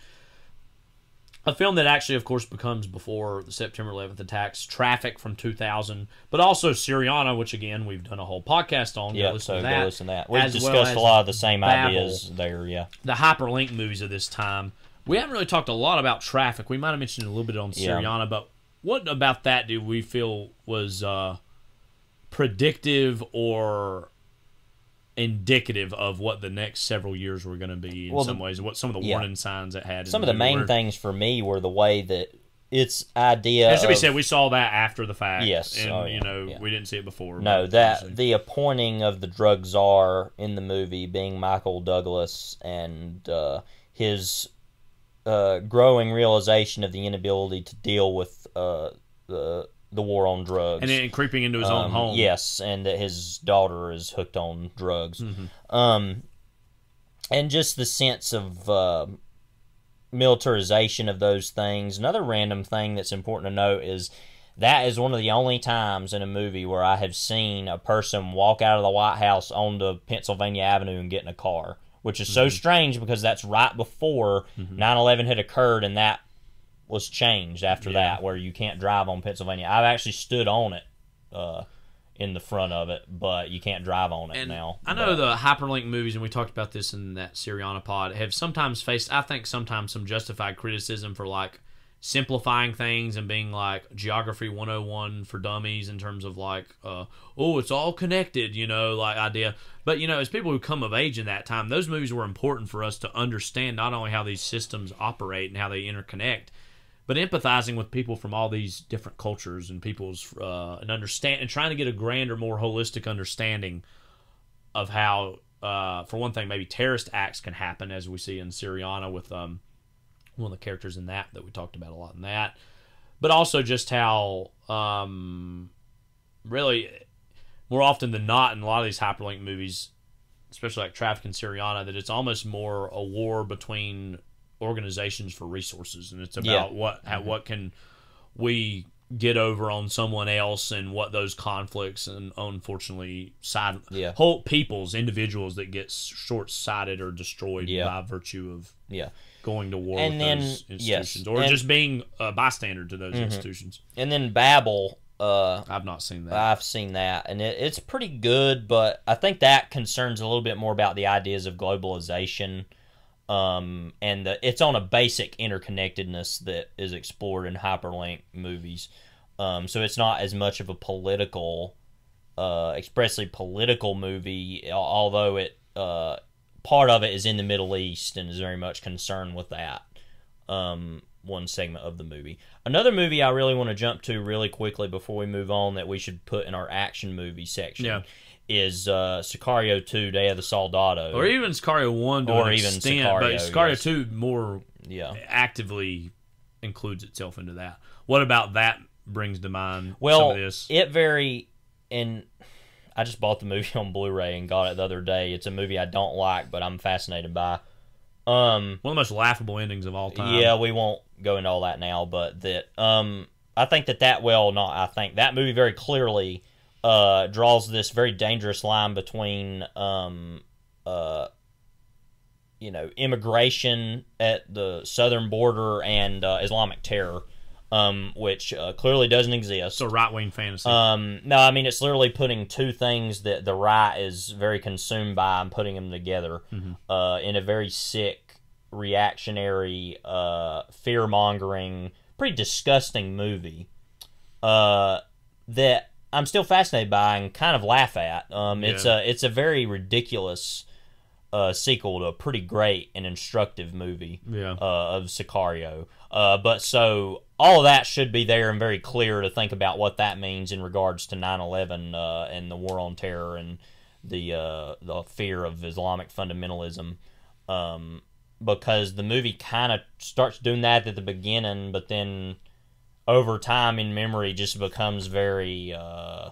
A film that actually, of course, becomes before the September 11th attacks, Traffic from 2000, but also Syriana, which again we've done a whole podcast on. Yeah, so to go listen to that. We've as well discussed a lot of the same Babel. ideas there. Yeah, the hyperlink movies of this time. We haven't really talked a lot about traffic. We might have mentioned a little bit on Yeah. Syriana, but what about that do we feel was uh, predictive or indicative of what the next several years were going to be in Well, some the- ways? What some of the yeah. warning signs it had. some of the main were- things for me were the way that its idea. As we said, we saw that after the fact. Yes. and Oh, you know Yeah. we didn't see it before. No, that obviously. the appointing of the drug czar in the movie being Michael Douglas and uh, his uh, growing realization of the inability to deal with uh, the the war on drugs and then creeping into his own Um, home. Yes, and that his daughter is hooked on drugs. Mm-hmm. Um, and just the sense of uh, militarization of those things. Another random thing that's important to note is that is one of the only times in a movie where I have seen a person walk out of the White House onto Pennsylvania Avenue and get in a car, which is Mm-hmm. so strange because that's right before 9 11 had occurred and that was changed after Yeah. that, where you can't drive on Pennsylvania. I've actually stood on it. Uh, in the front of it, but you can't drive on it And now. I know But- the hyperlink movies, and we talked about this in that Syriana pod, have sometimes faced, I think, sometimes some justified criticism for like simplifying things and being like geography 101 for dummies in terms of like, uh, oh, it's all connected, you know, like idea. But, you know, as people who come of age in that time, those movies were important for us to understand not only how these systems operate and how they interconnect, but empathizing with people from all these different cultures and people's uh, and understand and trying to get a grander, more holistic understanding of how, uh, for one thing, maybe terrorist acts can happen, as we see in Syriana with um, one of the characters in that that we talked about a lot in that, but also just how um, really more often than not in a lot of these hyperlink movies, especially like Traffic and Syriana, that it's almost more a war between organizations for resources, and it's about Yeah. what how, what can we get over on someone else and what those conflicts and unfortunately side Yeah. whole peoples individuals that get short sighted or destroyed Yeah. by virtue of yeah. going to war And with then- those yes, institutions or and- Mm-hmm. just being a bystander to those institutions. And then Babel, uh, I've not seen that. I've seen that, and it, it's pretty good, but I think that concerns a little bit more about the ideas of globalization. Um, and the, it's on a basic interconnectedness that is explored in hyperlink movies. Um, so it's not as much of a political, uh, expressly political movie, although it uh, part of it is in the Middle East and is very much concerned with that. Um, one segment of the movie. Another movie I really want to jump to really quickly before we move on that we should put in our action movie section Yeah. Is uh, Sicario 2 Day of the Soldado. or even Sicario one to Or even extent, Sicario, but Sicario yes. two more yeah. actively includes itself into that. What about that brings to mind some Well, of this? it very and I just bought the movie <laughs> on Blu-ray and got it the other day. It's a movie I don't like, but I'm fascinated by. Um, One of the most laughable endings of all time. yeah, we won't go into all that now, but that um, I think that that well, not I think that movie very clearly uh draws this very dangerous line between um uh you know immigration at the southern border and uh, Islamic terror. um, which uh, clearly doesn't exist. So right wing fantasy. Um, no, I mean it's literally putting two things that the right is very consumed by and putting them together uh, in a very sick, reactionary, uh, fear mongering, pretty disgusting movie. Uh, that I'm still fascinated by and kind of laugh at. Um, it's Yeah. a it's a very ridiculous uh, sequel to a pretty great and instructive movie yeah. uh, of Sicario. Uh, but so all of that should be there and very clear to think about what that means in regards to 9/11 uh, and the war on terror and the uh, the fear of Islamic fundamentalism. Um, because the movie kind of starts doing that at the beginning, but then over time in memory just becomes very uh,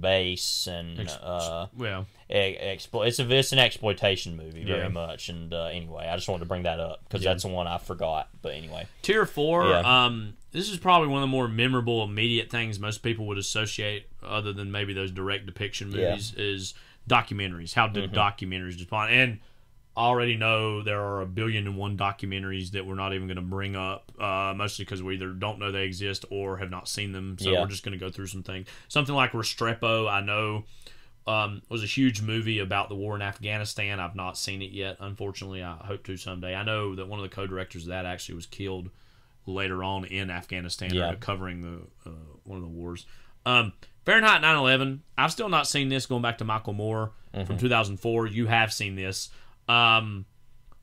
base and Ex- uh, well, explo- it's a it's an exploitation movie very Yeah. much and uh, anyway i just wanted to bring that up because Yeah. that's the one i forgot but anyway Tier four. Yeah. Um, this is probably one of the more memorable, immediate things most people would associate, other than maybe those direct depiction movies, is documentaries. How did Mhm. documentaries respond? And already know there are a billion and one documentaries that we're not even going to bring up, uh, mostly because we either don't know they exist or have not seen them. So Yeah. we're just going to go through some things. Something like Restrepo, I know. Um, was a huge movie about the war in Afghanistan. I've not seen it yet. Unfortunately, I hope to someday. I know that one of the co-directors of that actually was killed later on in Afghanistan Yeah. covering the uh, one of the wars. Um, Fahrenheit 9/11. I've still not seen this. Going back to Michael Moore from 2004, you have seen this. Um,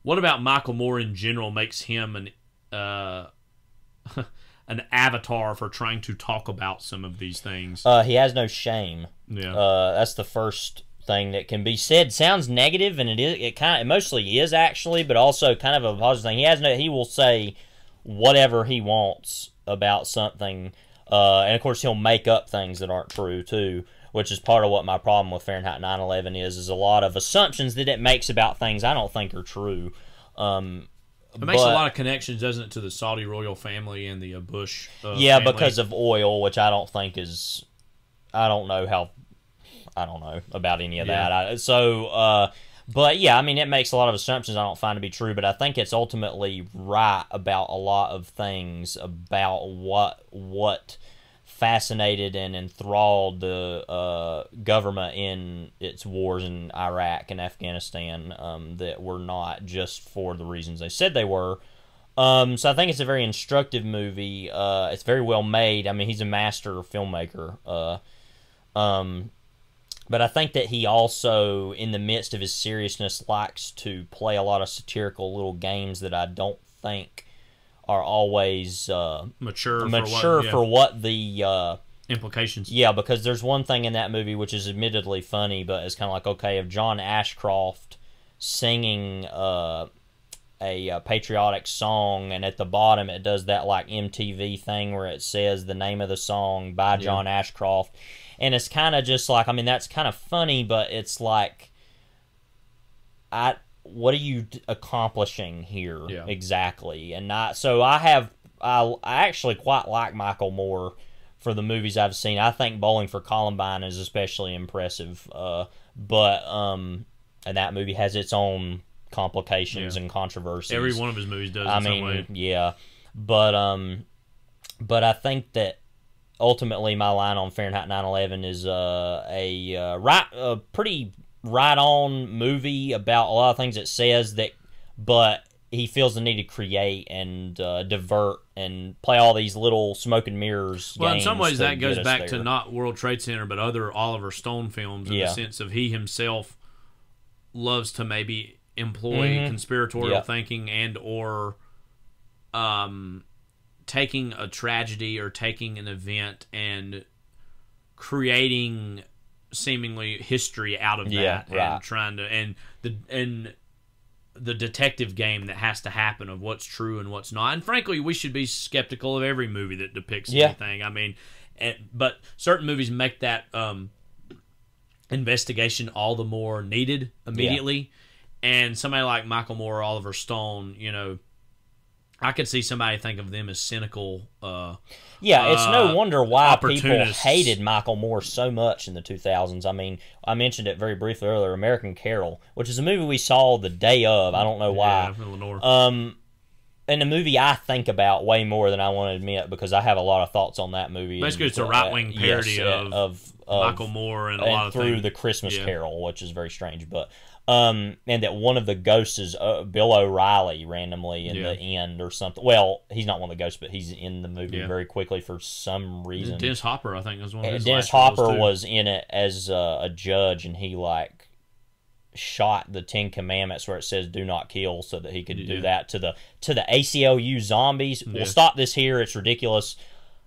what about Michael Moore in general makes him an uh, <laughs> an avatar for trying to talk about some of these things? uh, he has no shame. Yeah, uh, that's the first thing that can be said. Sounds negative and it is it kind of it mostly is actually but also kind of a positive thing. He has no he will say whatever he wants about something uh, and of course he'll make up things that aren't true too which is part of what my problem with Fahrenheit 9/11 is is a lot of assumptions that it makes about things I don't think are true um, it makes but- a lot of connections, doesn't it, to the Saudi royal family and the uh, Bush? Uh, yeah family? because of oil which i don't think is i don't know how i don't know about any of Yeah. that I, so uh but yeah i mean it makes a lot of assumptions i don't find to be true but i think it's ultimately right about a lot of things about what what fascinated and enthralled the uh, government in its wars in iraq and afghanistan um, that were not just for the reasons they said they were um, so I think it's a very instructive movie. Uh, it's very well made. I mean, he's a master filmmaker. Uh, um, but I think that he also, in the midst of his seriousness, likes to play a lot of satirical little games that I don't think are always uh, mature, mature for what, yeah, for what the uh, implications. yeah, because there's one thing in that movie which is admittedly funny, but it's kind of like okay, if John Ashcroft singing uh, a, uh patriotic song, and at the bottom it does that like MTV thing where it says the name of the song by John Ashcroft, and it's kind of just like I mean that's kind of funny, but it's like I what are you d- accomplishing here Yeah. exactly? And not so I have I, I actually quite like Michael Moore for the movies I've seen. I think Bowling for Columbine is especially impressive. Uh, but um, and that movie has its own complications Yeah. and controversies. Every one of his movies does. I in some mean, way. yeah, but um, but I think that ultimately my line on Fahrenheit 9/11 is uh, a uh, right, a pretty right on movie about a lot of things it says that, but he feels the need to create and uh, divert and play all these little smoke and mirrors. Well, in some ways, that goes back to not World Trade Center, but other Oliver Stone films in Yeah. the sense of he himself loves to maybe employ Mhm. conspiratorial Yeah. thinking and or um, taking a tragedy or taking an event and creating seemingly history out of Yeah, that right. and trying to and the and the detective game that has to happen of what's true and what's not. And frankly, we should be skeptical of every movie that depicts Yeah. anything. I mean, and, but certain movies make that um, investigation all the more needed immediately. And somebody like Michael Moore or Oliver Stone, you know, I could see somebody think of them as cynical. Uh, Yeah, it's no uh, wonder why people hated Michael Moore so much in the 2000s. I mean, I mentioned it very briefly earlier, American Carol, which is a movie we saw the day of. I don't know why. yeah, Lenore. Um, in the movie I think about way more than I want to admit because I have a lot of thoughts on that movie. Basically, it's a uh, right-wing parody yes, of of, of Michael Moore and a and lot of through things. the Christmas Yeah. Carol, which is very strange. But um, and that one of the ghosts is uh, Bill O'Reilly randomly in Yeah. the end or something. Well, he's not one of the ghosts, but he's in the movie Yeah. very quickly for some reason. Dennis Hopper, I think, was one of his Dennis Hopper was in it as uh, a judge, and he like shot the Ten Commandments where it says "Do not kill," so that he could Yeah. do that to the to the ACLU zombies. We'll stop this here. It's ridiculous.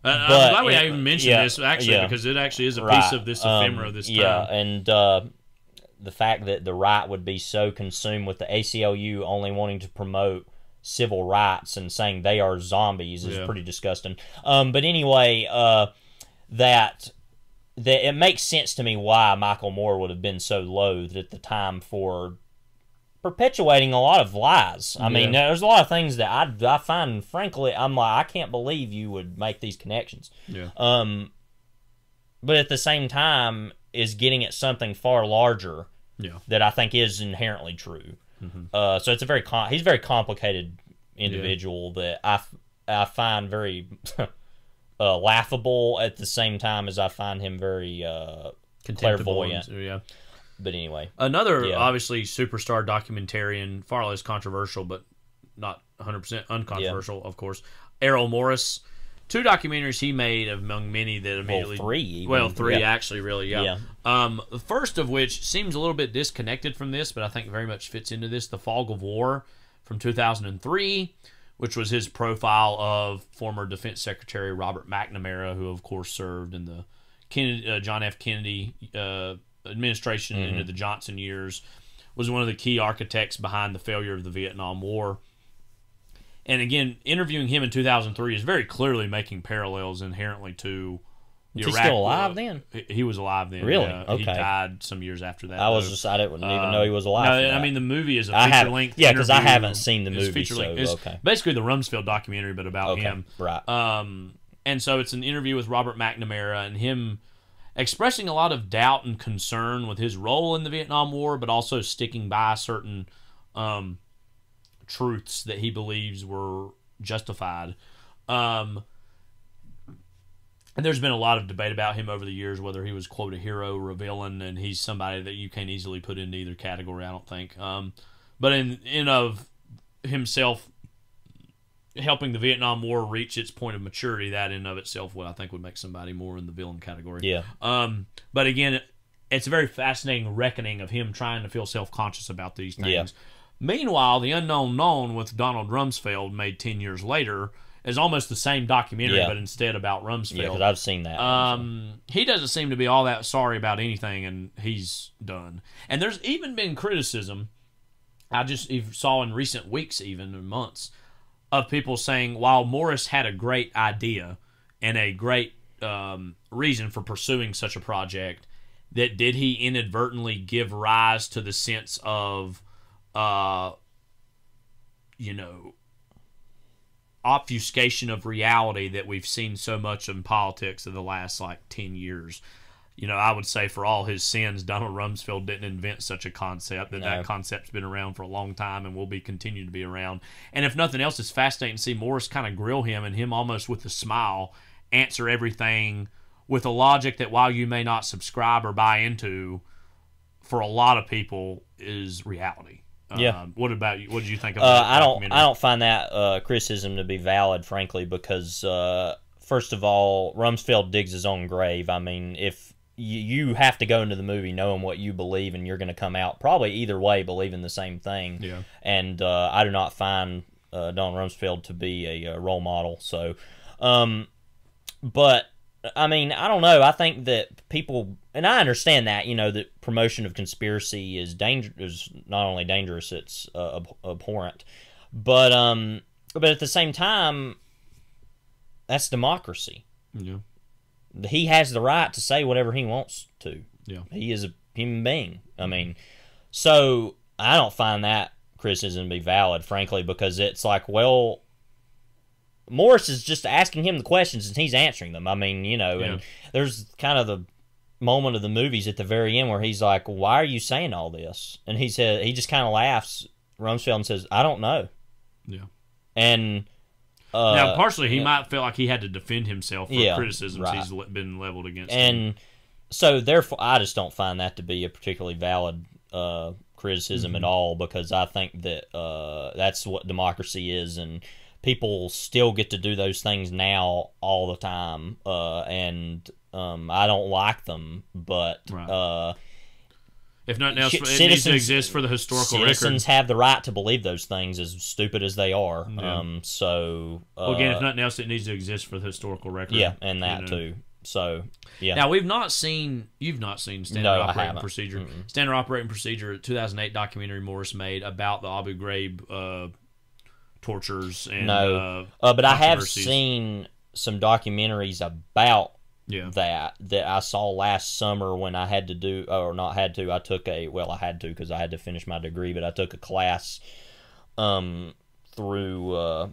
Uh, but I'm glad we it- even mentioned this actually because it actually is a Right. piece of this Um, ephemera this time. Yeah, and uh, the fact that the right would be so consumed with the ACLU only wanting to promote civil rights and saying they are zombies is Yeah. pretty disgusting. Um, but anyway, uh, that that it makes sense to me why Michael Moore would have been so loathed at the time for perpetuating a lot of lies. I mean, there's a lot of things that I, I find, frankly, I'm like, I can't believe you would make these connections. Yeah. Um, but at the same time, is getting at something far larger Yeah. that I think is inherently true. Mhm. Uh, so it's a very com- he's a very complicated individual that I, f- I find very <laughs> uh, laughable at the same time as I find him very uh, clairvoyant. and- Yeah. But anyway, Another Yeah. obviously superstar documentarian, far less controversial, but not 100% uncontroversial, of course. Errol Morris. Two documentaries he made among many that well, immediately. three. Even. Well, three Yeah. actually, really, yeah. Yeah. Um, the first of which seems a little bit disconnected from this, but I think very much fits into this. The Fog of War from 2003, which was his profile of former Defense Secretary Robert McNamara, who of course served in the Kennedy, uh, John F. Kennedy uh, administration Mm-hmm. into the Johnson years, was one of the key architects behind the failure of the Vietnam War. And again, interviewing him in 2003 is very clearly making parallels inherently to. Is he still War. alive then? He- He was alive then. Really? yeah. He died some years after that. I was though. just I didn't even Uh, know he was alive. No, I mean the movie is a I feature length. yeah, 'cause I haven't seen the movie, feature length. so, okay. basically the Rumsfeld documentary, but about okay, him. right? Um, and so it's an interview with Robert McNamara and him expressing a lot of doubt and concern with his role in the Vietnam War, but also sticking by certain um, truths that he believes were justified. Um, and there's been a lot of debate about him over the years, whether he was quote a hero or a villain, and he's somebody that you can't easily put into either category. I don't think. Um, but in in of himself helping the Vietnam War reach its point of maturity, that in of itself, what I think would make somebody more in the villain category. Yeah, Um, but again, it's a very fascinating reckoning of him trying to feel self conscious about these things. Yeah. Meanwhile, the unknown known with Donald Rumsfeld, made ten years later, is almost the same documentary, Yeah. but instead about Rumsfeld. yeah, because I've seen that. Um, he doesn't seem to be all that sorry about anything, and he's done. And there's even been criticism. I just saw in recent weeks, even in months, of people saying while Morris had a great idea and a great um, reason for pursuing such a project, that did he inadvertently give rise to the sense of, uh, you know, obfuscation of reality that we've seen so much in politics in the last like 10 years. You know, I would say for all his sins, Donald Rumsfeld didn't invent such a concept. That No. that concept's been around for a long time and will be continue to be around. And if nothing else, it's fascinating to see Morris kind of grill him and him almost with a smile answer everything with a logic that while you may not subscribe or buy into, for a lot of people is reality. Yeah. Um, what about you? What did you think of Uh, that I don't. I don't find that uh, criticism to be valid, frankly, because uh, first of all, Rumsfeld digs his own grave. I mean, if you, you have to go into the movie knowing what you believe, and you're going to come out probably either way believing the same thing. Yeah. And uh, I do not find uh, Donald Rumsfeld to be a, uh role model. So, um, but I mean, I don't know. I think that people, and I understand that, you know, that promotion of conspiracy is danger is not only dangerous, it's uh, ab- abhorrent. But um, but at the same time, that's democracy. Yeah. He has the right to say whatever he wants to. Yeah. He is a human being. I mean, so I don't find that criticism to be valid, frankly, because it's like, well, Morris is just asking him the questions and he's answering them. I mean, you know, and there's kind of the moment of the movies at the very end where he's like, "Why are you saying all this?" And he said he just kind of laughs, Rumsfeld, and says, "I don't know." Yeah. and uh, now, partially, he yeah. might feel like he had to defend himself for Yeah, criticisms right. he's been leveled against. him. and so therefore i just don't find that to be a particularly valid uh, criticism Mm-hmm. at all because i think that uh, that's what democracy is and people still get to do those things now all the time uh, and um, i don't like them but Right. uh, if nothing else, ci- it needs to citizens- exist for the historical citizens record. have the right to believe those things as stupid as they are Yeah. um, so uh, Well, again, if nothing else, it needs to exist for the historical record. yeah and that you know. too so yeah Now we've not seen. You've not seen standard No, operating haven't. procedure. Standard operating procedure, 2008 documentary Morris made about the Abu Ghraib uh, tortures and No. uh, Uh, but I have seen some documentaries about yeah. that that I saw last summer when I had to do, or not had to. I took a well, I had to because I had to finish my degree, but I took a class um, through uh,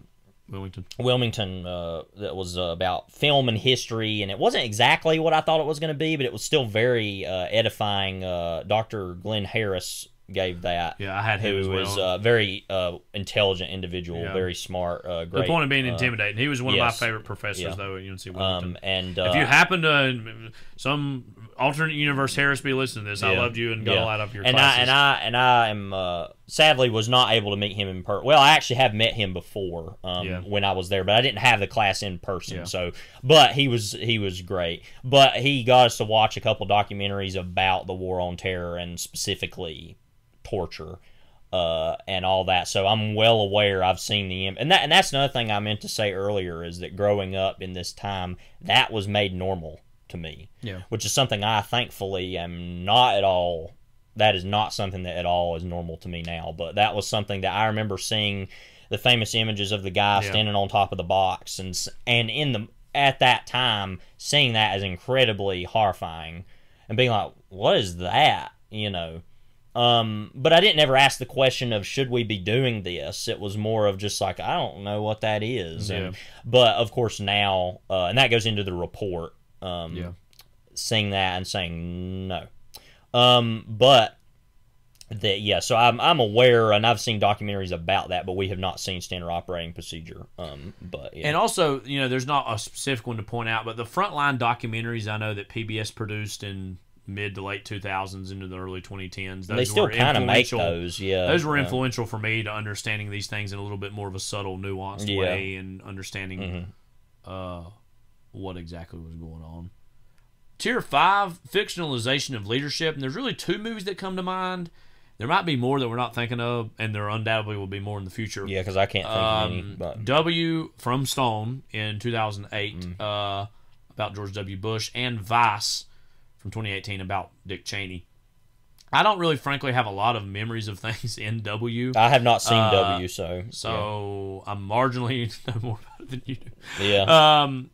Wilmington. Wilmington uh, that was uh, about film and history, and it wasn't exactly what I thought it was going to be, but it was still very uh, edifying. Uh, Dr. Glenn Harris gave that. Yeah, I had him Who well. was a very uh, intelligent individual, Yeah. very smart, uh, the point of being uh, intimidating. He was one yes. of my favorite professors, Yeah. though, at UNC Wilmington. Um, and uh, if you happen to some alternate universe Harris be listening to this, I loved you and got Yeah. a lot of your and classes. I and I and I am uh, sadly was not able to meet him in person. Well, I actually have met him before um, Yeah. when I was there, but I didn't have the class in person. Yeah. So, but he was he was great. But he got us to watch a couple documentaries about the war on terror and specifically torture. Uh, and all that, so I'm well aware. I've seen the im- and that and that's another thing I meant to say earlier is that growing up in this time, that was made normal to me yeah. which is something I thankfully am not at all. That is not something that at all is normal to me now. But that was something that I remember seeing the famous images of the guy Yeah. standing on top of the box, and and in the at that time seeing that as incredibly horrifying, and being like, "What is that?" You know. Um, but I didn't ever ask the question of should we be doing this. It was more of just like I don't know what that is. And, but of course now, uh, and that goes into the report. Um, Yeah. seeing that and saying no. Um, but that yeah, so I'm I'm aware and I've seen documentaries about that, but we have not seen standard operating procedure. Um, but yeah, And also, you know, there's not a specific one to point out, but the frontline documentaries I know that PBS produced in mid to late 2000s into the early 2010s. Those they still were kind of make influential- those. Yeah, Those were yeah. influential for me to understanding these things in a little bit more of a subtle, nuanced Yeah. way and understanding Mhm. uh, what exactly was going on. Tier 5, fictionalization of leadership. And there's really two movies that come to mind. There might be more that we're not thinking of, and there undoubtedly will be more in the future. Yeah, because I can't think of any. Um, But W from Stone in 2008 Mm. uh, about George W. Bush, and Vice from 2018 about Dick Cheney. I don't really, frankly, have a lot of memories of things in W, I have not seen uh, W, so so I'm marginally <laughs> know more about it than you do. yeah, yeah. Um,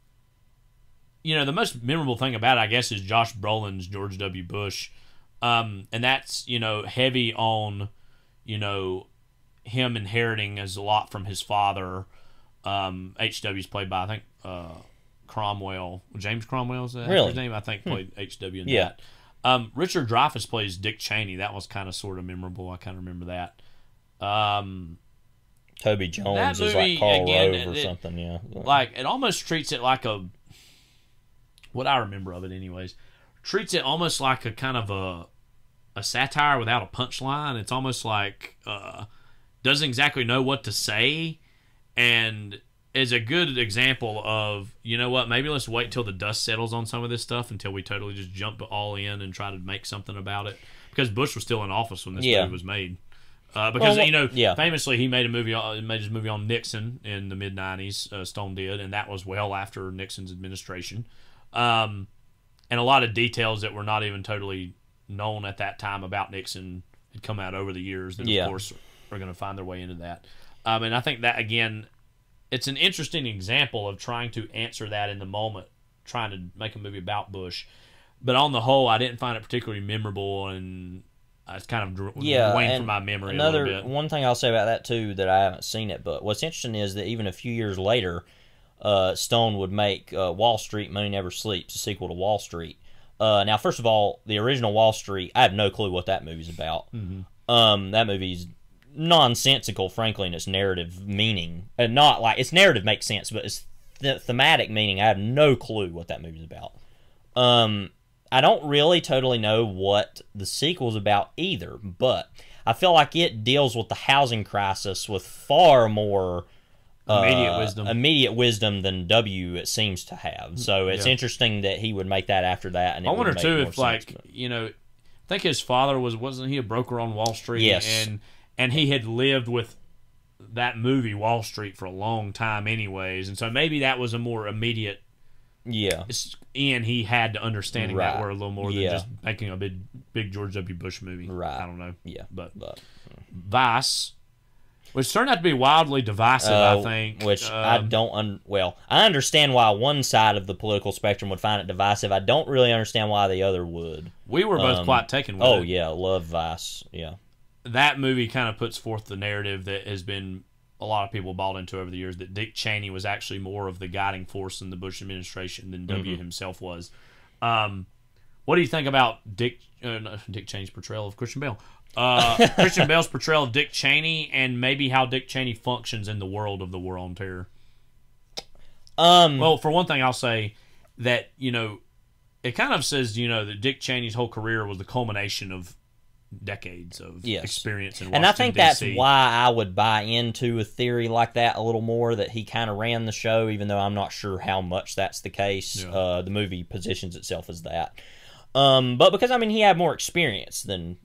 you know, the most memorable thing about it, I guess, is Josh Brolin's George W. Bush. Um, and that's, you know, heavy on, you know, him inheriting as a lot from his father. Um, HW's played by, I think, uh, Cromwell. James Cromwell's Really? his name? I think played HW in Yeah. that. Um, Richard Dreyfuss plays Dick Cheney. That was kind of sort of memorable. I kind of remember that. Um, Toby Jones that is movie, like Karl again, Rove or it- something. Yeah, like it almost treats it like a what I remember of it anyways treats it almost like a kind of a a satire without a punchline it's almost like uh doesn't exactly know what to say and is a good example of you know what maybe let's wait till the dust settles on some of this stuff until we totally just jump all in and try to make something about it because Bush was still in office when this Yeah. movie was made uh, because Well, you know, yeah. famously he made a movie, uh, made his movie on Nixon in the mid '90s. Uh, Stone did, and that was well after Nixon's administration, um, and a lot of details that were not even totally known at that time about Nixon had come out over the years. That Yeah. of course are going to find their way into that. Um, and I think that again, it's an interesting example of trying to answer that in the moment, trying to make a movie about Bush. But on the whole, I didn't find it particularly memorable, and I was kind of Yeah, waned from my memory a Another little bit. one thing I'll say about that too that I haven't seen it, but what's interesting is that even a few years later, uh, Stone would make uh, Wall Street Money Never Sleeps, a sequel to Wall Street. Uh, now, first of all, the original Wall Street, I have no clue what that movie's about. Mhm. Um, that movie's nonsensical, frankly, in its narrative meaning. And not like its narrative makes sense, but its th- thematic meaning, I have no clue what that movie's about. Um, I don't really totally know what the sequel's about either, but I feel like it deals with the housing crisis with far more Immediate uh, wisdom. immediate wisdom than W it seems to have. So it's Yeah. interesting that he would make that after that. And I wonder too if sense, like but- you know, I think his father was wasn't he a broker on Wall Street? Yes. and and he had lived with that movie Wall Street for a long time, anyways, and so maybe that was a more immediate yeah, in he had to understanding that Right. word a little more Yeah. than just making a big big George W. Bush movie. Right. I don't know, yeah, but but Vice, which turned out to be wildly divisive, Uh, I think. Which I Um, don't un- well, I understand why one side of the political spectrum would find it divisive. I don't really understand why the other would. we were both um, quite taken with it. Oh it. yeah, love Vice. Yeah, that movie kind of puts forth the narrative that has been a lot of people bought into over the years that Dick Cheney was actually more of the guiding force in the Bush administration than W Mm-hmm. himself was. Um, what do you think about Dick uh, no, Dick Cheney's portrayal of Christian Bale? Uh, <laughs> Christian Bale's portrayal of Dick Cheney and maybe how Dick Cheney functions in the world of the War on Terror. um, Well, for one thing, I'll say that you know it kind of says you know that Dick Cheney's whole career was the culmination of decades of Yes. experience in and I think that's why I would buy into a theory like that a little more that he kind of ran the show, even though I'm not sure how much that's the case. Yeah. Uh, the movie positions itself as that, um, but because I mean he had more experience than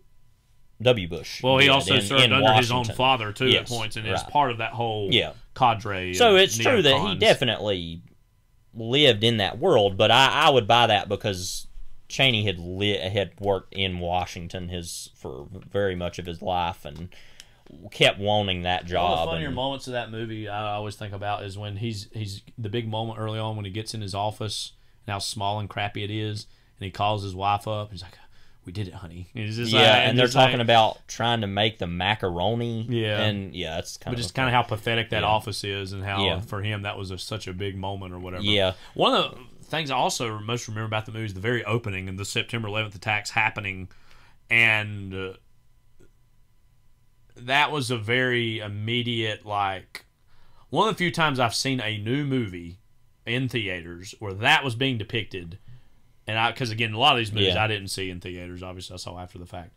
W. Bush. Well, he also in- served in under his own father too Yes, at points, and is part of that whole Yeah. cadre. So it's true that he definitely lived in that world, but I, I would buy that because Cheney had li- had worked in Washington his for very much of his life and kept wanting that job. One of the funnier and- moments of that movie I always think about is when he's he's the big moment early on when he gets in his office and how small and crappy it is, and he calls his wife up. And he's like, "We did it, honey." And he's just yeah, like, and they're just like- talking about trying to make the macaroni. Yeah. and yeah, it's kind of but of just kind of how pathetic that Yeah. office is, and how Yeah. for him that was a, such a big moment or whatever. yeah, One of the things I also most remember about the movie is the very opening and the September 11th attacks happening, and uh, that was a very immediate like one of the few times I've seen a new movie in theaters where that was being depicted, and I because again a lot of these movies Yeah. I didn't see in theaters. Obviously, I saw after the fact.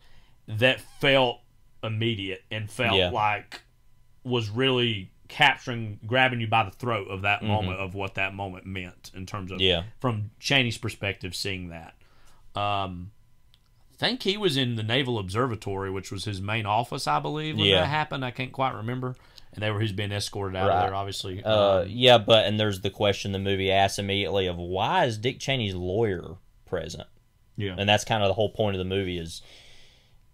That felt immediate and felt Yeah. like was really capturing, grabbing you by the throat of that moment of what that moment meant in terms of Mm-hmm. Yeah. from Cheney's perspective, seeing that. Um, I think he was in the Naval Observatory, which was his main office, I believe, when Yeah. that happened. I can't quite remember. And they were he's being escorted out of there, obviously. uh, Um, yeah, but and there's the question the movie asks immediately of why is Dick Cheney's lawyer present? yeah. and that's kind of the whole point of the movie is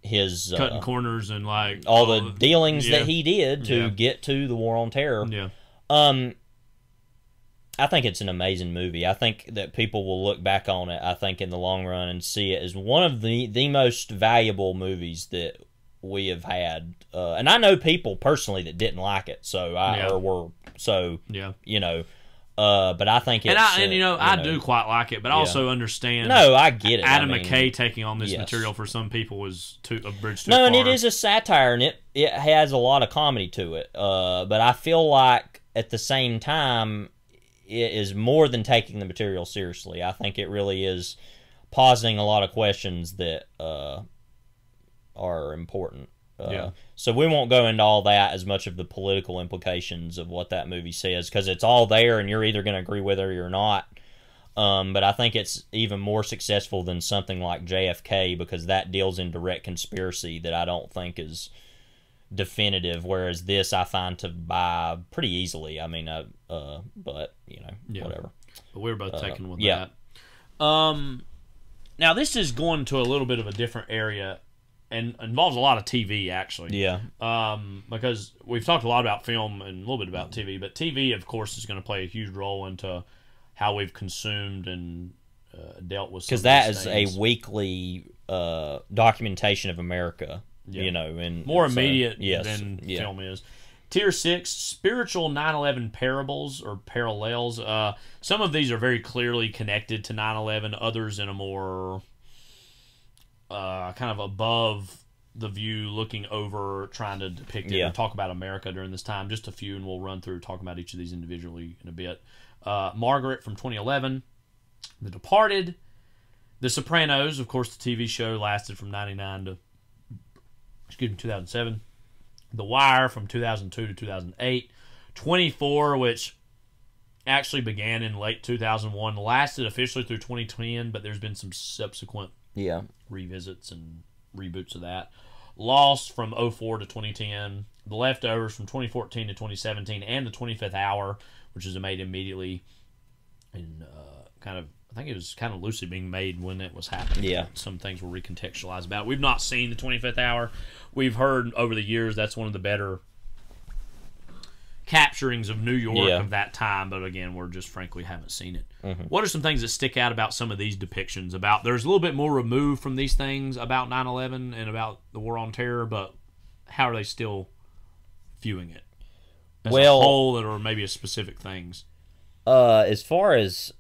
his Cutting uh, corners and like all the dealings yeah. that he did to Yeah. get to the war on terror. Yeah. Um, I think it's an amazing movie. I think that people will look back on it. I think in the long run and see it as one of the the most valuable movies that we have had. Uh, and I know people personally that didn't like it, so I Yeah. or were so Yeah. you know. Uh, but I think it's And I and uh, you know I do quite like it, but I also understand No, I get it. Adam I mean, McKay taking on this yes. material for some people was too a bridge too No, far. and it is a satire, and it it has a lot of comedy to it. Uh, but I feel like at the same time, it is more than taking the material seriously. I think it really is positing a lot of questions that uh, are important. Uh, Yeah. So we won't go into all that as much of the political implications of what that movie says because it's all there, and you're either going to agree with it or you're not. Um, but I think it's even more successful than something like JFK because that deals in direct conspiracy that I don't think is definitive. Whereas this, I find to buy pretty easily. I mean, uh, uh but you know, Yeah. whatever. But we're both taken with Uh, yeah. that. Um, now this is going to a little bit of a different area, and involves a lot of TV actually. Yeah, Um, because we've talked a lot about film and a little bit about TV, but TV, of course, is going to play a huge role into how we've consumed and uh, dealt with. because that is things. a weekly uh documentation of America. Yeah. You know, and more so, immediate yes, than yeah. film is. Tier six, spiritual 9/11 parables or parallels. Uh, some of these are very clearly connected to 9/11. Others in a more uh, kind of above the view looking over, trying to depict it Yeah. and talk about America during this time. Just a few, and we'll run through talking about each of these individually in a bit. Uh, Margaret from 2011, The Departed, The Sopranos. Of course, the TV show lasted from 99 to excuse me 2007. The Wire from 2002 to 2008. 24, which actually began in late 2001, lasted officially through 2010, but there's been some subsequent Yeah. revisits and reboots of that. Lost from 04 to 2010. The Leftovers from 2014 to 2017, and the 25th Hour, which was made immediately and uh, kind of. I think it was kind of loosely being made when it was happening. Yeah. Some things were recontextualized about. it. We've not seen the 25th Hour. We've heard over the years that's one of the better capturings of New York Yeah. of that time, but again, we're just frankly haven't seen it. Mm-hmm. What are some things that stick out about some of these depictions? About there's a little bit more removed from these things about 9/11 and about the war on terror, but how are they still viewing it? As Well- a whole, or maybe as specific things. Uh, as far as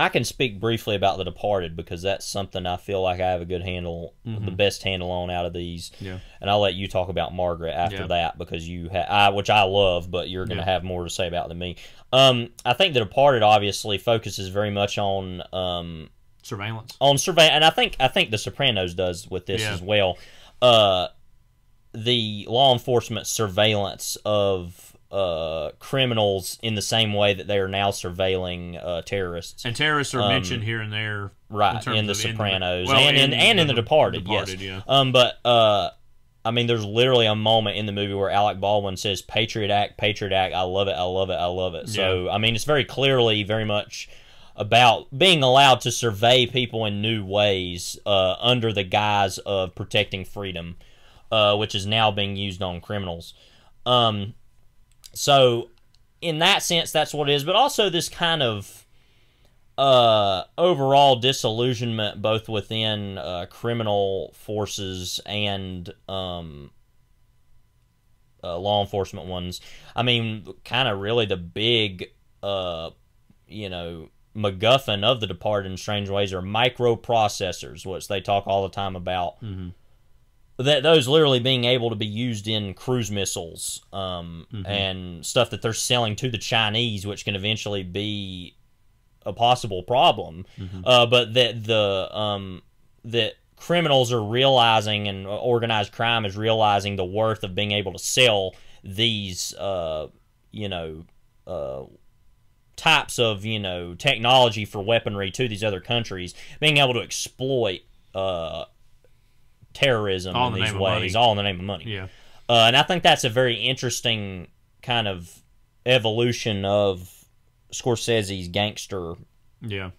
I can speak briefly about The Departed because that's something I feel like I have a good handle, the best handle on out of these. Yeah. And I'll let you talk about Margaret after Yeah. that because you have, I, which I love, but you're going to Yeah. have more to say about than me. Um, I think The Departed obviously focuses very much on um Surveillance. on survey, and I think I think The Sopranos does with this Yeah. as well. Uh, the law enforcement surveillance of uh criminals in the same way that they are now surveilling uh terrorists. And terrorists are Um, mentioned here and there. right in the in the- Sopranos well, and in, and in the- the Departed, Departed, yes. yeah. Um, but uh, I mean, there's literally a moment in the movie where Alec Baldwin says "Patriot Act, Patriot Act." I love it. I love it. I love it. So I mean, it's very clearly very much about being allowed to survey people in new ways uh, under the guise of protecting freedom, uh, which is now being used on criminals. Um, so in that sense, that's what it is. But also this kind of uh, overall disillusionment, both within uh, criminal forces and um, uh, law enforcement ones. I mean, kind of really the big, uh, you know, MacGuffin of the Departed in strange ways are microprocessors, which they talk all the time about. Mm-hmm. That those literally being able to be used in cruise missiles um, and stuff that they're selling to the Chinese, which can eventually be a possible problem. Uh, but that the um, that criminals are realizing and organized crime is realizing the worth of being able to sell these, uh, you know, uh, types of you know technology for weaponry to these other countries, being able to exploit uh, terrorism All in the these name of money. ways, all in the name of money. Yeah. Uh, and I think that's a very interesting kind of evolution of Scorsese's gangster Yeah.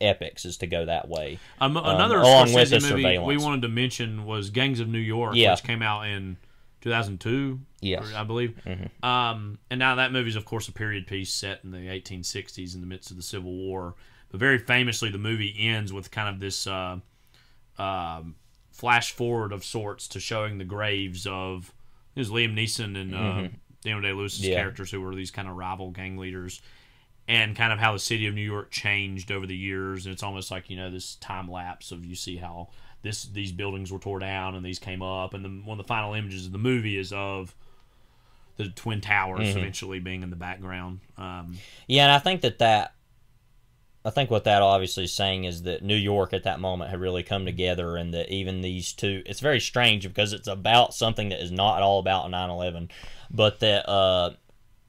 epics is to go that way. Um, another along with the movie we wanted to mention was Gangs of New York, Yeah. which came out in 2002, Yes. Mm-hmm. I believe. Um, and now that movie is, of course, a period piece set in the 1860s in the midst of the Civil War. But very famously, the movie ends with kind of this uh, um, flash forward of sorts to showing the graves of it was Liam Neeson and uh, Daniel Day Lewis's Mm-hmm. Yeah. characters, who were these kind of rival gang leaders and kind of how the city of New York changed over the years. And it's almost like you know this time lapse of you see how this these buildings were tore down and these came up, and then one of the final images of the movie is of the twin towers Mm-hmm. eventually being in the background. Um, Yeah, and I think that that I think what that obviously is saying is that New York at that moment had really come together, and that even these two, it's very strange because it's about something that is not at all about 9/11, but that uh,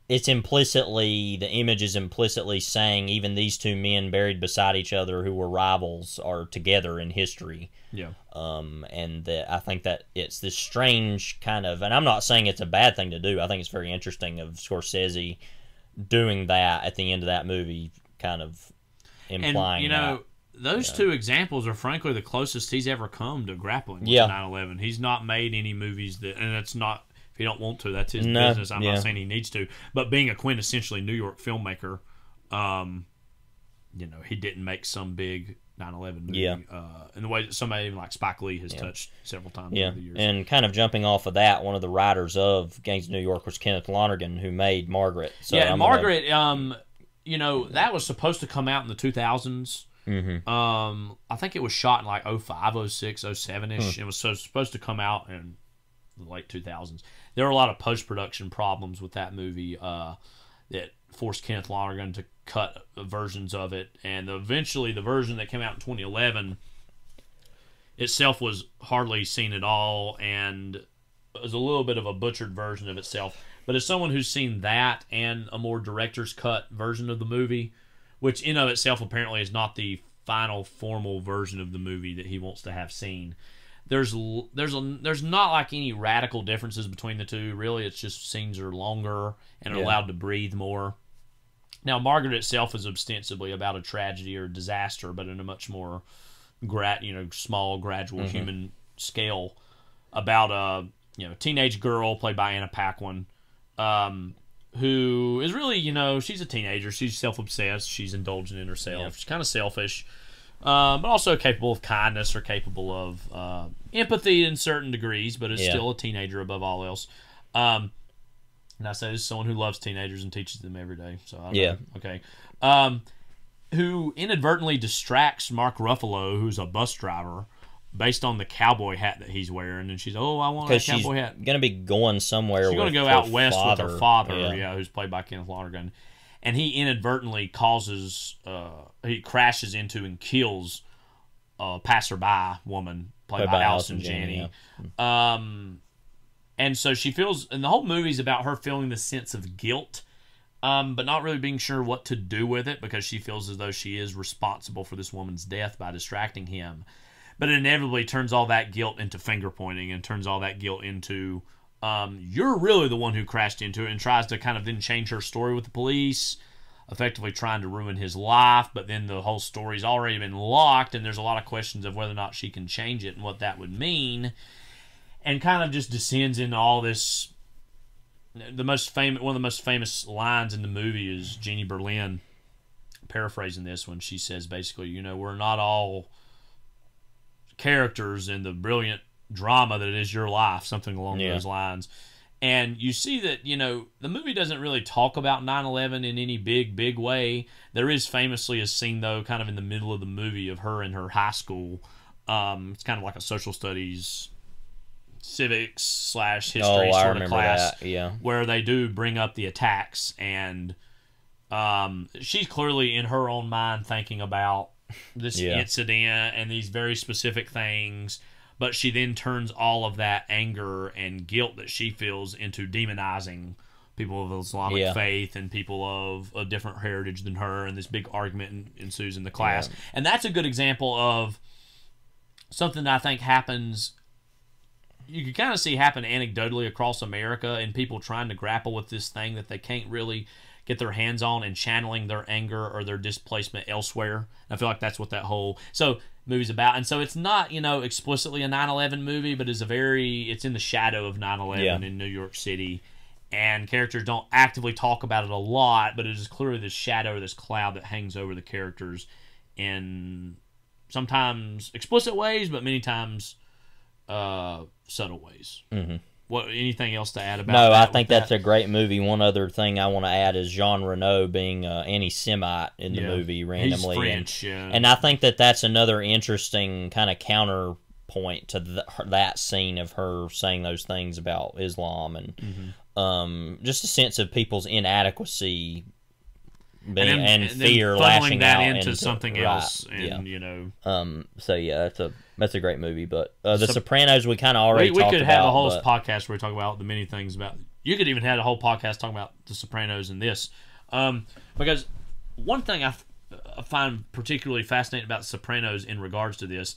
it's implicitly the image is implicitly saying even these two men buried beside each other who were rivals are together in history yeah, um, and that I think that it's this strange kind of, and I'm not saying it's a bad thing to do. I think it's very interesting of Scorsese doing that at the end of that movie, kind of and you know. Those two examples are frankly the closest he's ever come to grappling with Yeah. 9/11. He's not made any movies that, and it's not if he don't want to, that's his No, business. I'm yeah. not saying he needs to, but being a quintessentially New York filmmaker, um, you know, he didn't make some big 9/11 movie. Yeah. Uh, in the way that somebody even like Spike Lee has touched several times. Yeah, over the years. and kind of jumping off of that, one of the writers of Gangs of New York was Kenneth Lonergan, who made Margaret. So yeah, I'm gonna- Margaret, um, you know, that was supposed to come out in the 2000s. Mm-hmm. Um, I think it was shot in like 05, 06, 07 ish. It was so supposed to come out in the late 2000s. There were a lot of post production problems with that movie uh, that forced Kenneth Lonergan to cut versions of it, and eventually the version that came out in 2011 itself was hardly seen at all, and was a little bit of a butchered version of itself. But as someone who's seen that and a more director's cut version of the movie, which in of itself apparently is not the final formal version of the movie that he wants to have seen. There's there's a, there's not like any radical differences between the two. Really, it's just scenes are longer and are Yeah. allowed to breathe more. Now, Margaret itself is ostensibly about a tragedy or disaster, but in a much more gra- you know small, gradual mm-hmm. human scale about a you know teenage girl played by Anna Paquin, um, who is really you know she's a teenager. She's self obsessed. She's indulgent in herself. Yeah. She's kind of selfish, uh, but also capable of kindness or capable of uh, empathy in certain degrees. But is Yeah. still a teenager above all else. Um, and I say this is someone who loves teenagers and teaches them every day. So I Yeah. know. okay. Um, who inadvertently distracts Mark Ruffalo, who's a bus driver, based on the cowboy hat that he's wearing, and she's oh, I want a cowboy hat. gonna be going somewhere. She's gonna go out west father. with her father, yeah. who's played by Kenneth Lonergan, and he inadvertently causes uh, he crashes into and kills a passerby woman played, by, Allison Janney. Um, and so she feels, and the whole movie's about her feeling the sense of guilt, um, but not really being sure what to do with it because she feels as though she is responsible for this woman's death by distracting him. But it inevitably turns all that guilt into finger pointing and turns all that guilt into um, you're really the one who crashed into it and tries to kind of then change her story with the police, effectively trying to ruin his life. But then the whole story's already been locked, and there's a lot of questions of whether or not she can change it and what that would mean and kind of just descends into all this. The most famous, one of the most famous lines in the movie is Jeannie Berlin paraphrasing this when she says basically, you know, we're not all characters in the brilliant drama that is your life, something along Yeah. those lines. And you see that, you know, the movie doesn't really talk about 9 11 in any big, big way. There is famously a scene, though, kind of in the middle of the movie of her in her high school. Um, it's kind of like a social studies, civics slash history Oh, sort of class that. Yeah. where they do bring up the attacks and um, she's clearly in her own mind thinking about this Yeah. incident and these very specific things but she then turns all of that anger and guilt that she feels into demonizing people of Islamic Yeah. faith and people of a different heritage than her and this big argument ensues in the class and that's a good example of something that I think happens you can kind of see happen anecdotally across America and people trying to grapple with this thing that they can't really get their hands on and channeling their anger or their displacement elsewhere. I feel like that's what that whole so movie's about. And so it's not, you know, explicitly a 9/11 movie, but it's a very it's in the shadow of 9/11 Yeah. in New York City. And characters don't actively talk about it a lot, but it is clearly this shadow or this cloud that hangs over the characters in sometimes explicit ways, but many times uh, subtle ways. hmm What anything else to add about? No, I think that's that? a great movie. One other thing I want to add is Jean Reno being uh, anti-Semite in the Yeah. movie randomly, and, yeah. and I think that that's another interesting kind of counterpoint to th- her, that scene of her saying those things about Islam and Mm-hmm. um, just a sense of people's inadequacy being, and, and, then- and then fear lashing that out into, something right, else, and yeah. you know, Um. So yeah, that's a that's a great movie. But uh, the Sop- Sopranos we kind of already we, we could about. have a whole but- podcast where we talk about the many things about. You could even have a whole podcast talking about The Sopranos and this, um, because one thing I, f- I find particularly fascinating about The Sopranos in regards to this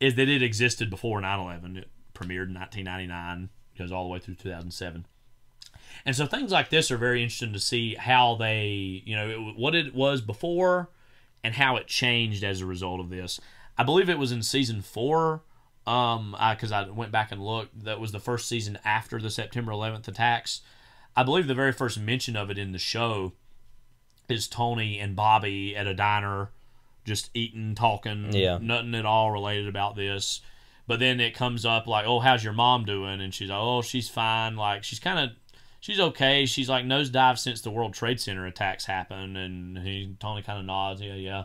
is that it existed before 9/11. It premiered in 1999, goes all the way through 2007. And so things like this are very interesting to see how they, you know, it, what it was before and how it changed as a result of this. I believe it was in season four, um, because I, went back and looked. That was the first season after the September 11th attacks. I believe the very first mention of it in the show is Tony and Bobby at a diner, just eating, talking, Yeah. nothing at all related about this. But then it comes up like, "Oh, how's your mom doing?" And she's like, "Oh, she's fine. Like she's kind of." She's okay. She's like nosedive since the World Trade Center attacks happened, and he Tony kind of nods, yeah, yeah.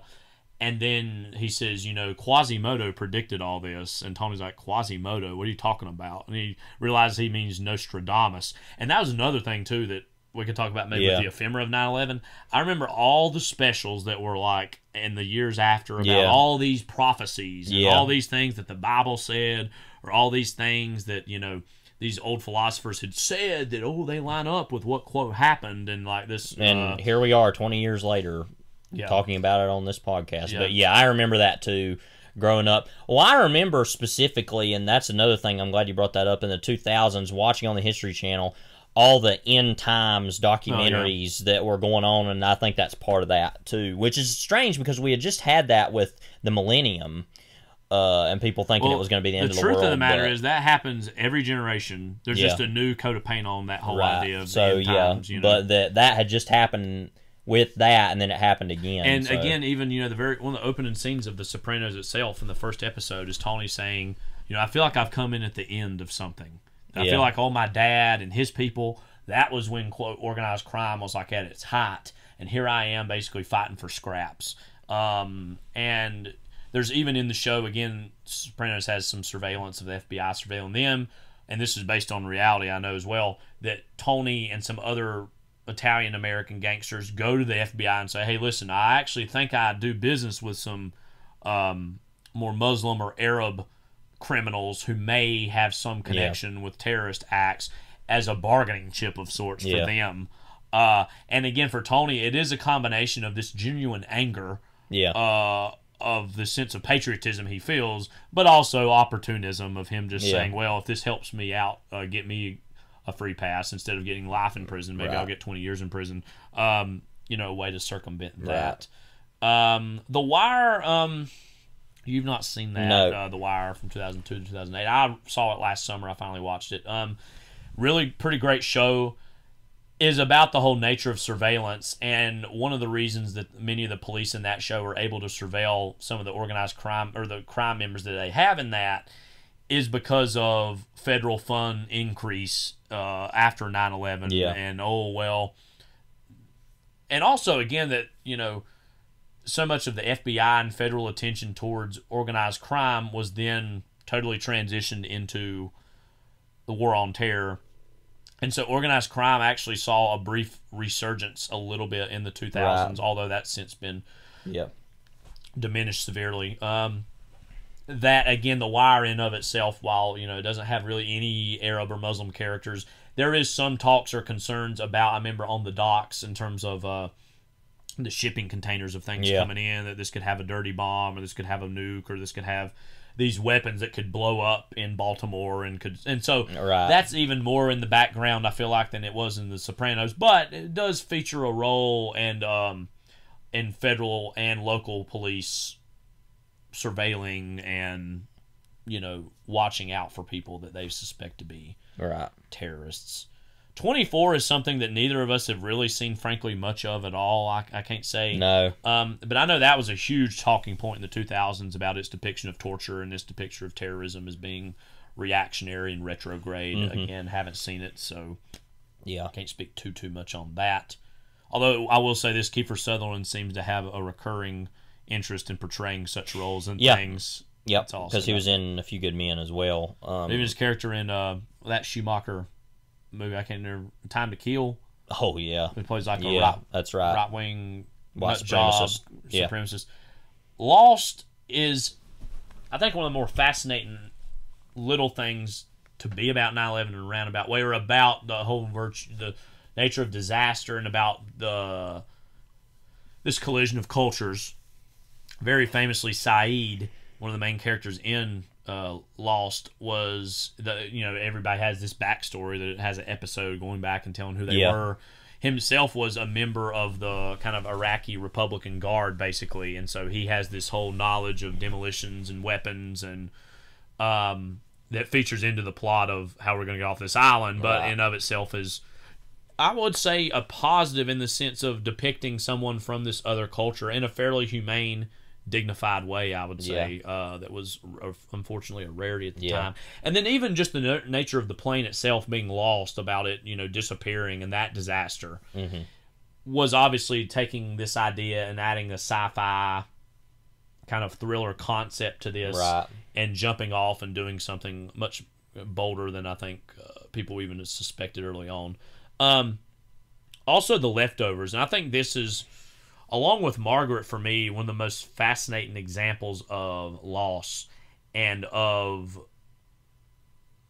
And then he says, you know, Quasimodo predicted all this. And Tony's like, Quasimodo, what are you talking about? And he realizes he means Nostradamus. And that was another thing, too, that we could talk about maybe Yeah. with the ephemera of 9 11. I remember all the specials that were like in the years after about Yeah. all these prophecies and Yeah. all these things that the Bible said, or all these things that, you know, these old philosophers had said that, oh, they line up with what quote happened. And like this. And uh, here we are, twenty years later, Yeah. talking about it on this podcast. Yeah. But yeah, I remember that too. Growing up, well, I remember specifically, and that's another thing. I'm glad you brought that up. In the 2000s, watching on the History Channel, all the end times documentaries that were going on, and I think that's part of that too. Which is strange because we had just had that with the Millennium, uh, and people thinking it was going to be the end the of the world. The truth of the matter but- is that happens every generation. There's Yeah. just a new coat of paint on that whole right. idea of so yeah, times, you know. but that that had just happened with that, and then it happened again. and so- again, even you know the very one of the opening scenes of The Sopranos itself in the first episode is Tony saying, you know, I feel like I've come in at the end of something. I Yeah. feel like all my dad and his people. That was when quote organized crime was like at its height, and here I am basically fighting for scraps. Um, and there's even in the show again, Sopranos has some surveillance of the FBI surveilling them, and this is based on reality. I know as well that Tony and some other Italian American gangsters go to the FBI and say, "Hey, listen, I actually think I do business with some um, more Muslim or Arab criminals who may have some connection with terrorist acts as a bargaining chip of sorts for Yeah. them." Uh, and again, for Tony, it is a combination of this genuine anger yeah, uh, of the sense of patriotism he feels, but also opportunism of him just Yeah. saying, "Well, if this helps me out, uh, get me a free pass instead of getting life in prison, maybe I'll get twenty years in prison." Um, you know, a way to circumvent Right. that. Um, the Wire. Um, you've not seen that? No. Uh, the Wire from two thousand two to two thousand eight. I saw it last summer. I finally watched it. Um, really pretty great show is about the whole nature of surveillance and one of the reasons that many of the police in that show are able to surveil some of the organized crime or the crime members that they have in that is because of federal fund increase uh, after 9-11 Yeah. and oh well and also again that you know so much of the FBI and federal attention towards organized crime was then totally transitioned into the war on terror. And so organized crime actually saw a brief resurgence a little bit in the 2000s, although that's since been yeah, diminished severely. Um, that again, the wire in of itself, while you know it doesn't have really any Arab or Muslim characters, there is some talks or concerns about. I remember on the docks in terms of uh, the shipping containers of things Yeah. coming in that this could have a dirty bomb or this could have a nuke or this could have these weapons that could blow up in Baltimore and could and so Right. that's even more in the background I feel like than it was in the Sopranos but it does feature a role and um in federal and local police surveilling and you know watching out for people that they suspect to be right. terrorists 24 is something that neither of us have really seen frankly much of at all i, I can't say No, um, but I know that was a huge talking point in the 2000s about its depiction of torture and its depiction of terrorism as being reactionary and retrograde. Mm-hmm. Again, haven't seen it, so yeah, I can't speak too too much on that. Although I will say this, Kiefer Sutherland seems to have a recurring interest in portraying such roles and Yeah. things. yep. Because he was in a few good men as well. Um, Even his character in uh, that Schumacher movie, I can't remember, Time to Kill. oh yeah, He plays like a yeah, right that's right. right wing nut job supremacist. Yeah. supremacist. Lost is, I think, one of the more fascinating little things to be about 9/11 in a roundabout way, or about the whole virtue, the nature of disaster, and about the this collision of cultures. Very famously, Sayid, one of the main characters in uh, Lost, was the you know everybody has this backstory that it has an episode going back and telling who they Yeah. were. Himself was a member of the kind of Iraqi Republican Guard, basically, and so he has this whole knowledge of demolitions and weapons and um, that features into the plot of how we're going to get off this island, but Right. in of itself is I would say a positive in the sense of depicting someone from this other culture in a fairly humane, dignified way. I would say uh, that was uh, unfortunately a rarity at the Yeah. time. And then even just the na- nature of the plane itself being lost, about it you know disappearing and that disaster Mhm. was obviously taking this idea and adding a sci-fi kind of thriller concept to this, Right. and jumping off and doing something much bolder than I think uh, people even suspected early on. Um, also, the leftovers, and I think this is, along with Margaret, for me, one of the most fascinating examples of loss and of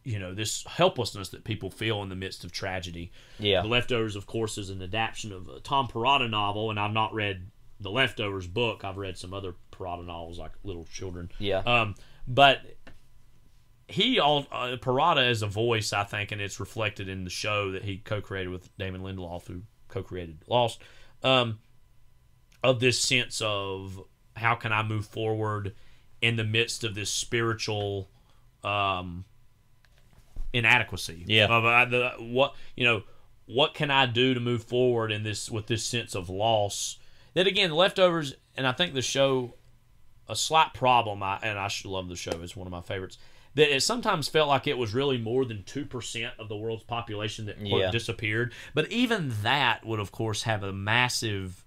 you know this helplessness that people feel in the midst of tragedy. Yeah. The Leftovers, of course, is an adaptation of a Tom Perrotta novel, and I've not read the Leftovers book. I've read some other Perrotta novels like Little Children. Yeah. Um, but he all uh, Perrotta as a voice, I think, and it's reflected in the show that he co-created with Damon Lindelof, who co-created Lost. Um, of this sense of how can I move forward in the midst of this spiritual um, inadequacy. Yeah. Of uh, the what you know, what can I do to move forward in this with this sense of loss? That again, leftovers, and I think the show a slight problem. I and I should love the show. It's one of my favorites. That it sometimes felt like it was really more than two percent of the world's population that quote, Yeah. disappeared. But even that would, of course, have a massive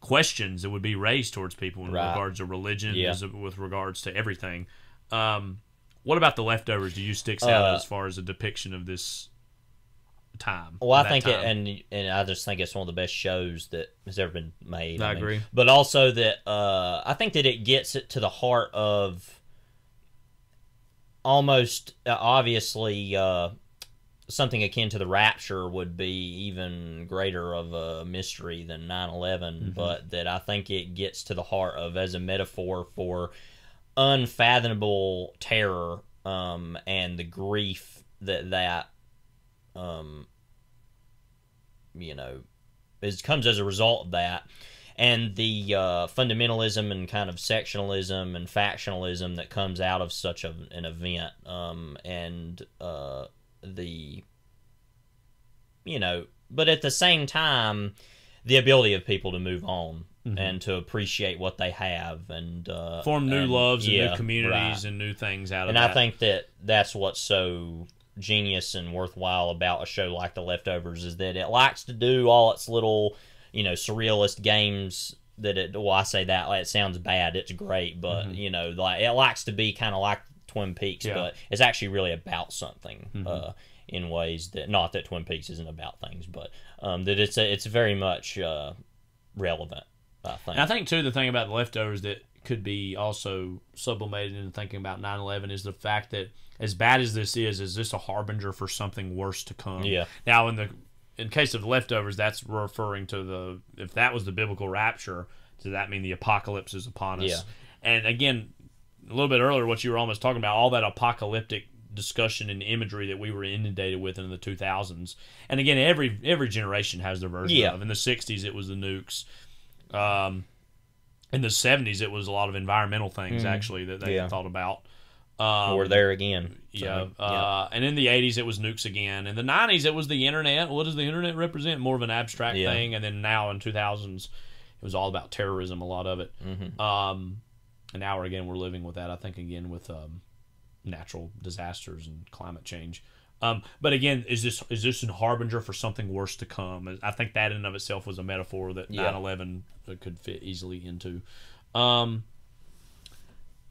questions that would be raised towards people in Right. regards to religion, Yeah. as- with regards to everything. Um, what about the leftovers? Do you sticks out Uh, as far as a depiction of this time? Well, I think it, and and I just think it's one of the best shows that has ever been made. I agree. But also that uh, I think that it gets it to the heart of almost uh, obviously uh, something akin to the rapture would be even greater of a mystery than 9-11 Mm-hmm. but that i think it gets to the heart of as a metaphor for unfathomable terror um, and the grief that that um, you know is comes as a result of that and the uh, fundamentalism and kind of sectionalism and factionalism that comes out of such a, an event um, and uh, the you know but at the same time the ability of people to move on and to appreciate what they have and uh, Mm-hmm. form new and- loves and yeah, new communities right. and new things out of and that. I think that that's what's so genius and worthwhile about a show like The Leftovers is that it likes to do all its little, you know, surrealist games. That it, well, I say that like it sounds bad. It's great, but you know, like it likes to be kind of like Twin Peaks, Yeah. but it's actually really about something. Uh, in ways that not that Twin Peaks isn't about things, but um, that it's a, it's very much uh, relevant. I think. And I think too the thing about the leftovers that could be also sublimated into thinking about 9/11 is the fact that as bad as this is, is this a harbinger for something worse to come? Yeah. Now, in the in case of the leftovers, that's referring to the if that was the biblical rapture, does that mean the apocalypse is upon us? Yeah. And again, a little bit earlier, what you were almost talking about, all that apocalyptic discussion and imagery that we were inundated with in the 2000s. And again, every every generation has their version Yeah. of. In the 60s, it was the nukes. Um, in the 70s, it was a lot of environmental things actually that they Mm-hmm. Yeah. thought about. Um, We're there again. So, yeah, uh, and in the '80s it was nukes again. In the '90s it was the internet. What does the internet represent? More of an abstract Yeah. thing. And then now in 2000s, it was all about terrorism. A lot of it. Um, and now again we're living with that. I think again with um, natural disasters and climate change. Um, but again, is this is this a harbinger for something worse to come? I think that in and of itself was a metaphor that Yeah. 9/11 could fit easily into. Um,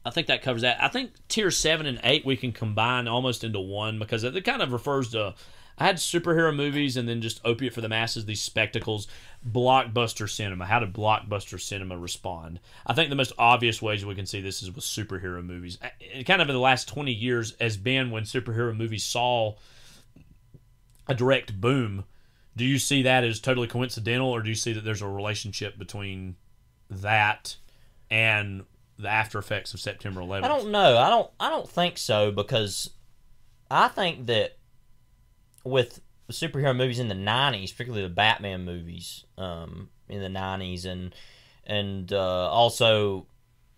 I think that covers that. I think tier seven and eight we can combine almost into one because it, it kind of refers to. I had superhero movies and then just opiate for the masses, these spectacles, blockbuster cinema. How did blockbuster cinema respond? I think the most obvious ways we can see this is with superhero movies. It kind of in the last 20 years has been when superhero movies saw a direct boom. Do you see that as totally coincidental, or do you see that there's a relationship between that and the after effects of September 11th? I don't know. I don't. I don't think so because I think that with superhero movies in the '90s, particularly the Batman movies um, in the '90s, and and uh, also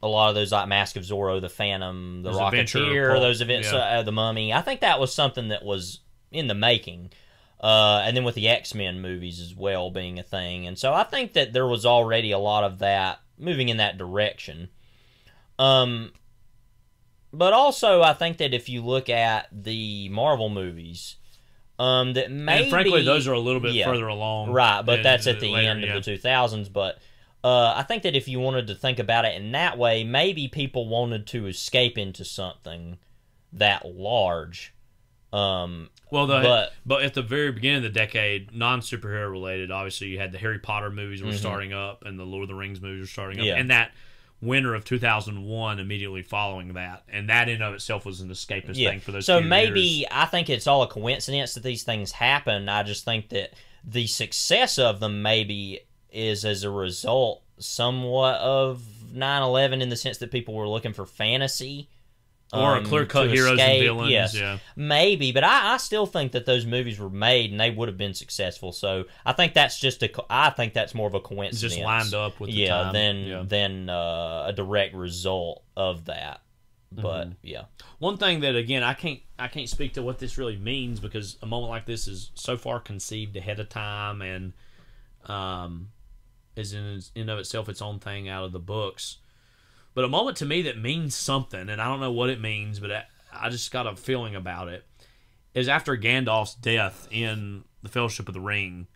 a lot of those like Mask of Zorro, The Phantom, The Those Rocketeer, those events, yeah. uh, The Mummy. I think that was something that was in the making. Uh, and then with the X Men movies as well being a thing, and so I think that there was already a lot of that moving in that direction. Um, but also I think that if you look at the Marvel movies, um, that maybe and frankly, those are a little bit yeah. further along. right, but in that's at the later- end yeah. of the two thousands. But uh, I think that if you wanted to think about it in that way, maybe people wanted to escape into something that large. Um, Well, the, But- but at the very beginning of the decade, non superhero related, obviously you had the Harry Potter movies were starting up, and the Lord of the Rings movies were starting up, Mm-hmm. Yeah. and that winter of 2001 immediately following that, and that in of itself was an escapist yeah. thing for those. so maybe years. I think it's all a coincidence that these things happen. I just think that the success of them maybe is as a result somewhat of 9/11 in the sense that people were looking for fantasy. Or a um, clear cut heroes escape. and villains. Yes. Yeah, Maybe, but I, I still think that those movies were made and they would have been successful. So I think that's just a I think that's more of a coincidence. just lined up with the yeah, time. than yeah. than uh, a direct result of that. But Mm-hmm. yeah, One thing that again I can't I can't speak to what this really means because a moment like this is so far conceived ahead of time and um is in in of itself its own thing out of the books. But a moment to me that means something and I don't know what it means, but I, I just got a feeling about it is after Gandalf's death in the Fellowship of the Ring,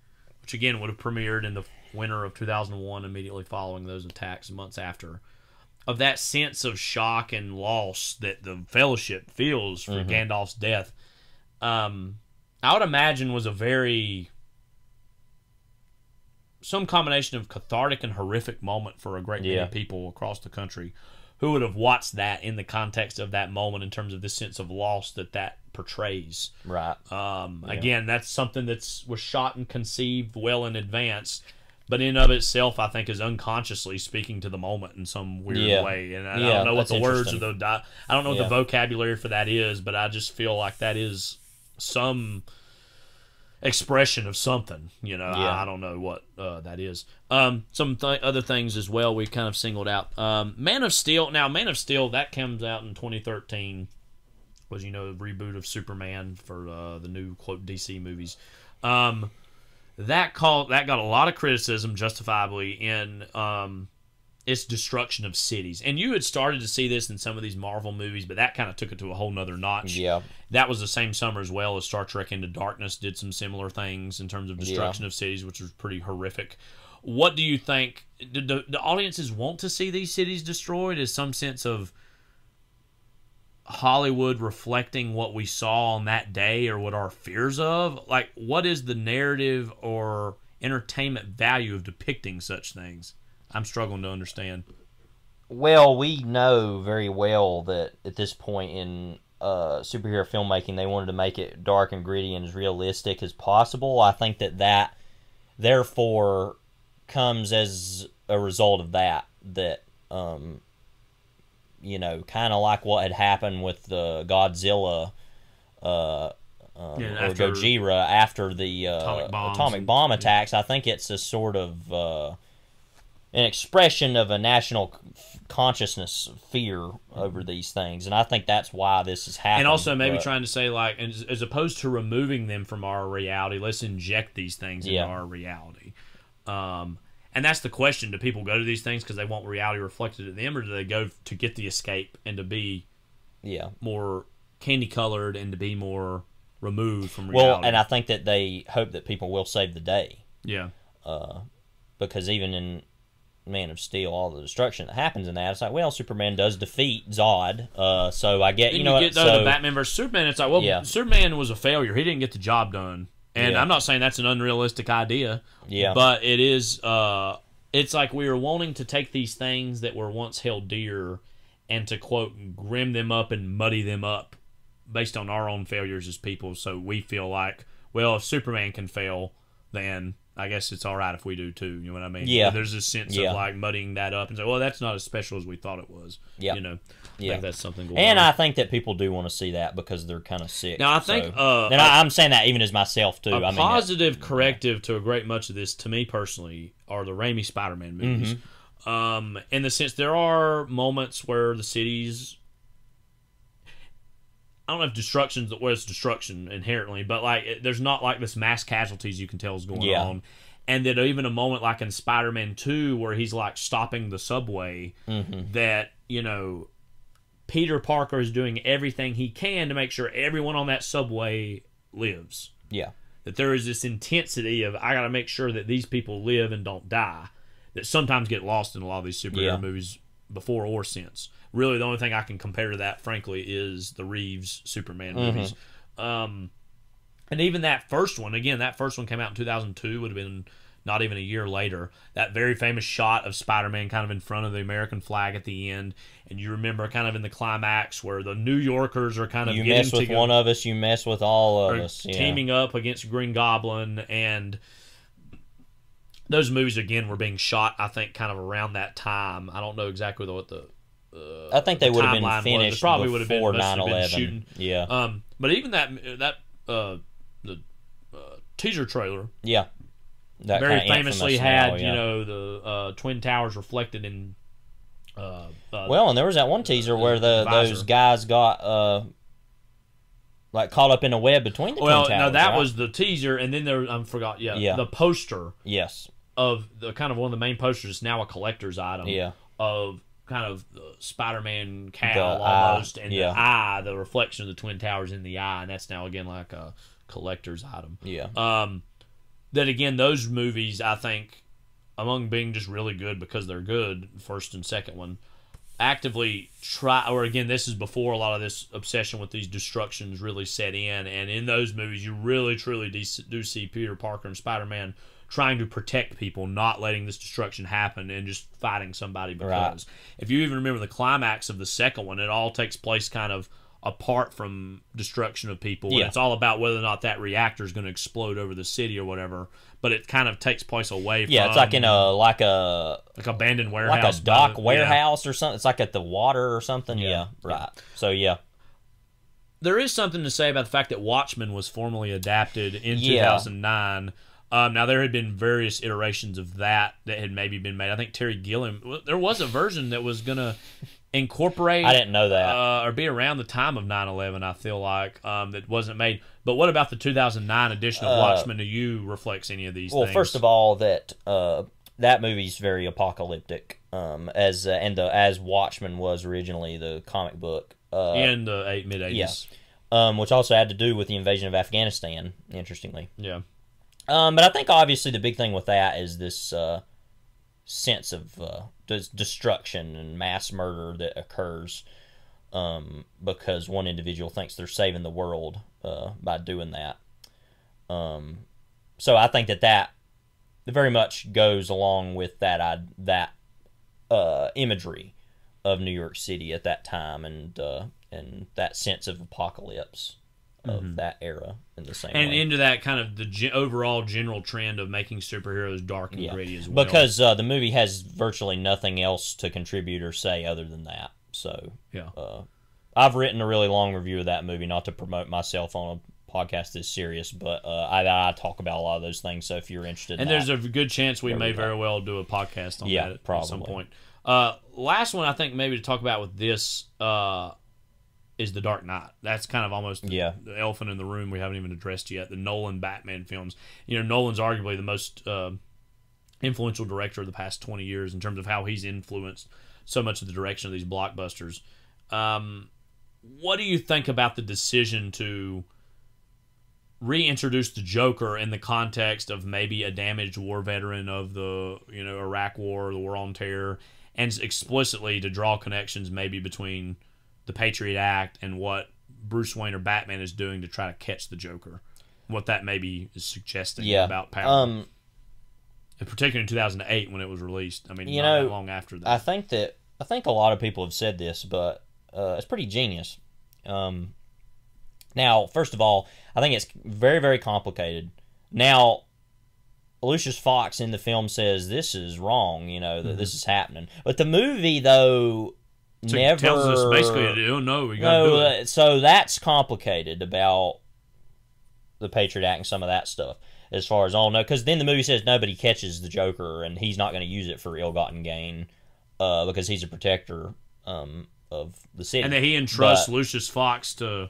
which again would have premiered in the winter of 2001 immediately following those attacks months after of that sense of shock and loss that the fellowship feels for Gandalf's death, um, I would imagine was a very some combination of cathartic and horrific moment for a great Yeah. many people across the country who would have watched that in the context of that moment in terms of this sense of loss that that portrays. right. Um, Again, that's something that's was shot and conceived well in advance, but in of itself, I think is unconsciously speaking to the moment in some weird Yeah. way. And I, I don't know what the words of the di- I don't know what Yeah. the vocabulary for that is, but I just feel like that is some expression of something. You know, Yeah. I, I don't know what uh, that is. Um, some th- other things as well we kind of singled out. Um, Man of Steel. Now, Man of Steel that comes out in 2013 was you know a reboot of Superman for uh, the new quote DC movies. Um, that call that got a lot of criticism, justifiably, in um, its destruction of cities. And you had started to see this in some of these Marvel movies, but that kind of took it to a whole nother notch. Yeah. That was the same summer as well as Star Trek Into Darkness did some similar things in terms of destruction of cities, which was pretty horrific. What do you think? Do the, the audiences want to see these cities destroyed? Is some sense of Hollywood reflecting what we saw on that day or what our fears of? Like, what is the narrative or entertainment value of depicting such things? I'm struggling to understand. Well, we know very well that at this point in uh, superhero filmmaking, they wanted to make it dark and gritty and as realistic as possible. I think that that, therefore, comes as a result of that. That, um, you know, kind of like what had happened with the Godzilla uh, um, Yeah, or after Gojira after the uh, atomic atomic bomb attacks. I think it's a sort of uh, an expression of a national consciousness fear over these things, and I think that's why this is happening. and also maybe but- trying to say like as, as opposed to removing them from our reality let's inject these things Yeah. into our reality um, and that's the question do people go to these things because they want reality reflected in them or do they go to get the escape and to be yeah. more candy colored and to be more removed from reality? Well, and I think that they hope that people will save the day yeah because even in Man of Steel, all the destruction that happens in that, it's like, well, Superman does defeat Zod, uh, so I get you you, know get though so the Batman versus Superman. It's like, well, Yeah. Superman was a failure. He didn't get the job done, and Yeah. I'm not saying that's an unrealistic idea. Yeah. but it is. Uh, it's like we are wanting to take these things that were once held dear, and to quote grim them up and muddy them up, based on our own failures as people. So we feel like, well, if Superman can fail, then. I guess it's all right if we do too. You know what I mean? Yeah. There's this sense Yeah. of like muddying that up and say, well, that's not as special as we thought it was. Yeah. You know, I Yeah. think that's something. Going and on. I think that people do want to see that because they're kind of sick. Now, I think, so- uh, and I, I'm saying that even as myself too. a I mean, positive corrective to a great much of this, to me personally, are the Raimi Spider-Man movies. Mm-hmm. Um, in the sense, there are moments where the cities. I don't know if destruction's well, it's destruction inherently, but like it, there's not like this mass casualties you can tell is going Yeah. on, and that even a moment like in Spider-Man Two where he's like stopping the subway, Mm-hmm. that you know, Peter Parker is doing everything he can to make sure everyone on that subway lives yeah, that there is this intensity of I got to make sure that these people live and don't die. that sometimes get lost in a lot of these superhero Yeah. movies before or since. Really, the only thing I can compare to that, frankly, is the Reeves Superman Mm-hmm. movies. Um, and even that first one, again, that first one came out in 2002, would have been not even a year later. That very famous shot of Spider Man kind of in front of the American flag at the end. And you remember kind of in the climax where the New Yorkers are kind of You mess with together, one of us, you mess with all of us. Yeah. teaming up against Green Goblin. And those movies, again, were being shot, I think, kind of around that time. I don't know exactly what the. Uh, I think they the would have been timeline was. Finished probably would have been before must 9/11. shooting. Yeah, Um, but even that that uh, the uh, teaser trailer yeah. That very famously had now, you know the uh, twin towers reflected in. Uh, uh, Well, and there was that one teaser where the those guys got uh like caught up in a web between the well, twin no, that right? was the teaser, and then there I forgot. Yeah, Yeah. the poster yes, of the kind of one of the main posters is now a collector's item. yeah, of kind of Spider-Man cowl The eye, almost, and yeah. the eye, the reflection of the twin towers in the eye, and that's now again like a collector's item. yeah, Um, that again, those movies I think, among being just really good because they're good, first and second one, actively try. Or again, this is before a lot of this obsession with these destructions really set in, and in those movies, you really truly do do see Peter Parker and Spider Man trying to protect people, not letting this destruction happen, and just fighting somebody because. Right. If you even remember the climax of the second one, it all takes place kind of apart from destruction of people. Yeah. It's all about whether or not that reactor is going to explode over the city or whatever. But it kind of takes place away yeah. from It's like in a like a like abandoned warehouse, like a dock warehouse or something. It's like at the water or something. Yeah. Yeah, right. So yeah, There is something to say about the fact that Watchmen was formally adapted in Yeah. 2009. Um, now there had been various iterations of that that had maybe been made. I think Terry Gilliam. There was a version that was going to incorporate. I didn't know that. uh, or be around the time of 9-11 i feel like um, that wasn't made but what about the 2009 edition of Uh, watchmen do you reflects any of these well, things first of all, that uh, that movie's very apocalyptic. Um, as uh, and the as Watchmen was originally the comic book. Uh, in the eight, mid 80s yeah. um, which also had to do with the invasion of Afghanistan. Interestingly. yeah Um, but I think obviously the big thing with that is this uh, sense of uh, des- destruction and mass murder that occurs um, because one individual thinks they're saving the world uh, by doing that. Um, so I think that that very much goes along with that I, that uh, imagery of New York City at that time and uh, and that sense of apocalypse of that era in the same Mm-hmm. and way. into that kind of the ge- overall general trend of making superheroes dark and Yeah. gritty as well because uh, the movie has virtually nothing else to contribute or say other than that. So yeah uh, I've written a really long review of that movie, not to promote myself on a podcast this serious, but uh, I, I talk about a lot of those things. So if you're interested, and in there's that, a good chance we may we very well do a podcast on Yeah, that at some point uh, last one i think maybe to talk about with this uh, is the dark knight. That's kind of almost the, Yeah. the elephant in the room we haven't even addressed yet the nolan batman films. You know nolan's arguably the most uh, influential director of the past 20 years in terms of how he's influenced so much of the direction of these blockbusters. Um, what do you think about the decision to reintroduce the Joker in the context of maybe a damaged war veteran of the you know Iraq War, the War on Terror, and explicitly to draw connections maybe between the Patriot Act and what Bruce Wayne or Batman is doing to try to catch the Joker. What that maybe is suggesting yeah. about power, Um, particularly in 2008 when it was released. I mean, You not know, that long after that. I think that I think a lot of people have said this, but uh, it's pretty genius. Um, now, first of all, I think it's very very complicated. Now, Lucius Fox in the film says this is wrong. You know that this is happening, but the movie though So it never tells us basically, oh no, we got to no, do it. uh, so that's complicated about the Patriot Act and some of that stuff. As far as I know, because then the movie says nobody catches the Joker, and he's not going to use it for ill-gotten gain, uh, because he's a protector um, of the city, And that he entrusts But- Lucius Fox to.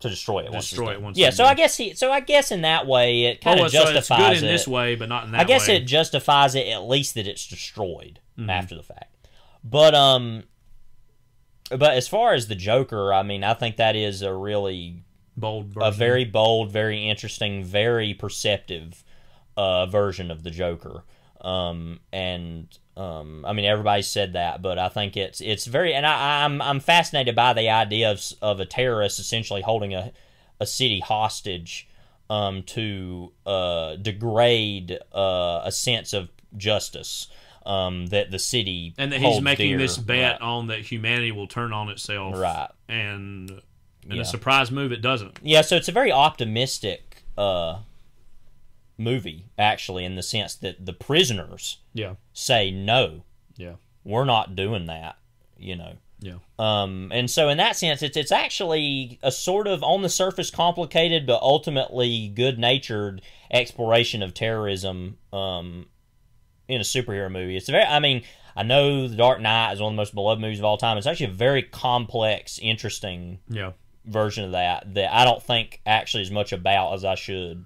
to destroy it. once destroy it once Yeah, so. I guess he, so I guess in that way it kind Oh, of so justifies it's good in it. this way, but not in that I guess way. it justifies it at least that it's destroyed Mm-hmm. after the fact. But um but as far as the Joker, I mean, I think that is a really bold. a very bold, very interesting, very perceptive uh version of the Joker. Um and Um, I mean, everybody said that, but I think it's it's very, and I, I'm I'm fascinated by the idea of of a terrorist essentially holding a a city hostage um, to uh, degrade uh, a sense of justice um, that the city and that he's making dear. this bet Right. on that humanity will turn on itself, Right. And in Yeah. a surprise move, it doesn't. Yeah, so it's a very optimistic uh, movie, actually, in the sense that the prisoners Yeah, say no, yeah, we're not doing that. You know. yeah. Um, and so in that sense, it's it's actually a sort of on the surface complicated, but ultimately good natured exploration of terrorism. Um, in a superhero movie, it's a very. I mean, I know The Dark Knight is one of the most beloved movies of all time. It's actually a very complex, interesting Yeah. version of that that I don't think actually as much about as I should.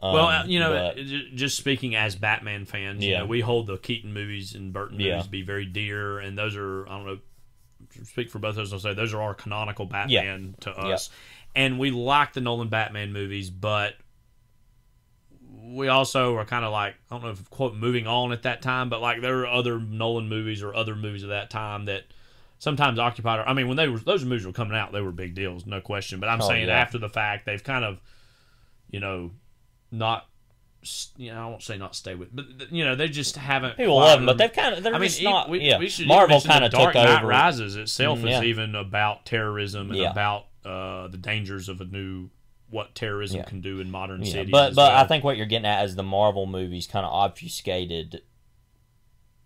Um, Well, uh, you know, but- just speaking as Batman fans, you Yeah. know, we hold the Keaton movies and Burton Yeah. movies to be very dear, and those are I don't know. Speak for both of us. I'll say those are our canonical Batman to us, and we like the Nolan Batman movies, but we also are kind of like I don't know if quote moving on at that time, but like there were other Nolan movies or other movies of that time that sometimes occupied. Our, I mean, when they were those movies were coming out, they were big deals, no question. But I'm Oh, saying yeah. after the fact, they've kind of, you know, not, you know, I won't say not stay with, but you know, they just haven't. people love them, but they've kind of they're I mean, just not. we, yeah, we Marvel kind of Dark took Knight over. Rises itself Mm, is even about terrorism and Yeah. about uh, the dangers of a new what terrorism Yeah. can do in modern Yeah, cities. but but well. I think what you're getting at is the Marvel movies kind of obfuscated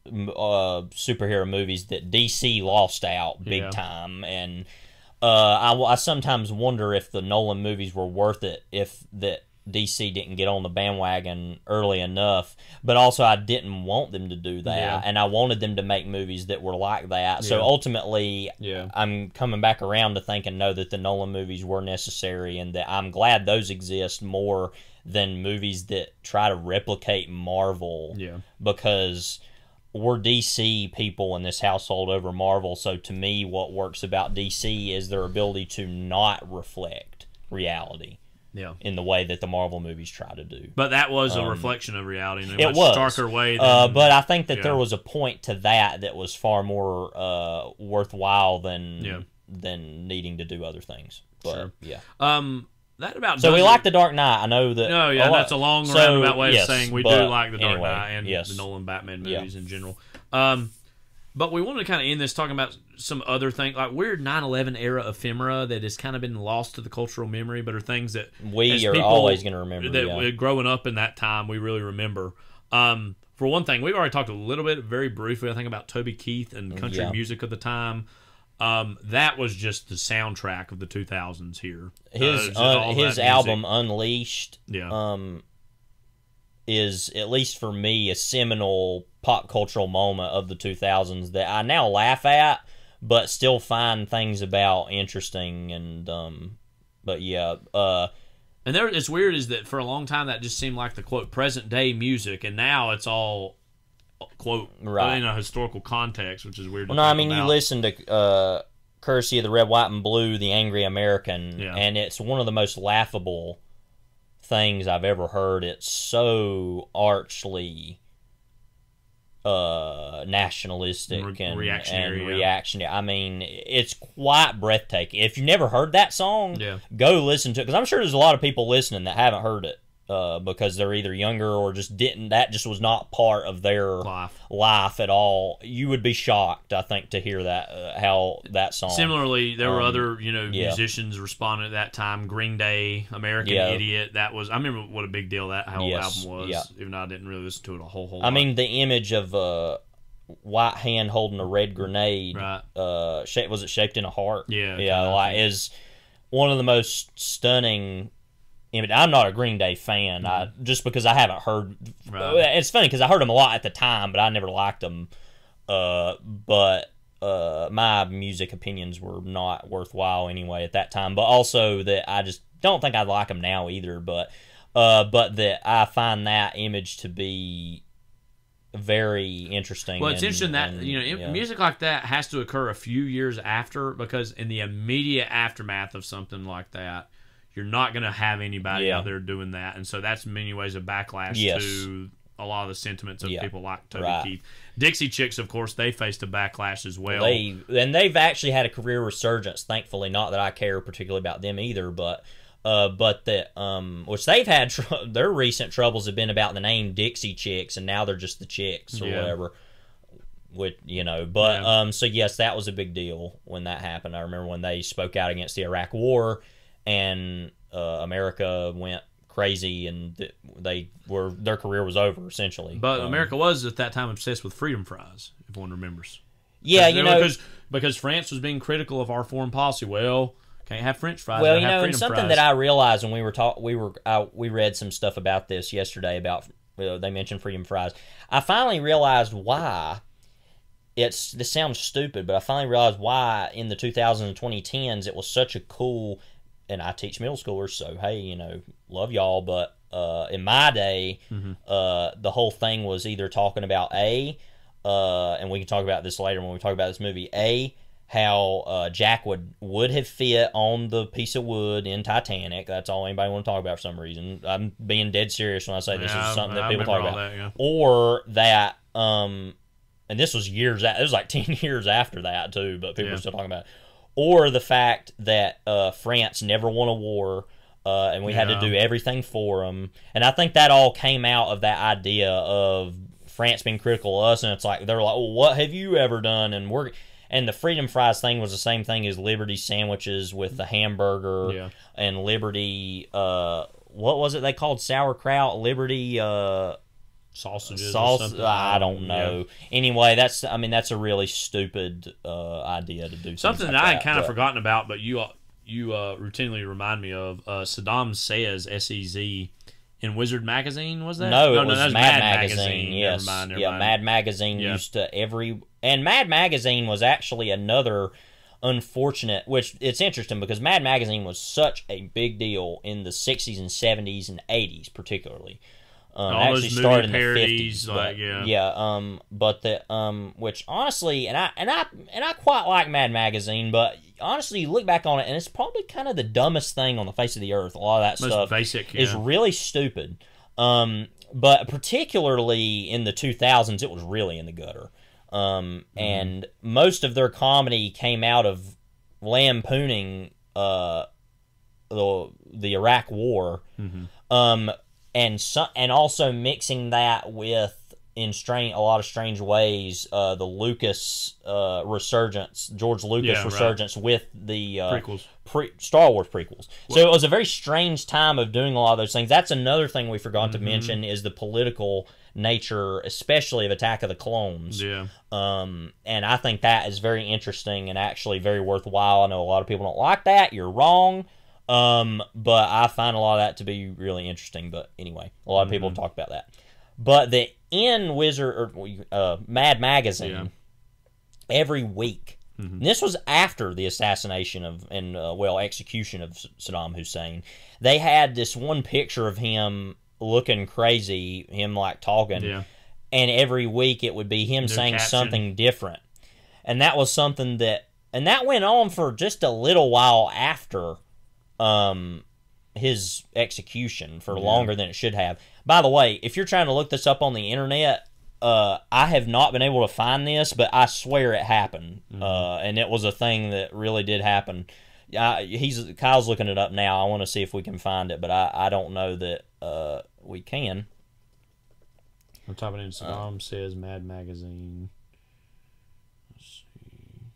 uh, superhero movies that DC lost out big Yeah. time, and uh, I, I sometimes wonder if the Nolan movies were worth it if that DC didn't get on the bandwagon early enough. But also, I didn't want them to do that, Yeah. and I wanted them to make movies that were like that. So ultimately, yeah, I'm coming back around to thinking no that the Nolan movies were necessary and that I'm glad those exist more than movies that try to replicate Marvel yeah, because we're DC people in this household over Marvel. So to me, what works about DC is their ability to not reflect reality yeah. in the way that the Marvel movies try to do. But that was a Um, reflection of reality in a it much was. starker way. Than, Uh, but I think that yeah. there was a point to that that was far more uh, worthwhile than Yeah. than needing to do other things. But Sure. yeah. um, that about So we it. like the Dark Knight. I know that. No, yeah, lot- that's a long so, roundabout way yes, of saying we do like the Dark anyway, Knight and yes. the Nolan Batman Yeah. movies in general. Um, but we wanted to kind of end this talking about some other things, like weird 9/11 era ephemera that has kind of been lost to the cultural memory, but are things that We are people always going to remember. that yeah. growing up in that time we really remember. Um, for one thing, we've already talked a little bit, very briefly, I think about Toby Keith and country Yeah. music of the time. Um, that was just the soundtrack of the 2000s here. Uh, his un- all his album Unleashed yeah, um is at least for me a seminal pop cultural moment of the 2000s that I now laugh at but still find things about interesting and um but yeah uh And there, it's weird is that for a long time that just seemed like the quote present day music, and now it's all quote Right. in a historical context, which is weird. well no I mean you listen to uh courtesy of the red white and blue the angry american Yeah. and it's one of the most laughable things I've ever heard it's so archly uh nationalistic Re- and reactionary, and yeah. I mean, it's quite breathtaking. If you've never heard that song, Yeah. go listen to it because I'm sure there's a lot of people listening that haven't heard it uh, because they're either younger or just didn't. That just was not part of their Life. life at all. You would be shocked, I think, to hear that uh, how that song. Similarly, there were Um, other you know yeah. musicians responding at that time. Green Day, American Yeah. Idiot. That was I remember what a big deal that whole Yes, album was. yeah. Even though I didn't really listen to it a whole whole. I lot. mean, the image of a white hand holding a red grenade. right? uh shape was it shaped in a heart Yeah, yeah like is one of the most stunning image i'm not a green day fan i just because i haven't heard Mm-hmm. Right. it's funny because i heard them a lot at the time but i never liked them uh but uh my music opinions were not worthwhile anyway at that time but also that i just don't think i'd like them now either but uh but that i find that image to be very interesting Well, it's and- interesting that and, you know yeah. music like that has to occur a few years after because in the immediate aftermath of something like that, you're not going to have anybody Yeah. out there doing that, and so that's in many ways a backlash Yes. to a lot of the sentiments of Yeah. people like Toby Right. Keith. Dixie Chicks, of course, they faced a backlash as well. They and they've actually had a career resurgence. Thankfully, not that I care particularly about them either, but uh, but that um, which they've had tr- <laughs> their recent troubles have been about the name Dixie Chicks, and now they're just the Chicks or Yeah. whatever. With you know, but Yeah. um, so yes, that was a big deal when that happened. I remember when they spoke out against the Iraq War, and uh, America went crazy, and th- they were their career was over essentially. but Um, America was at that time obsessed with freedom fries, if one remembers. yeah, you know, because because France was being critical of our foreign policy. Well, can't have French fries. Well, you know, and something fries. that I realized when we were talk, we were I, we read some stuff about this yesterday about uh, they mentioned freedom fries. I finally realized why. It's this sounds stupid, but I finally realized why in the 2000s and 2010s it was such a cool. And I teach middle schoolers, so hey, you know, love y'all. But uh, in my day, Mm-hmm. uh, the whole thing was either talking about a, uh, and we can talk about this later when we talk about this movie. A, how uh, Jack would would have fit on the piece of wood in Titanic. That's all anybody want to talk about for some reason. I'm being dead serious when I say this Yeah, is something I that people talk about. that, yeah. Or that, um, and this was years. It was like <laughs> ten years after that too, but people Yeah. are still talking about. It. Or the fact that uh, France never won a war. Uh, and we had to do everything for them, and I think that all came out of that idea of France being critical of us, and it's like they're like, well, "What have you ever done?" And we're and the freedom fries thing was the same thing as Liberty sandwiches with the hamburger Yeah. and Liberty. Uh, what was it they called sauerkraut? Liberty uh, sausages. sauce. I don't Yeah. know. Anyway, that's I mean that's a really stupid uh, idea to do Something like that I had kind of forgotten about, but you you uh, routinely remind me of. Uh, Saddam says S E Z in Wizard magazine was that? No, it was that was Mad, Magazine. Yes, Never mind, never yeah, mind. Mad Magazine Yeah. used to every and Mad Magazine was actually another unfortunate. Which it's interesting because Mad Magazine was such a big deal in the '60s and '70s and '80s, particularly. Um, All those actually started in the 50s, like, but, yeah. yeah. Um, but the um, which honestly, and I and I and I quite like Mad Magazine, but honestly, you look back on it, and it's probably kind of the dumbest thing on the face of the earth. A lot of that Most stuff basic. is really stupid. Um, but particularly in the 2000s, it was really in the gutter. Um, Mm-hmm. and most of their comedy came out of lampooning uh, the the Iraq War, Mm-hmm. um, and so, and also mixing that with in strange a lot of strange ways uh, the Lucas uh, resurgence, George Lucas Yeah, right. resurgence with the uh, prequels. pre- Star Wars prequels. So it was a very strange time of doing a lot of those things. That's another thing we forgot Mm-hmm. to mention is the political nature, especially of Attack of the Clones. Yeah. Um, and I think that is very interesting and actually very worthwhile. I know a lot of people don't like that. You're wrong. Um, but I find a lot of that to be really interesting. But anyway, a lot of people Mm-hmm. talk about that. But the in Wizard or uh, Mad Magazine Yeah. every week. Mm-hmm. This was after the assassination of and uh, well execution of Saddam Hussein. They had this one picture of him looking crazy, him like talking, Yeah. and every week it would be him New saying caption. something different. And that was something that and that went on for just a little while after um his execution for longer than it should have. By the way, if you're trying to look this up on the internet, uh, I have not been able to find this, but I swear it happened, uh, and it was a thing that really did happen. I, he's Kyle's looking it up now. I want to see if we can find it, but I, I don't know that uh, we can. I'm typing in Uh. Saddam says Mad Magazine. Let's see.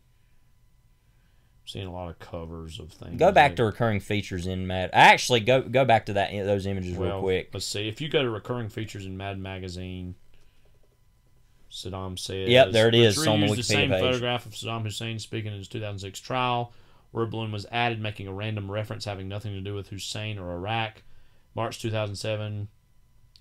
A lot of covers of things. Go back that- to recurring features in Mad. Actually, go go back to that those images real quick. Let's see. If you go to recurring features in Mad Magazine, Saddam says. Yep, there it is. on the the same page. photograph of Saddam Hussein speaking in his 2006 trial. Word balloon was added, making a random reference having nothing to do with Hussein or Iraq. March 2007,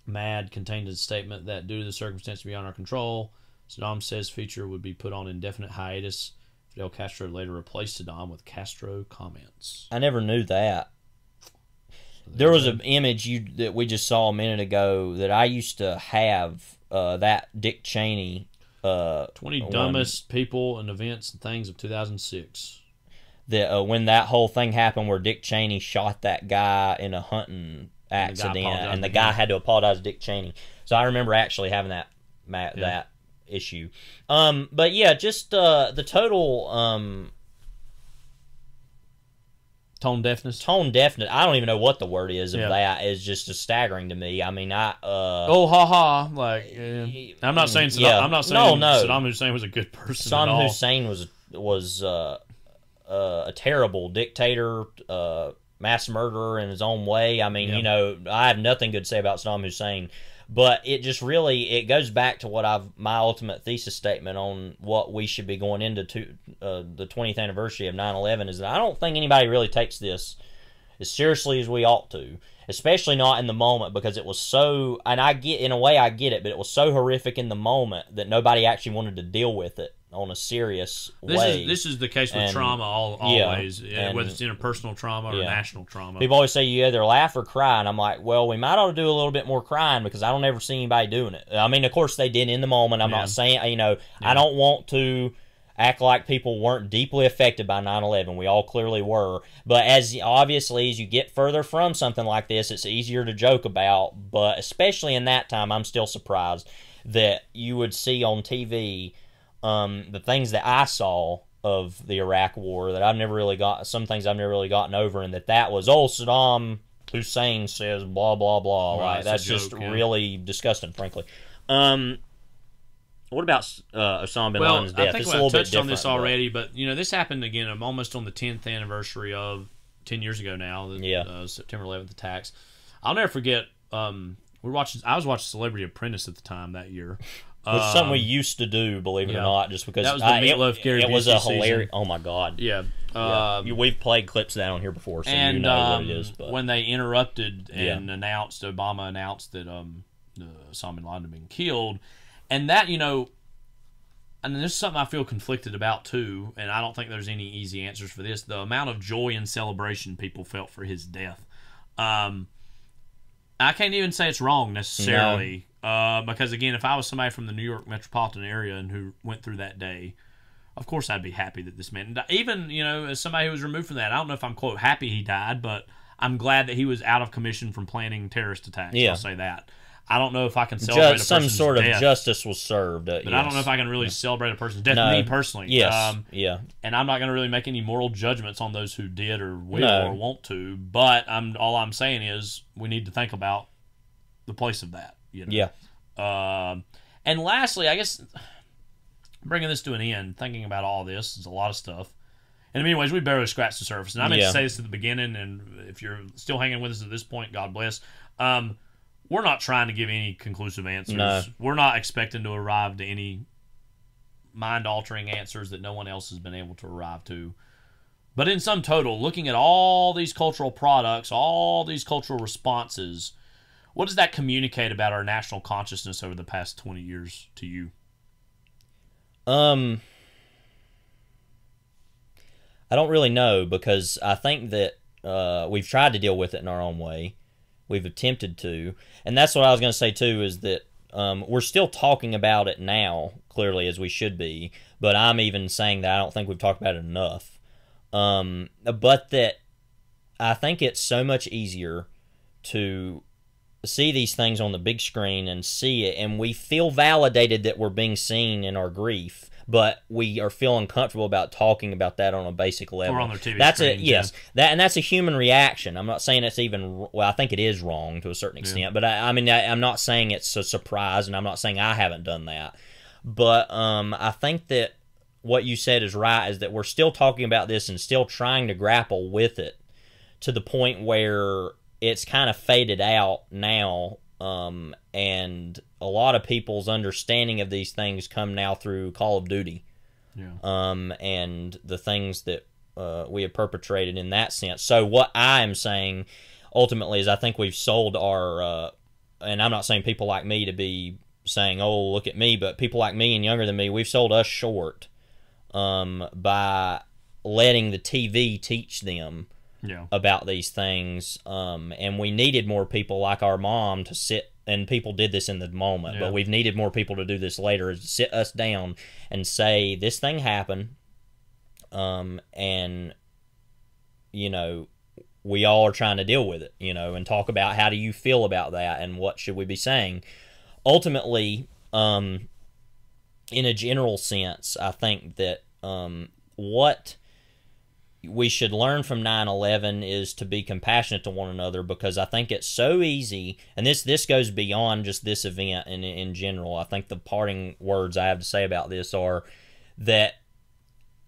MAD contained a statement that due to the circumstances beyond our control, Saddam says feature would be put on indefinite hiatus. Fidel Castro later replaced Saddam with Castro comments. I never knew that. There was an image you that we just saw a minute ago that I used to have. Uh, that Dick Cheney. Uh, 20 one- dumbest people and events and things of 2006. that uh, when that whole thing happened where Dick Cheney shot that guy in a hunting accident, apologized and the guy had to apologize to Dick Cheney. So I remember actually having that that issue. Um, but yeah, just uh, the total um, Tone deafness. tone deafness. I don't even know what the word is of Yeah. that. Is just staggering to me. I mean, I uh, Oh, ha ha! Like, yeah. I'm not saying Saddam, Yeah. I'm not saying no. no. Saddam Hussein was a good person Saddam. Hussein was was uh, uh, a terrible dictator, uh, mass murderer in his own way. I mean, Yeah. you know, I have nothing good to say about Saddam Hussein, but it just really it goes back to what I've my ultimate thesis statement on what we should be going into to, uh, the 20th anniversary of 9/11 is that I don't think anybody really takes this as seriously as we ought to, especially not in the moment because it was so. And I get in a way I get it, but it was so horrific in the moment that nobody actually wanted to deal with it on a serious This way. is this is the case with And- trauma all always, yeah, whether it's interpersonal trauma or yeah. national trauma. People always say you either laugh or cry, and I'm like, well, we might ought to do a little bit more crying because I don't ever see anybody doing it. I mean, of course they did in the moment. I'm Yeah. not saying, you know. I don't want to act like people weren't deeply affected by 9/11. We all clearly were, but as obviously as you get further from something like this, it's easier to joke about. But especially in that time, I'm still surprised that you would see on TV um, the things that I saw of the Iraq War that I've never really got some things I've never really gotten over, and that that was oh Saddam Hussein says blah blah blah. Right, like that's just joke, yeah. really disgusting, frankly. Um, what about uh, Osama bin well, Laden's I death? think it's we a little bit touched on this different, but- already, but you know this happened again I'm almost on the 10th anniversary of 10 years ago now. The, Yeah. uh, September 11th attacks. I'll never forget. Um, we are watching. I was watching Celebrity Apprentice at the time that year. Which is something we Um, used to do, believe it yeah. or not, just because That was the I- it- Meatloaf Gary It, was a Busey season. hilarious. Oh my god! Yeah. Yeah. Um, You- We've played clips of that on here before, so and you know um, what it is. But when they interrupted Yeah. and announced Obama announced that um uh, Osama bin Laden had been killed, and that you know, and this is something I feel conflicted about too, and I don't think there's any easy answers for this. The amount of joy and celebration people felt for his death, um, I can't even say it's wrong necessarily, uh, because again, if I was somebody from the New York metropolitan area and who went through that day. Of course, I'd be happy that this man, even you know, as somebody who was removed from that, I don't know if I'm quote happy he died, but I'm glad that he was out of commission from planning terrorist attacks. Yeah. I'll say that. I don't know if I can celebrate Ju- a some sort of death, justice was served. Uh, but I don't know if I can really celebrate a person's death. No. Me personally, Yes. Um, yeah. and I'm not going to really make any moral judgments on those who did or will No. or want to. But I'm all I'm saying is we need to think about the place of that. You know? Yeah. Um, and lastly, I guess bringing this to an end, thinking about all this is a lot of stuff. And in many ways, we barely scratched the surface. And I meant Yeah. to say this at the beginning, and if you're still hanging with us at this point, God bless. Um, we're not trying to give any conclusive answers. No. We're not expecting to arrive to any mind altering answers that no one else has been able to arrive to. But in sum total, looking at all these cultural products, all these cultural responses, what does that communicate about our national consciousness over the past 20 years to you? Um, I don't really know because I think that uh, we've tried to deal with it in our own way. We've attempted to, and that's what I was going to say too. Is that um, we're still talking about it now, clearly as we should be. But I'm even saying that I don't think we've talked about it enough. Um, but that I think it's so much easier to see these things on the big screen and see it and we feel validated that we're being seen in our grief but we are feeling comfortable about talking about that on a basic level Or on their TV that's a yes that and that's a human reaction. I'm not saying it's even well i think it is wrong to a certain extent but I, I mean I, i'm not saying it's a surprise and i'm not saying i haven't done that. But um i think that what you said is right is that we're still talking about this and still trying to grapple with it to the point where it's kind of faded out now um, and a lot of people's understanding of these things come now through call of duty Yeah. um, and the things that uh, we have perpetrated in that sense so what i am saying ultimately is i think we've sold our uh, and i'm not saying people like me to be saying oh look at me but people like me and younger than me we've sold us short um, by letting the tv teach them Yeah. about these things um, and we needed more people like our mom to sit and people did this in the moment Yeah. but we've needed more people to do this later is sit us down and say this thing happened um, and you know we all are trying to deal with it you know and talk about how do you feel about that and what should we be saying ultimately, um, in a general sense, I think that um, what we should learn from 9/11 is to be compassionate to one another because I think it's so easy and this this goes beyond just this event in in general. I think the parting words I have to say about this are that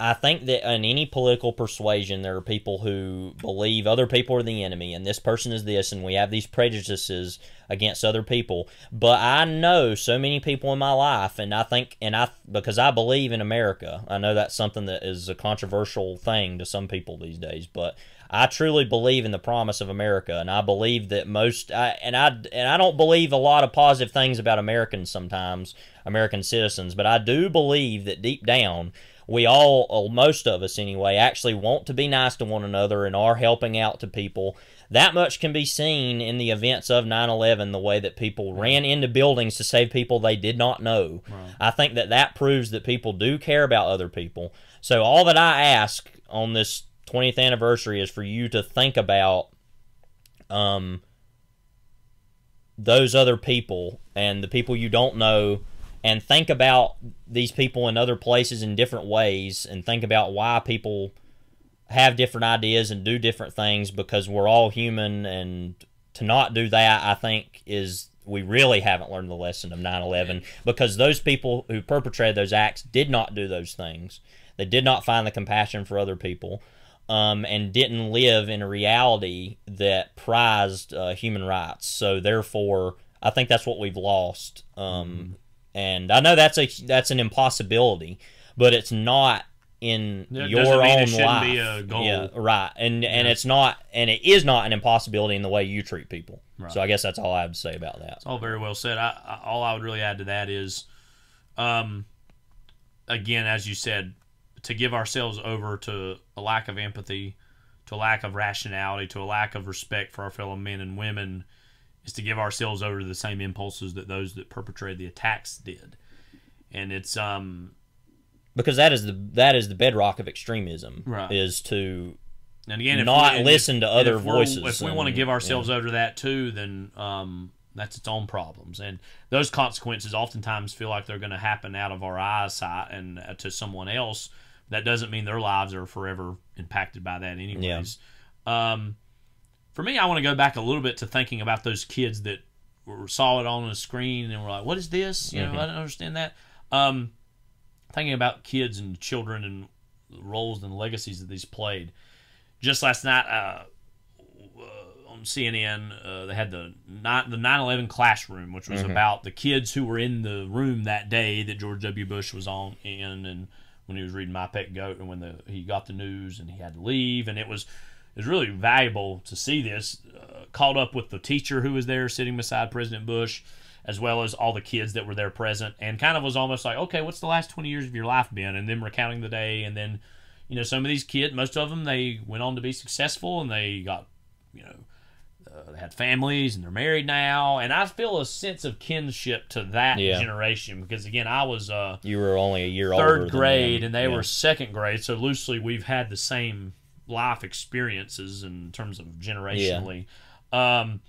I think that in any political persuasion, there are people who believe other people are the enemy, and this person is this, and we have these prejudices against other people. But I know so many people in my life, and I think, and I, because I believe in America, I know that's something that is a controversial thing to some people these days, but I truly believe in the promise of America, and I believe that most, I, and I, and I don't believe a lot of positive things about Americans sometimes, American citizens, but I do believe that deep down we all, or most of us anyway, actually want to be nice to one another and are helping out to people. That much can be seen in the events of 9 11, the way that people ran into buildings to save people they did not know. Right. I think that that proves that people do care about other people. So, all that I ask on this 20th anniversary is for you to think about um, those other people and the people you don't know and think about these people in other places in different ways and think about why people have different ideas and do different things because we're all human and to not do that I think is we really haven't learned the lesson of 9/11 because those people who perpetrated those acts did not do those things. They did not find the compassion for other people. Um, and didn't live in a reality that prized uh, human rights. So therefore, I think that's what we've lost. Um, mm-hmm and I know that's a that's an impossibility, but it's not in your own life. Yeah, right. And yeah. and it's not and it is not an impossibility in the way you treat people. Right. So I guess that's all I have to say about that. It's all very well said. I, I, all I would really add to that is, um, again, as you said, to give ourselves over to a lack of empathy, to a lack of rationality, to a lack of respect for our fellow men and women is to give ourselves over to the same impulses that those that perpetrated the attacks did. And it's um because that is the that is the bedrock of extremism right. is to and again not we, listen if, to other voices. If we and, want to give ourselves yeah. over to that too, then um, that's its own problems, and those consequences oftentimes feel like they're going to happen out of our eyesight and uh, to someone else. That doesn't mean their lives are forever impacted by that, anyways. Yeah. Um, for me, I want to go back a little bit to thinking about those kids that were, saw it on the screen and were like, "What is this?" You mm-hmm. know, I don't understand that. Um, thinking about kids and children and the roles and legacies that these played. Just last night uh, uh on CNN, uh, they had the the 9/11 classroom, which was mm-hmm. about the kids who were in the room that day that George W. Bush was on in, and when he was reading My Pet Goat, and when the he got the news and he had to leave, and it was was really valuable to see this. Uh, caught up with the teacher who was there sitting beside President Bush, as well as all the kids that were there present, and kind of was almost like, okay, what's the last 20 years of your life been? And then recounting the day, and then, you know, some of these kids, most of them, they went on to be successful and they got, you know, uh, they had families and they're married now, and I feel a sense of kinship to that yeah. generation because again, I was uh, you were only a year third grade, and they yeah. were second grade, so loosely we've had the same life experiences in terms of generationally. Yeah. Um,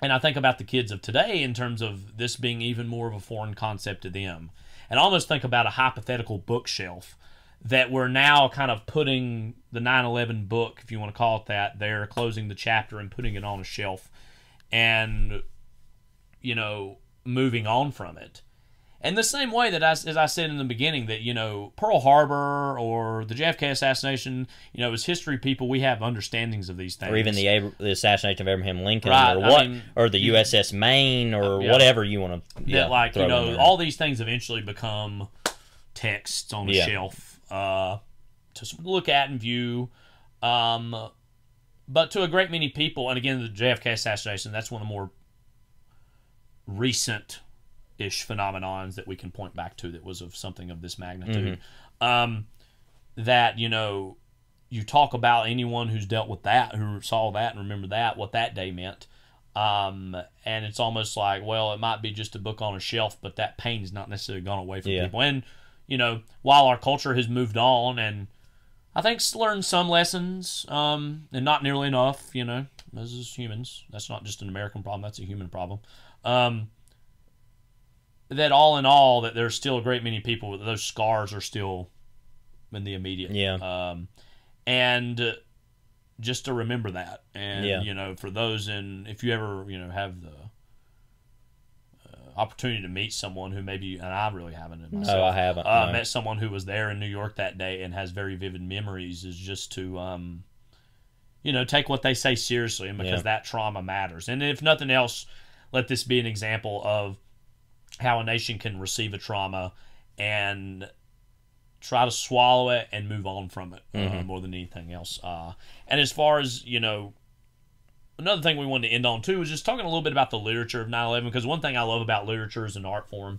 and I think about the kids of today in terms of this being even more of a foreign concept to them. And I almost think about a hypothetical bookshelf that we're now kind of putting the 9 11 book, if you want to call it that, there, closing the chapter and putting it on a shelf and, you know, moving on from it. And the same way that, I, as I said in the beginning, that, you know, Pearl Harbor or the JFK assassination, you know, as history people, we have understandings of these things. Or even the, the assassination of Abraham Lincoln right. or what, I mean, or the USS Maine or yeah. whatever you want to. Yeah, that, like, you know, all these things eventually become texts on the yeah. shelf uh, to look at and view. Um, but to a great many people, and again, the JFK assassination, that's one of the more recent ish phenomenons that we can point back to that was of something of this magnitude. Mm-hmm. Um, that you know, you talk about anyone who's dealt with that, who saw that and remember that, what that day meant. Um, and it's almost like, well, it might be just a book on a shelf, but that pain's not necessarily gone away from yeah. people. And you know, while our culture has moved on, and I think learned some lessons, um, and not nearly enough. You know, as humans, that's not just an American problem; that's a human problem. Um, that all in all, that there's still a great many people those scars are still in the immediate. Yeah. Um, and just to remember that, and Yeah. you know, for those in, if you ever you know have the uh, opportunity to meet someone who maybe, and I really haven't. it No, I haven't. uh, no. met someone who was there in New York that day and has very vivid memories is just to um you know take what they say seriously and because Yeah. that trauma matters and if nothing else let this be an example of how a nation can receive a trauma and try to swallow it and move on from it uh, Mhm. more than anything else uh and as far as you know another thing we wanted to end on too was just talking a little bit about the literature of 9-11 because one thing i love about literature as an art form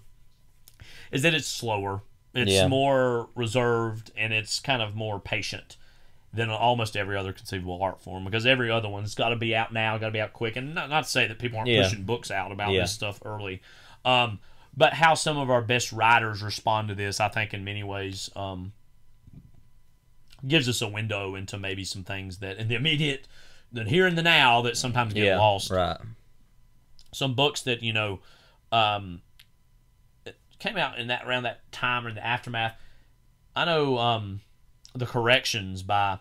is that it's slower it's Yeah. more reserved and it's kind of more patient than almost every other conceivable art form because every other one's got to be out now got to be out quick and not, not to say that people aren't Yeah. pushing books out about Yeah. this stuff early um, but how some of our best writers respond to this i think in many ways um, gives us a window into maybe some things that in the immediate the here and the now that sometimes get yeah, lost Right. some books that you know um, came out in that around that time or in the aftermath. I know um, the Corrections by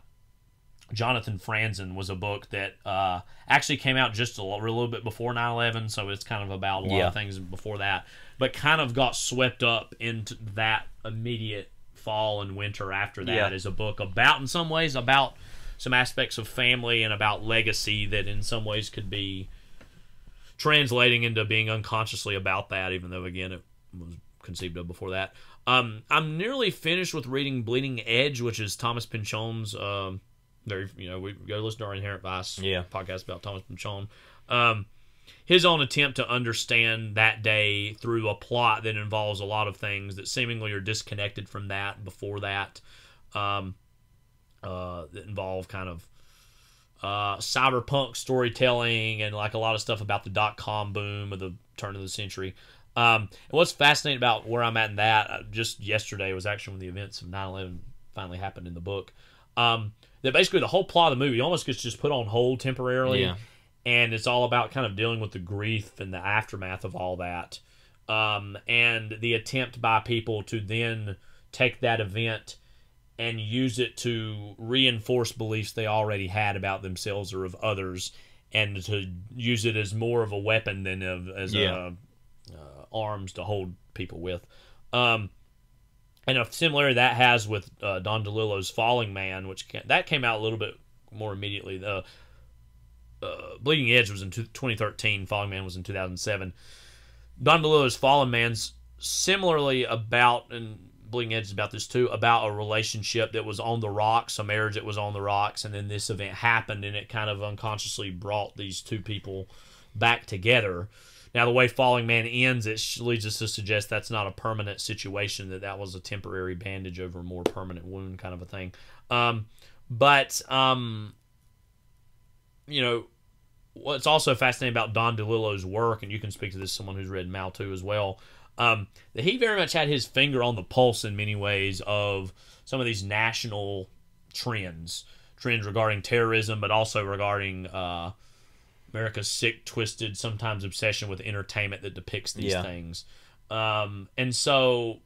Jonathan Franzen was a book that uh, actually came out just a little, a little bit before 9-11, so it's kind of about a lot Yeah. of things before that, but kind of got swept up into that immediate fall and winter after that Yeah. as a book about, in some ways, about some aspects of family and about legacy that in some ways could be translating into being unconsciously about that, even though again it was conceived of before that. Um, I'm nearly finished with reading Bleeding Edge, which is Thomas Pynchon's. Um, very, you know, we go listen to our Inherent Vice Yeah. podcast about Thomas Pynchon. Um, his own attempt to understand that day through a plot that involves a lot of things that seemingly are disconnected from that before that. Um, uh, that involve kind of uh, cyberpunk storytelling and like a lot of stuff about the dot com boom of the turn of the century. Um, and what's fascinating about where I'm at in that, uh, just yesterday was actually when the events of 9 11 finally happened in the book. Um, that basically the whole plot of the movie almost gets just put on hold temporarily. Yeah. And it's all about kind of dealing with the grief and the aftermath of all that. Um, and the attempt by people to then take that event and use it to reinforce beliefs they already had about themselves or of others, and to use it as more of a weapon than of as Yeah. a, uh, arms to hold people with. Um, and a similarity that has with uh, Don DeLillo's Falling Man, which ca that came out a little bit more immediately. The uh, Bleeding Edge was in 2013. Falling Man was in 2007. Don DeLillo's Fallen Man's similarly about, and Bleeding Edge is about this too, about a relationship that was on the rocks, a marriage that was on the rocks, and then this event happened, and it kind of unconsciously brought these two people back together. Now, the way Falling Man ends, it leads us to suggest that's not a permanent situation; that that was a temporary bandage over a more permanent wound, kind of a thing. Um, but um, you know, what's also fascinating about Don DeLillo's work, and you can speak to this someone who's read Mao II as well, um, that he very much had his finger on the pulse in many ways of some of these national trends, trends regarding terrorism, but also regarding uh, America's sick, twisted, sometimes obsession with entertainment that depicts these Yeah. things. Um, and so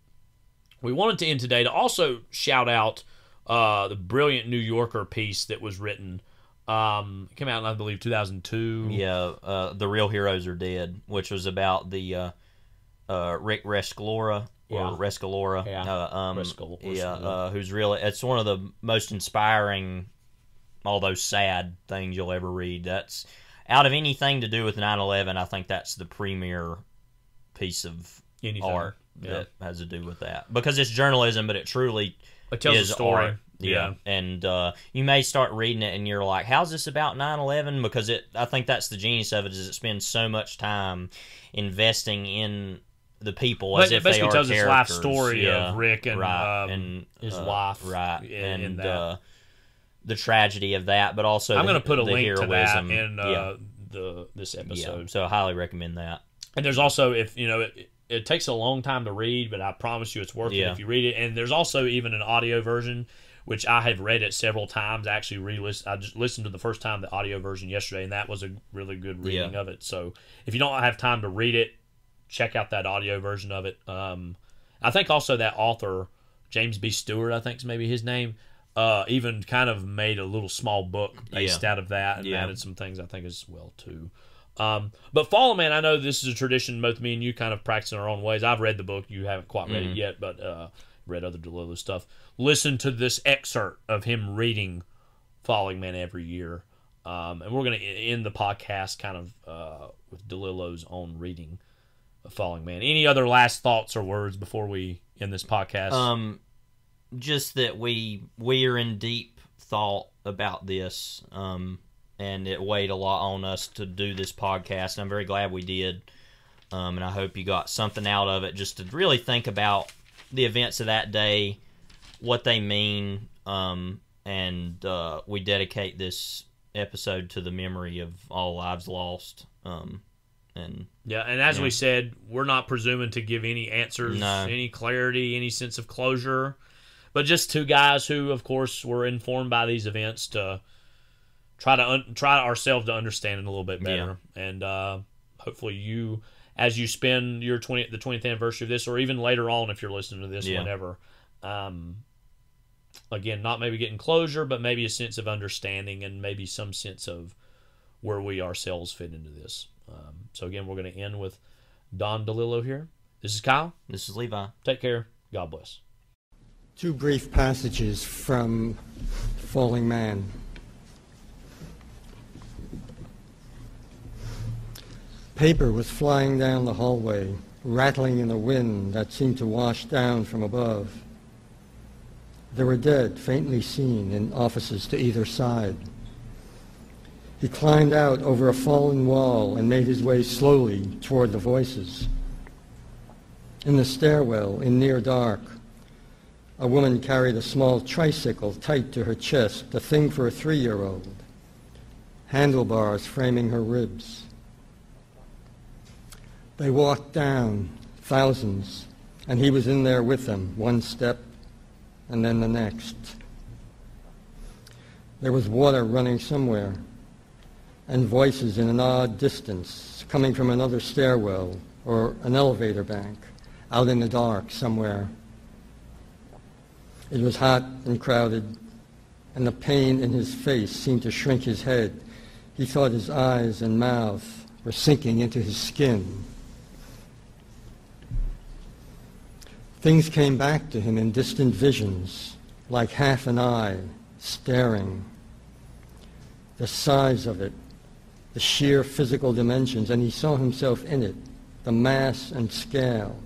we wanted to end today to also shout out uh, the brilliant New Yorker piece that was written. Um, it came out in, I believe, 2002. Yeah, uh, the real heroes are dead, which was about the uh, uh, Rick Rescorla or Yeah. Rescorla. Yeah. Uh, um, Rescal- yeah, uh, who's really it's one of the most inspiring, all those sad things you'll ever read. That's out of anything to do with 9/11. I think that's the premier piece of Anything. art Yeah. that has to do with that because it's journalism, but it truly It tells is a story. art. Yeah. And uh, you may start reading it and you're like, how's this about 9-11? Because it, I think that's the genius of it is it spends so much time investing in the people as it if they basically are tells this life story Yeah. of Rick and, right. um, and his uh, wife right in- and in. Uh, the tragedy of that, but also I'm going to put a link to that heroism. in uh, yeah. the this yeah, episode. so I highly recommend that. And there's also if you know it, it takes a long time to read, but I promise you it's worth it if you read it. And there's also even an audio version, which I have read it several times. I actually re-listen. I just listened to the first time the audio version yesterday, and that was a really good reading Yeah. of it. So if you don't have time to read it, check out that audio version of it. Um, I think also that author James B. Stewart, I think is maybe his name, uh, even kind of made a little small book based Yeah. out of that and Yeah. added some things I think as well too. Um, but Fallen Man, I know this is a tradition both me and you kind of practice in our own ways. I've read the book, you haven't quite read it yet, but uh, read other DeLillo stuff. Listen to this excerpt of him reading Falling Man every year. Um, and we're going to end the podcast kind of uh, with DeLillo's own reading of Falling Man. Any other last thoughts or words before we end this podcast? Um, just that we we are in deep thought about this, um, and it weighed a lot on us to do this podcast. I'm very glad we did, um, and I hope you got something out of it. Just to really think about the events of that day, what they mean, um, and uh, we dedicate this episode to the memory of all lives lost. Um, and yeah, and as yeah. we said, we're not presuming to give any answers, No. any clarity, any sense of closure, but just two guys who, of course, were informed by these events to try to un- try ourselves to understand it a little bit better, and uh, hopefully you. As you spend your 20, the 20th anniversary of this, or even later on, if you're listening to this, Yeah. whenever, um, again, not maybe getting closure, but maybe a sense of understanding and maybe some sense of where we ourselves fit into this. Um, so again, we're going to end with Don DeLillo here. This is Kyle. this is Levi. Take care. God bless. Two brief passages from Falling Man. Paper was flying down the hallway, rattling in the wind that seemed to wash down from above. There were dead faintly seen in offices to either side. He climbed out over a fallen wall and made his way slowly toward the voices. In the stairwell, in near dark, a woman carried a small tricycle tight to her chest, a thing for a three-year-old, handlebars framing her ribs. They walked down, thousands, and he was in there with them, one step and then the next. There was water running somewhere, and voices in an odd distance coming from another stairwell or an elevator bank out in the dark somewhere. It was hot and crowded, and the pain in his face seemed to shrink his head. He thought his eyes and mouth were sinking into his skin. Things came back to him in distant visions, like half an eye staring. The size of it, the sheer physical dimensions, and he saw himself in it, the mass and scale,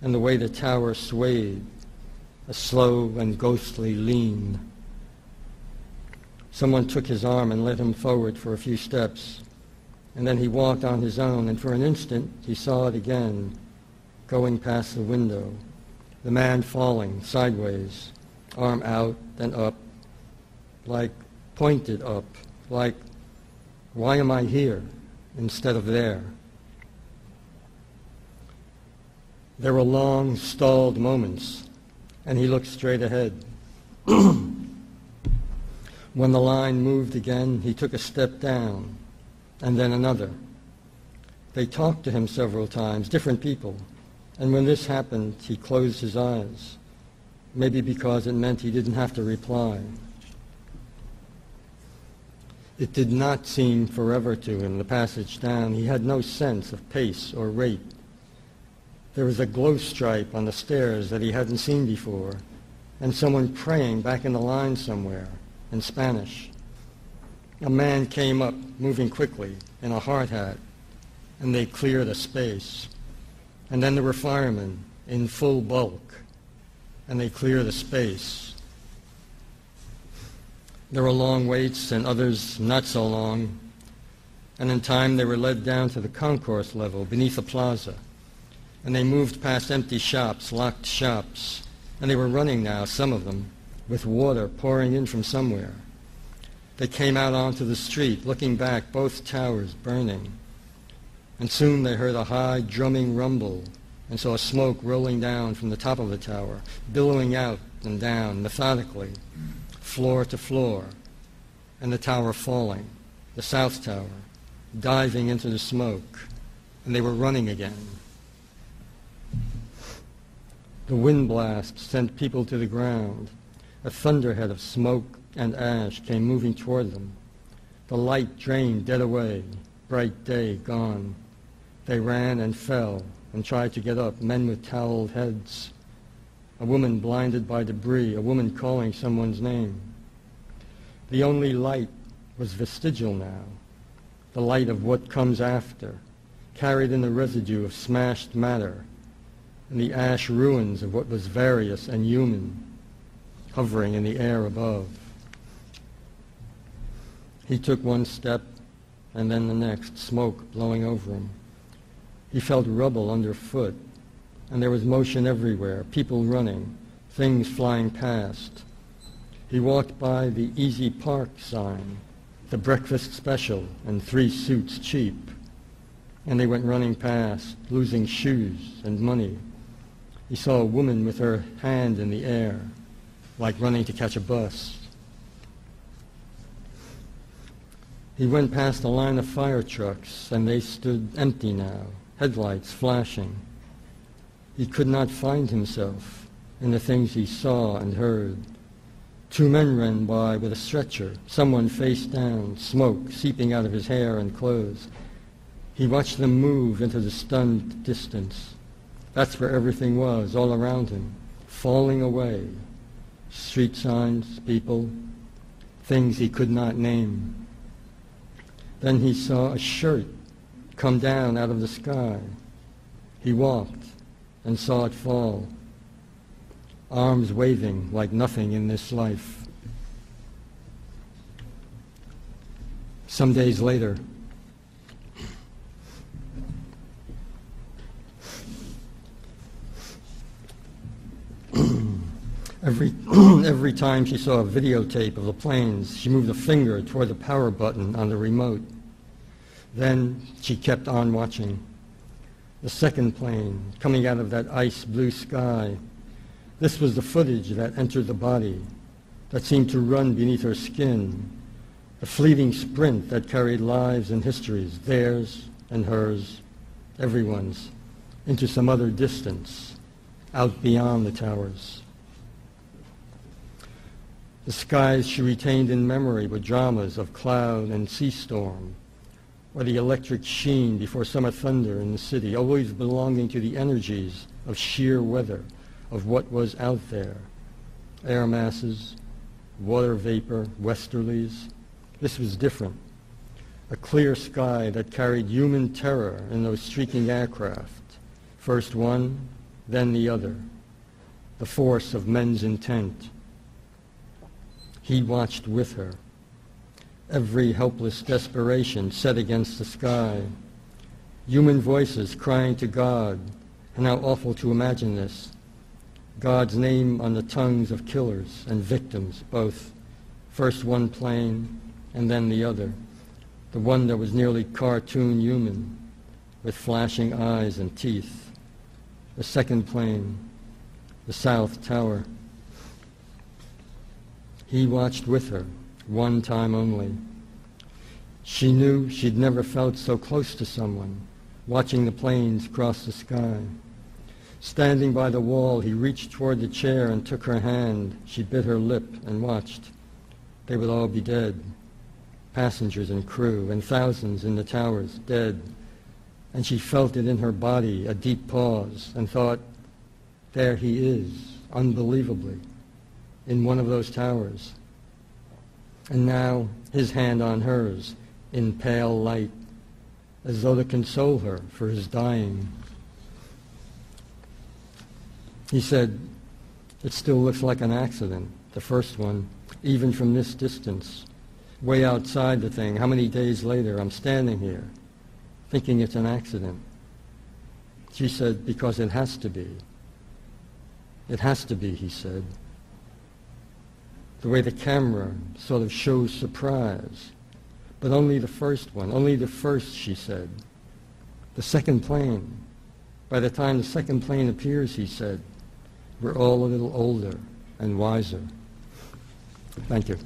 and the way the tower swayed, a slow and ghostly lean. Someone took his arm and led him forward for a few steps, and then he walked on his own, and for an instant he saw it again, going past the window, the man falling sideways, arm out and up, like pointed up, like, why am I here instead of there? There were long, stalled moments, and he looked straight ahead. <clears throat> when the line moved again, he took a step down, and then another. They talked to him several times, different people, and when this happened, he closed his eyes, maybe because it meant he didn't have to reply. It did not seem forever to him, the passage down. He had no sense of pace or rate. There was a glow stripe on the stairs that he hadn't seen before, and someone praying back in the line somewhere in Spanish. A man came up, moving quickly, in a hard hat, and they cleared a space. And then there were firemen in full bulk, and they cleared the space. There were long waits and others not so long, and in time they were led down to the concourse level beneath the plaza, and they moved past empty shops, locked shops, and they were running now, some of them, with water pouring in from somewhere. They came out onto the street, looking back, both towers burning. And soon they heard a high drumming rumble and saw smoke rolling down from the top of the tower, billowing out and down methodically, floor to floor, and the tower falling, the south tower, diving into the smoke, and they were running again. The wind blast sent people to the ground. A thunderhead of smoke and ash came moving toward them. The light drained dead away, bright day gone. They ran and fell and tried to get up, men with toweled heads. A woman blinded by debris, a woman calling someone's name. The only light was vestigial now, the light of what comes after, carried in the residue of smashed matter, and the ash ruins of what was various and human, hovering in the air above. He took one step and then the next, smoke blowing over him. He felt rubble underfoot, and there was motion everywhere, people running, things flying past. He walked by the Easy Park sign, the breakfast special, and three suits cheap. And they went running past, losing shoes and money. He saw a woman with her hand in the air, like running to catch a bus. He went past a line of fire trucks, and they stood empty now, headlights flashing. He could not find himself in the things he saw and heard. Two men ran by with a stretcher, someone face down, smoke seeping out of his hair and clothes. He watched them move into the stunned distance. That's where everything was, all around him, falling away. Street signs, people, things he could not name. Then he saw a shirt come down out of the sky. He walked and saw it fall, arms waving like nothing in this life. Some days later, <clears throat> Every, <clears throat> every time she saw a videotape of the planes, she moved a finger toward the power button on the remote. Then she kept on watching. The second plane coming out of that ice blue sky. This was the footage that entered the body, that seemed to run beneath her skin. The fleeting sprint that carried lives and histories, theirs and hers, everyone's, into some other distance, out beyond the towers. The skies she retained in memory were dramas of cloud and sea storm, or the electric sheen before summer thunder in the city, always belonging to the energies of sheer weather, of what was out there. Air masses, water vapor, westerlies. This was different. A clear sky that carried human terror in those streaking aircraft. First one, then the other. The force of men's intent. He watched with her every helpless desperation set against the sky. Human voices crying to God, and how awful to imagine this. God's name on the tongues of killers and victims, both. First one plane, and then the other. The one that was nearly cartoon human, with flashing eyes and teeth. The second plane, the South Tower. He watched with her one time only. She knew she'd never felt so close to someone, watching the planes cross the sky. Standing by the wall, he reached toward the chair and took her hand. She bit her lip and watched. They would all be dead, passengers and crew, and thousands in the towers, dead. And she felt it in her body, a deep pause, and thought, there he is, unbelievably, in one of those towers and now his hand on hers in pale light, as though to console her for his dying. He said, It still looks like an accident, the first one, even from this distance. Way outside the thing, how many days later I'm standing here, thinking it's an accident. She said, Because it has to be. It has to be, he said the way the camera sort of shows surprise. But only the first one, only the first, she said. The second plane. By the time the second plane appears, he said, we're all a little older and wiser. Thank you.